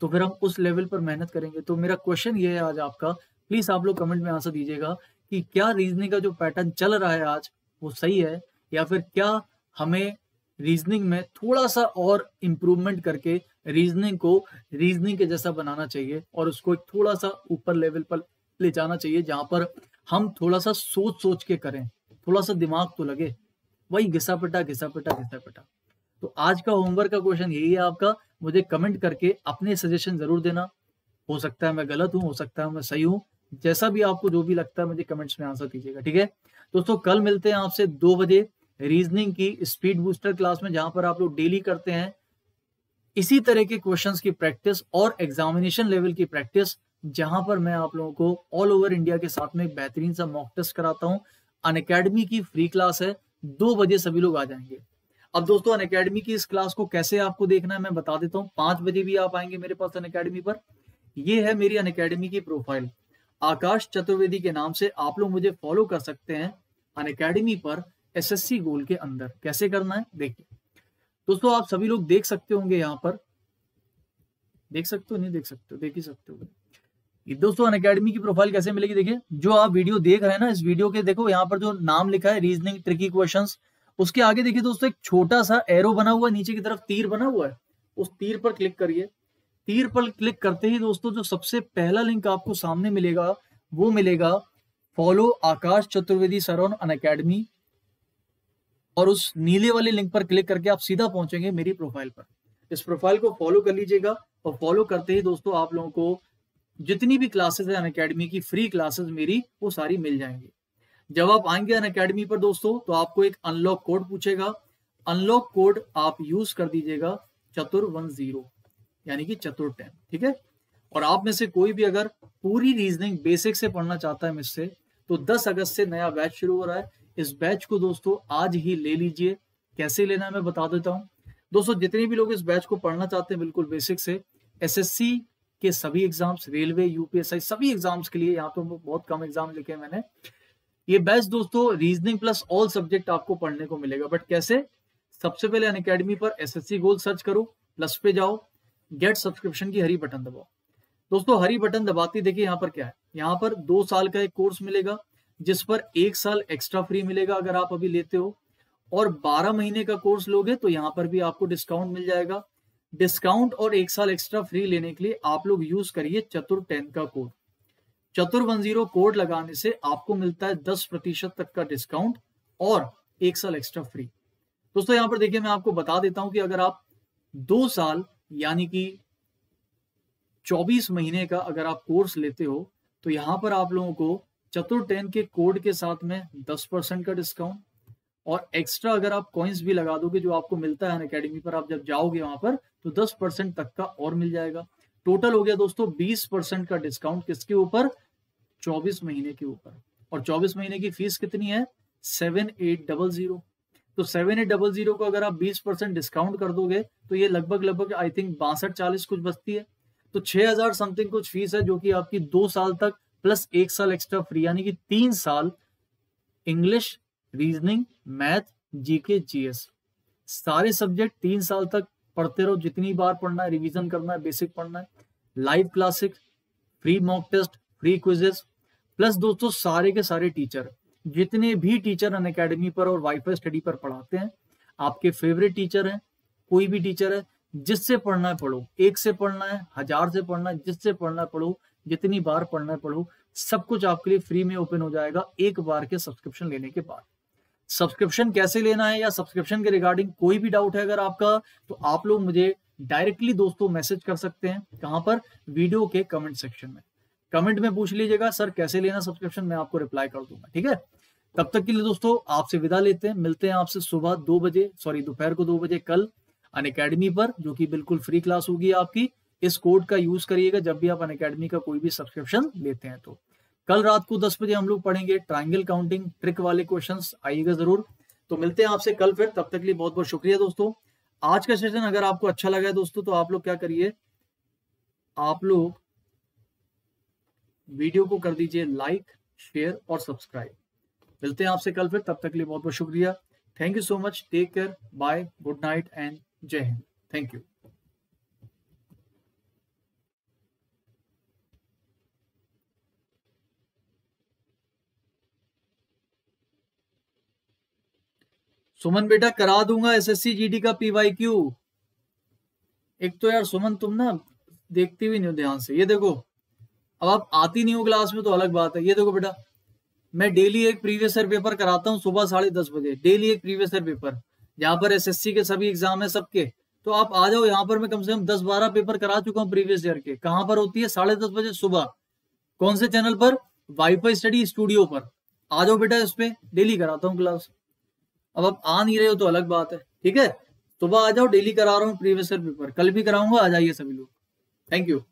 A: तो फिर हम उस लेवल पर मेहनत करेंगे। तो मेरा क्वेश्चन ये है आज आपका प्लीज़ आप लोग कमेंट में आंसर दीजिएगा कि क्या रीजनिंग का जो पैटर्न चल रहा है आज, वो सही है? या फिर क्या हमें रीजनिंग में थोड़ा सा और इम्प्रूवमेंट करके रीजनिंग को रीजनिंग के जैसा बनाना चाहिए और उसको एक थोड़ा सा ऊपर लेवल पर ले जाना चाहिए जहाँ पर हम थोड़ा सा सोच सोच के करें थोड़ा सा दिमाग तो लगे। वही घिसा पिटा घिसा पिटा घिसा पिटा तो आज का होमवर्क का क्वेश्चन यही है आपका। मुझे कमेंट करके अपने सजेशन ज़रूर देना। हो सकता है मैं गलत हूँ, हो सकता है मैं सही हूँ। जैसा भी आपको जो भी लगता है मुझे कमेंट्स में आंसर दीजिएगा ठीक है? दोस्तों, कल मिलते हैं आपसे दो बजे। रीजनिंग की स्पीड बूस्टर क्लास में जहाँ पर आप लोग डेली करते हैं, इसी तरह के क्वेश्चंस की प्रैक्टिस और एग्जामिनेशन लेवल की प्रैक्टिस जहाँ पर मैं आप लोगों को ऑल ओवर इंडिया के साथ में बेहतरीन सा मॉक टेस्ट कराता हूँ। अन की फ्री क्लास है, दो बजे सभी लोग आ जाएँगे। अब दोस्तों अन की इस क्लास को कैसे आपको देखना है, मैं बता देता हूँ। पाँच बजे भी आप आएँगे मेरे पास अन पर। यह है मेरी अन की प्रोफ़ाइल आकाश चतुर्वेदी के नाम से आप लोग मुझे फॉलो कर सकते हैं। अन पर एसएससी गोल के अंदर कैसे करना है, देखिए। दोस्तों, आप सभी लोग देख सकते होंगे यहाँ पर। देख सकते हो? नहीं देख सकते हो? देख ही सकते हो। दोस्तों अन अकेडमी की प्रोफ़ाइल कैसे मिलेगी, देखिए। जो आप वीडियो देख रहे हैं ना, इस वीडियो के, देखो, यहाँ पर जो नाम लिखा है रीजनिंग ट्रिकी क्वेश्चंस उसके आगे देखिए दोस्तों, एक छोटा सा एरो बना हुआ है, नीचे की तरफ़ तीर बना हुआ है। उस तीर पर क्लिक करिए। तीर पर क्लिक करते ही दोस्तों, जो सबसे पहला लिंक आपको सामने मिलेगा, वो मिलेगा फॉलो आकाश चतुर्वेदी सरोन अन अकेडमी और उस नीले वाले लिंक पर क्लिक करके आप सीधा पहुँचेंगे मेरी प्रोफ़ाइल पर। इस प्रोफ़ाइल को फॉलो कर लीजिएगा और फॉलो करते ही दोस्तों आप लोगों को जितनी भी क्लासेस है अन अकेडमी की फ्री क्लासेस मेरी, वो सारी मिल जाएँगी। जब आप आएँगे अन अकेडमी पर दोस्तों तो आपको एक अनलॉक कोड पूछेगा। अनलॉक कोड आप यूज़ कर दीजिएगा चतुर वन ज़ीरो, यानी कि चतुर टेन, ठीक है? और आप में से कोई भी अगर पूरी रीजनिंग बेसिक से पढ़ना चाहता है मुझसे तो 10 अगस्त से नया बैच शुरू हो रहा है। इस बैच को दोस्तों आज ही ले लीजिए। कैसे लेना है मैं बता देता हूँ। दोस्तों, जितने भी लोग इस बैच को पढ़ना चाहते हैं, बिल्कुल बेसिक से एसएससी के सभी एग्ज़ाम्स रेलवे यूपीएसआई सभी एग्ज़ाम्स के लिए यहाँ तो बहुत कम एग्ज़ाम लिखे हैं मैंने। ये बैच दोस्तों रीजनिंग प्लस ऑल सब्जेक्ट आपको पढ़ने को मिलेगा। बट कैसे? सबसे पहले अन अकेडमी पर एसएससी गोल सर्च करो प्लस पे जाओ गेट सब्सक्रिप्शन की हरी बटन दबाओ। दोस्तों, हरी बटन दबाती देखिए यहाँ पर क्या है। यहाँ पर दो साल का एक कोर्स मिलेगा। जिस पर एक साल एक्स्ट्रा फ्री मिलेगा अगर आप अभी लेते हो। और 12 महीने का कोर्स लोगे तो यहाँ पर भी आपको डिस्काउंट मिल जाएगा। डिस्काउंट और एक साल एक्स्ट्रा फ्री लेने के लिए आप लोग यूज़ करिए चतुर टेन का कोड चतुर वन ज़ीरो कोड लगाने से आपको मिलता है दस प्रतिशत तक का डिस्काउंट और एक साल एक्स्ट्रा फ्री दोस्तों, यहाँ पर देखिए मैं आपको बता देता हूँ कि अगर आप दो साल यानी कि 24 महीने का अगर आप कोर्स लेते हो तो यहाँ पर आप लोगों को चतुर टेन के कोड के साथ में 10 परसेंट का डिस्काउंट और एक्स्ट्रा अगर आप कॉइन्स भी लगा दोगे जो आपको मिलता है अकेडमी पर, आप जब जाओगे वहाँ पर तो 10 परसेंट तक का और मिल जाएगा। टोटल हो गया दोस्तों 20 परसेंट का डिस्काउंट किसके ऊपर? 24 महीने के ऊपर। और 24 महीने की फ़ीस कितनी है? सेवन एट डबल ज़ीरो तो सेवन एट डबल ज़ीरो को अगर आप बीस परसेंट डिस्काउंट कर दोगे तो ये लगभग लगभग आई थिंक बासठ चालीस कुछ बचती है। तो छह हज़ार समथिंग कुछ फ़ीस है जो कि आपकी दो साल तक प्लस एक साल एक्स्ट्रा फ्री, यानी कि तीन साल English, reasoning, math, GK, GS. सारे सब्जेक्ट तीन साल तक पढ़ते रहो। जितनी बार पढ़ना है, रिवीजन करना है, बेसिक पढ़ना है। Live classic, free mock test, free quizzes. Plus दोस्तों, सारे के सारे टीचर, जितने भी टीचर अन अकेडमी पर और वाईफाई स्टडी पर पढ़ाते हैं, आपके फेवरेट टीचर हैं, कोई भी टीचर है, जिससे पढ़ना है पढ़ो। एक से पढ़ना है, हज़ार से पढ़ना है, जिससे पढ़ना है पढ़ो। जितनी बार पढ़ना पढ़ो। सब कुछ आपके लिए फ्री में ओपन हो जाएगा एक बार के सब्सक्रिप्शन लेने के बाद। सब्सक्रिप्शन कैसे लेना है या सब्सक्रिप्शन के रिगार्डिंग कोई भी डाउट है अगर आपका तो आप लोग मुझे डायरेक्टली दोस्तों मैसेज कर सकते हैं कहाँ पर? वीडियो के कमेंट सेक्शन में। कमेंट में पूछ लीजिएगा, सर, कैसे लेना सब्सक्रिप्शन? मैं आपको रिप्लाई कर दूँगा। ठीक है? तब तक के लिए दोस्तों, आपसे विदा लेते हैं। मिलते हैं आपसे सुबह दो बजे, सॉरी, दोपहर को दो बजे कल अन पर, जो कि बिल्कुल फ्री क्लास होगी आपकी। इस कोड का यूज़ करिएगा जब भी आप अन का कोई भी सब्सक्रिप्शन लेते हैं तो। कल रात को दस बजे हम लोग पढ़ेंगे ट्राइंगल काउंटिंग, ट्रिक वाले क्वेश्चन आइएगा ज़रूर। तो मिलते हैं आपसे कल फिर, तब तक के लिए बहुत बहुत शुक्रिया दोस्तों। आज का सेशन अगर आपको अच्छा लगा है दोस्तों तो आप लोग क्या करिए, आप लोग वीडियो को कर दीजिए लाइक, शेयर और सब्सक्राइब। मिलते हैं आपसे कल फिर, तब तक के लिए बहुत बहुत शुक्रिया। Thank you so much take care bye good night and जय हिंद थैंक यू सुमन बेटा करा दूँगा एसएससी जीडी का पीवाई क्यू एक तो यार सुमन, तुम ना देखती भी नहीं हो ध्यान से। ये देखो, अब आप आती नहीं हो क्लास में तो अलग बात है। ये देखो बेटा, मैं डेली एक प्रीवियस ईयर पेपर कराता हूँ सुबह साढ़े दस बजे। डेली एक प्रीवियस ईयर पेपर जहाँ पर एसएससी के सभी एग्ज़ाम है सबके। तो आप आ जाओ, यहाँ पर मैं कम से कम दस बारह पेपर करा चुका हूँ प्रीवियस ईयर के। कहाँ पर होती है? साढ़े दस बजे सुबह। कौन से चैनल पर? वाईफाई स्टडी स्टूडियो पर। आ जाओ बेटा इस पे। डेली कराता हूँ क्लास अब आप आ नहीं रहे हो तो अलग बात है, ठीक है? सुबह आ जाओ डेली करा रहा हूँ प्रीवियस ईयर पेपर कल भी कराऊँगा, आ जाइए सभी लोग। Thank you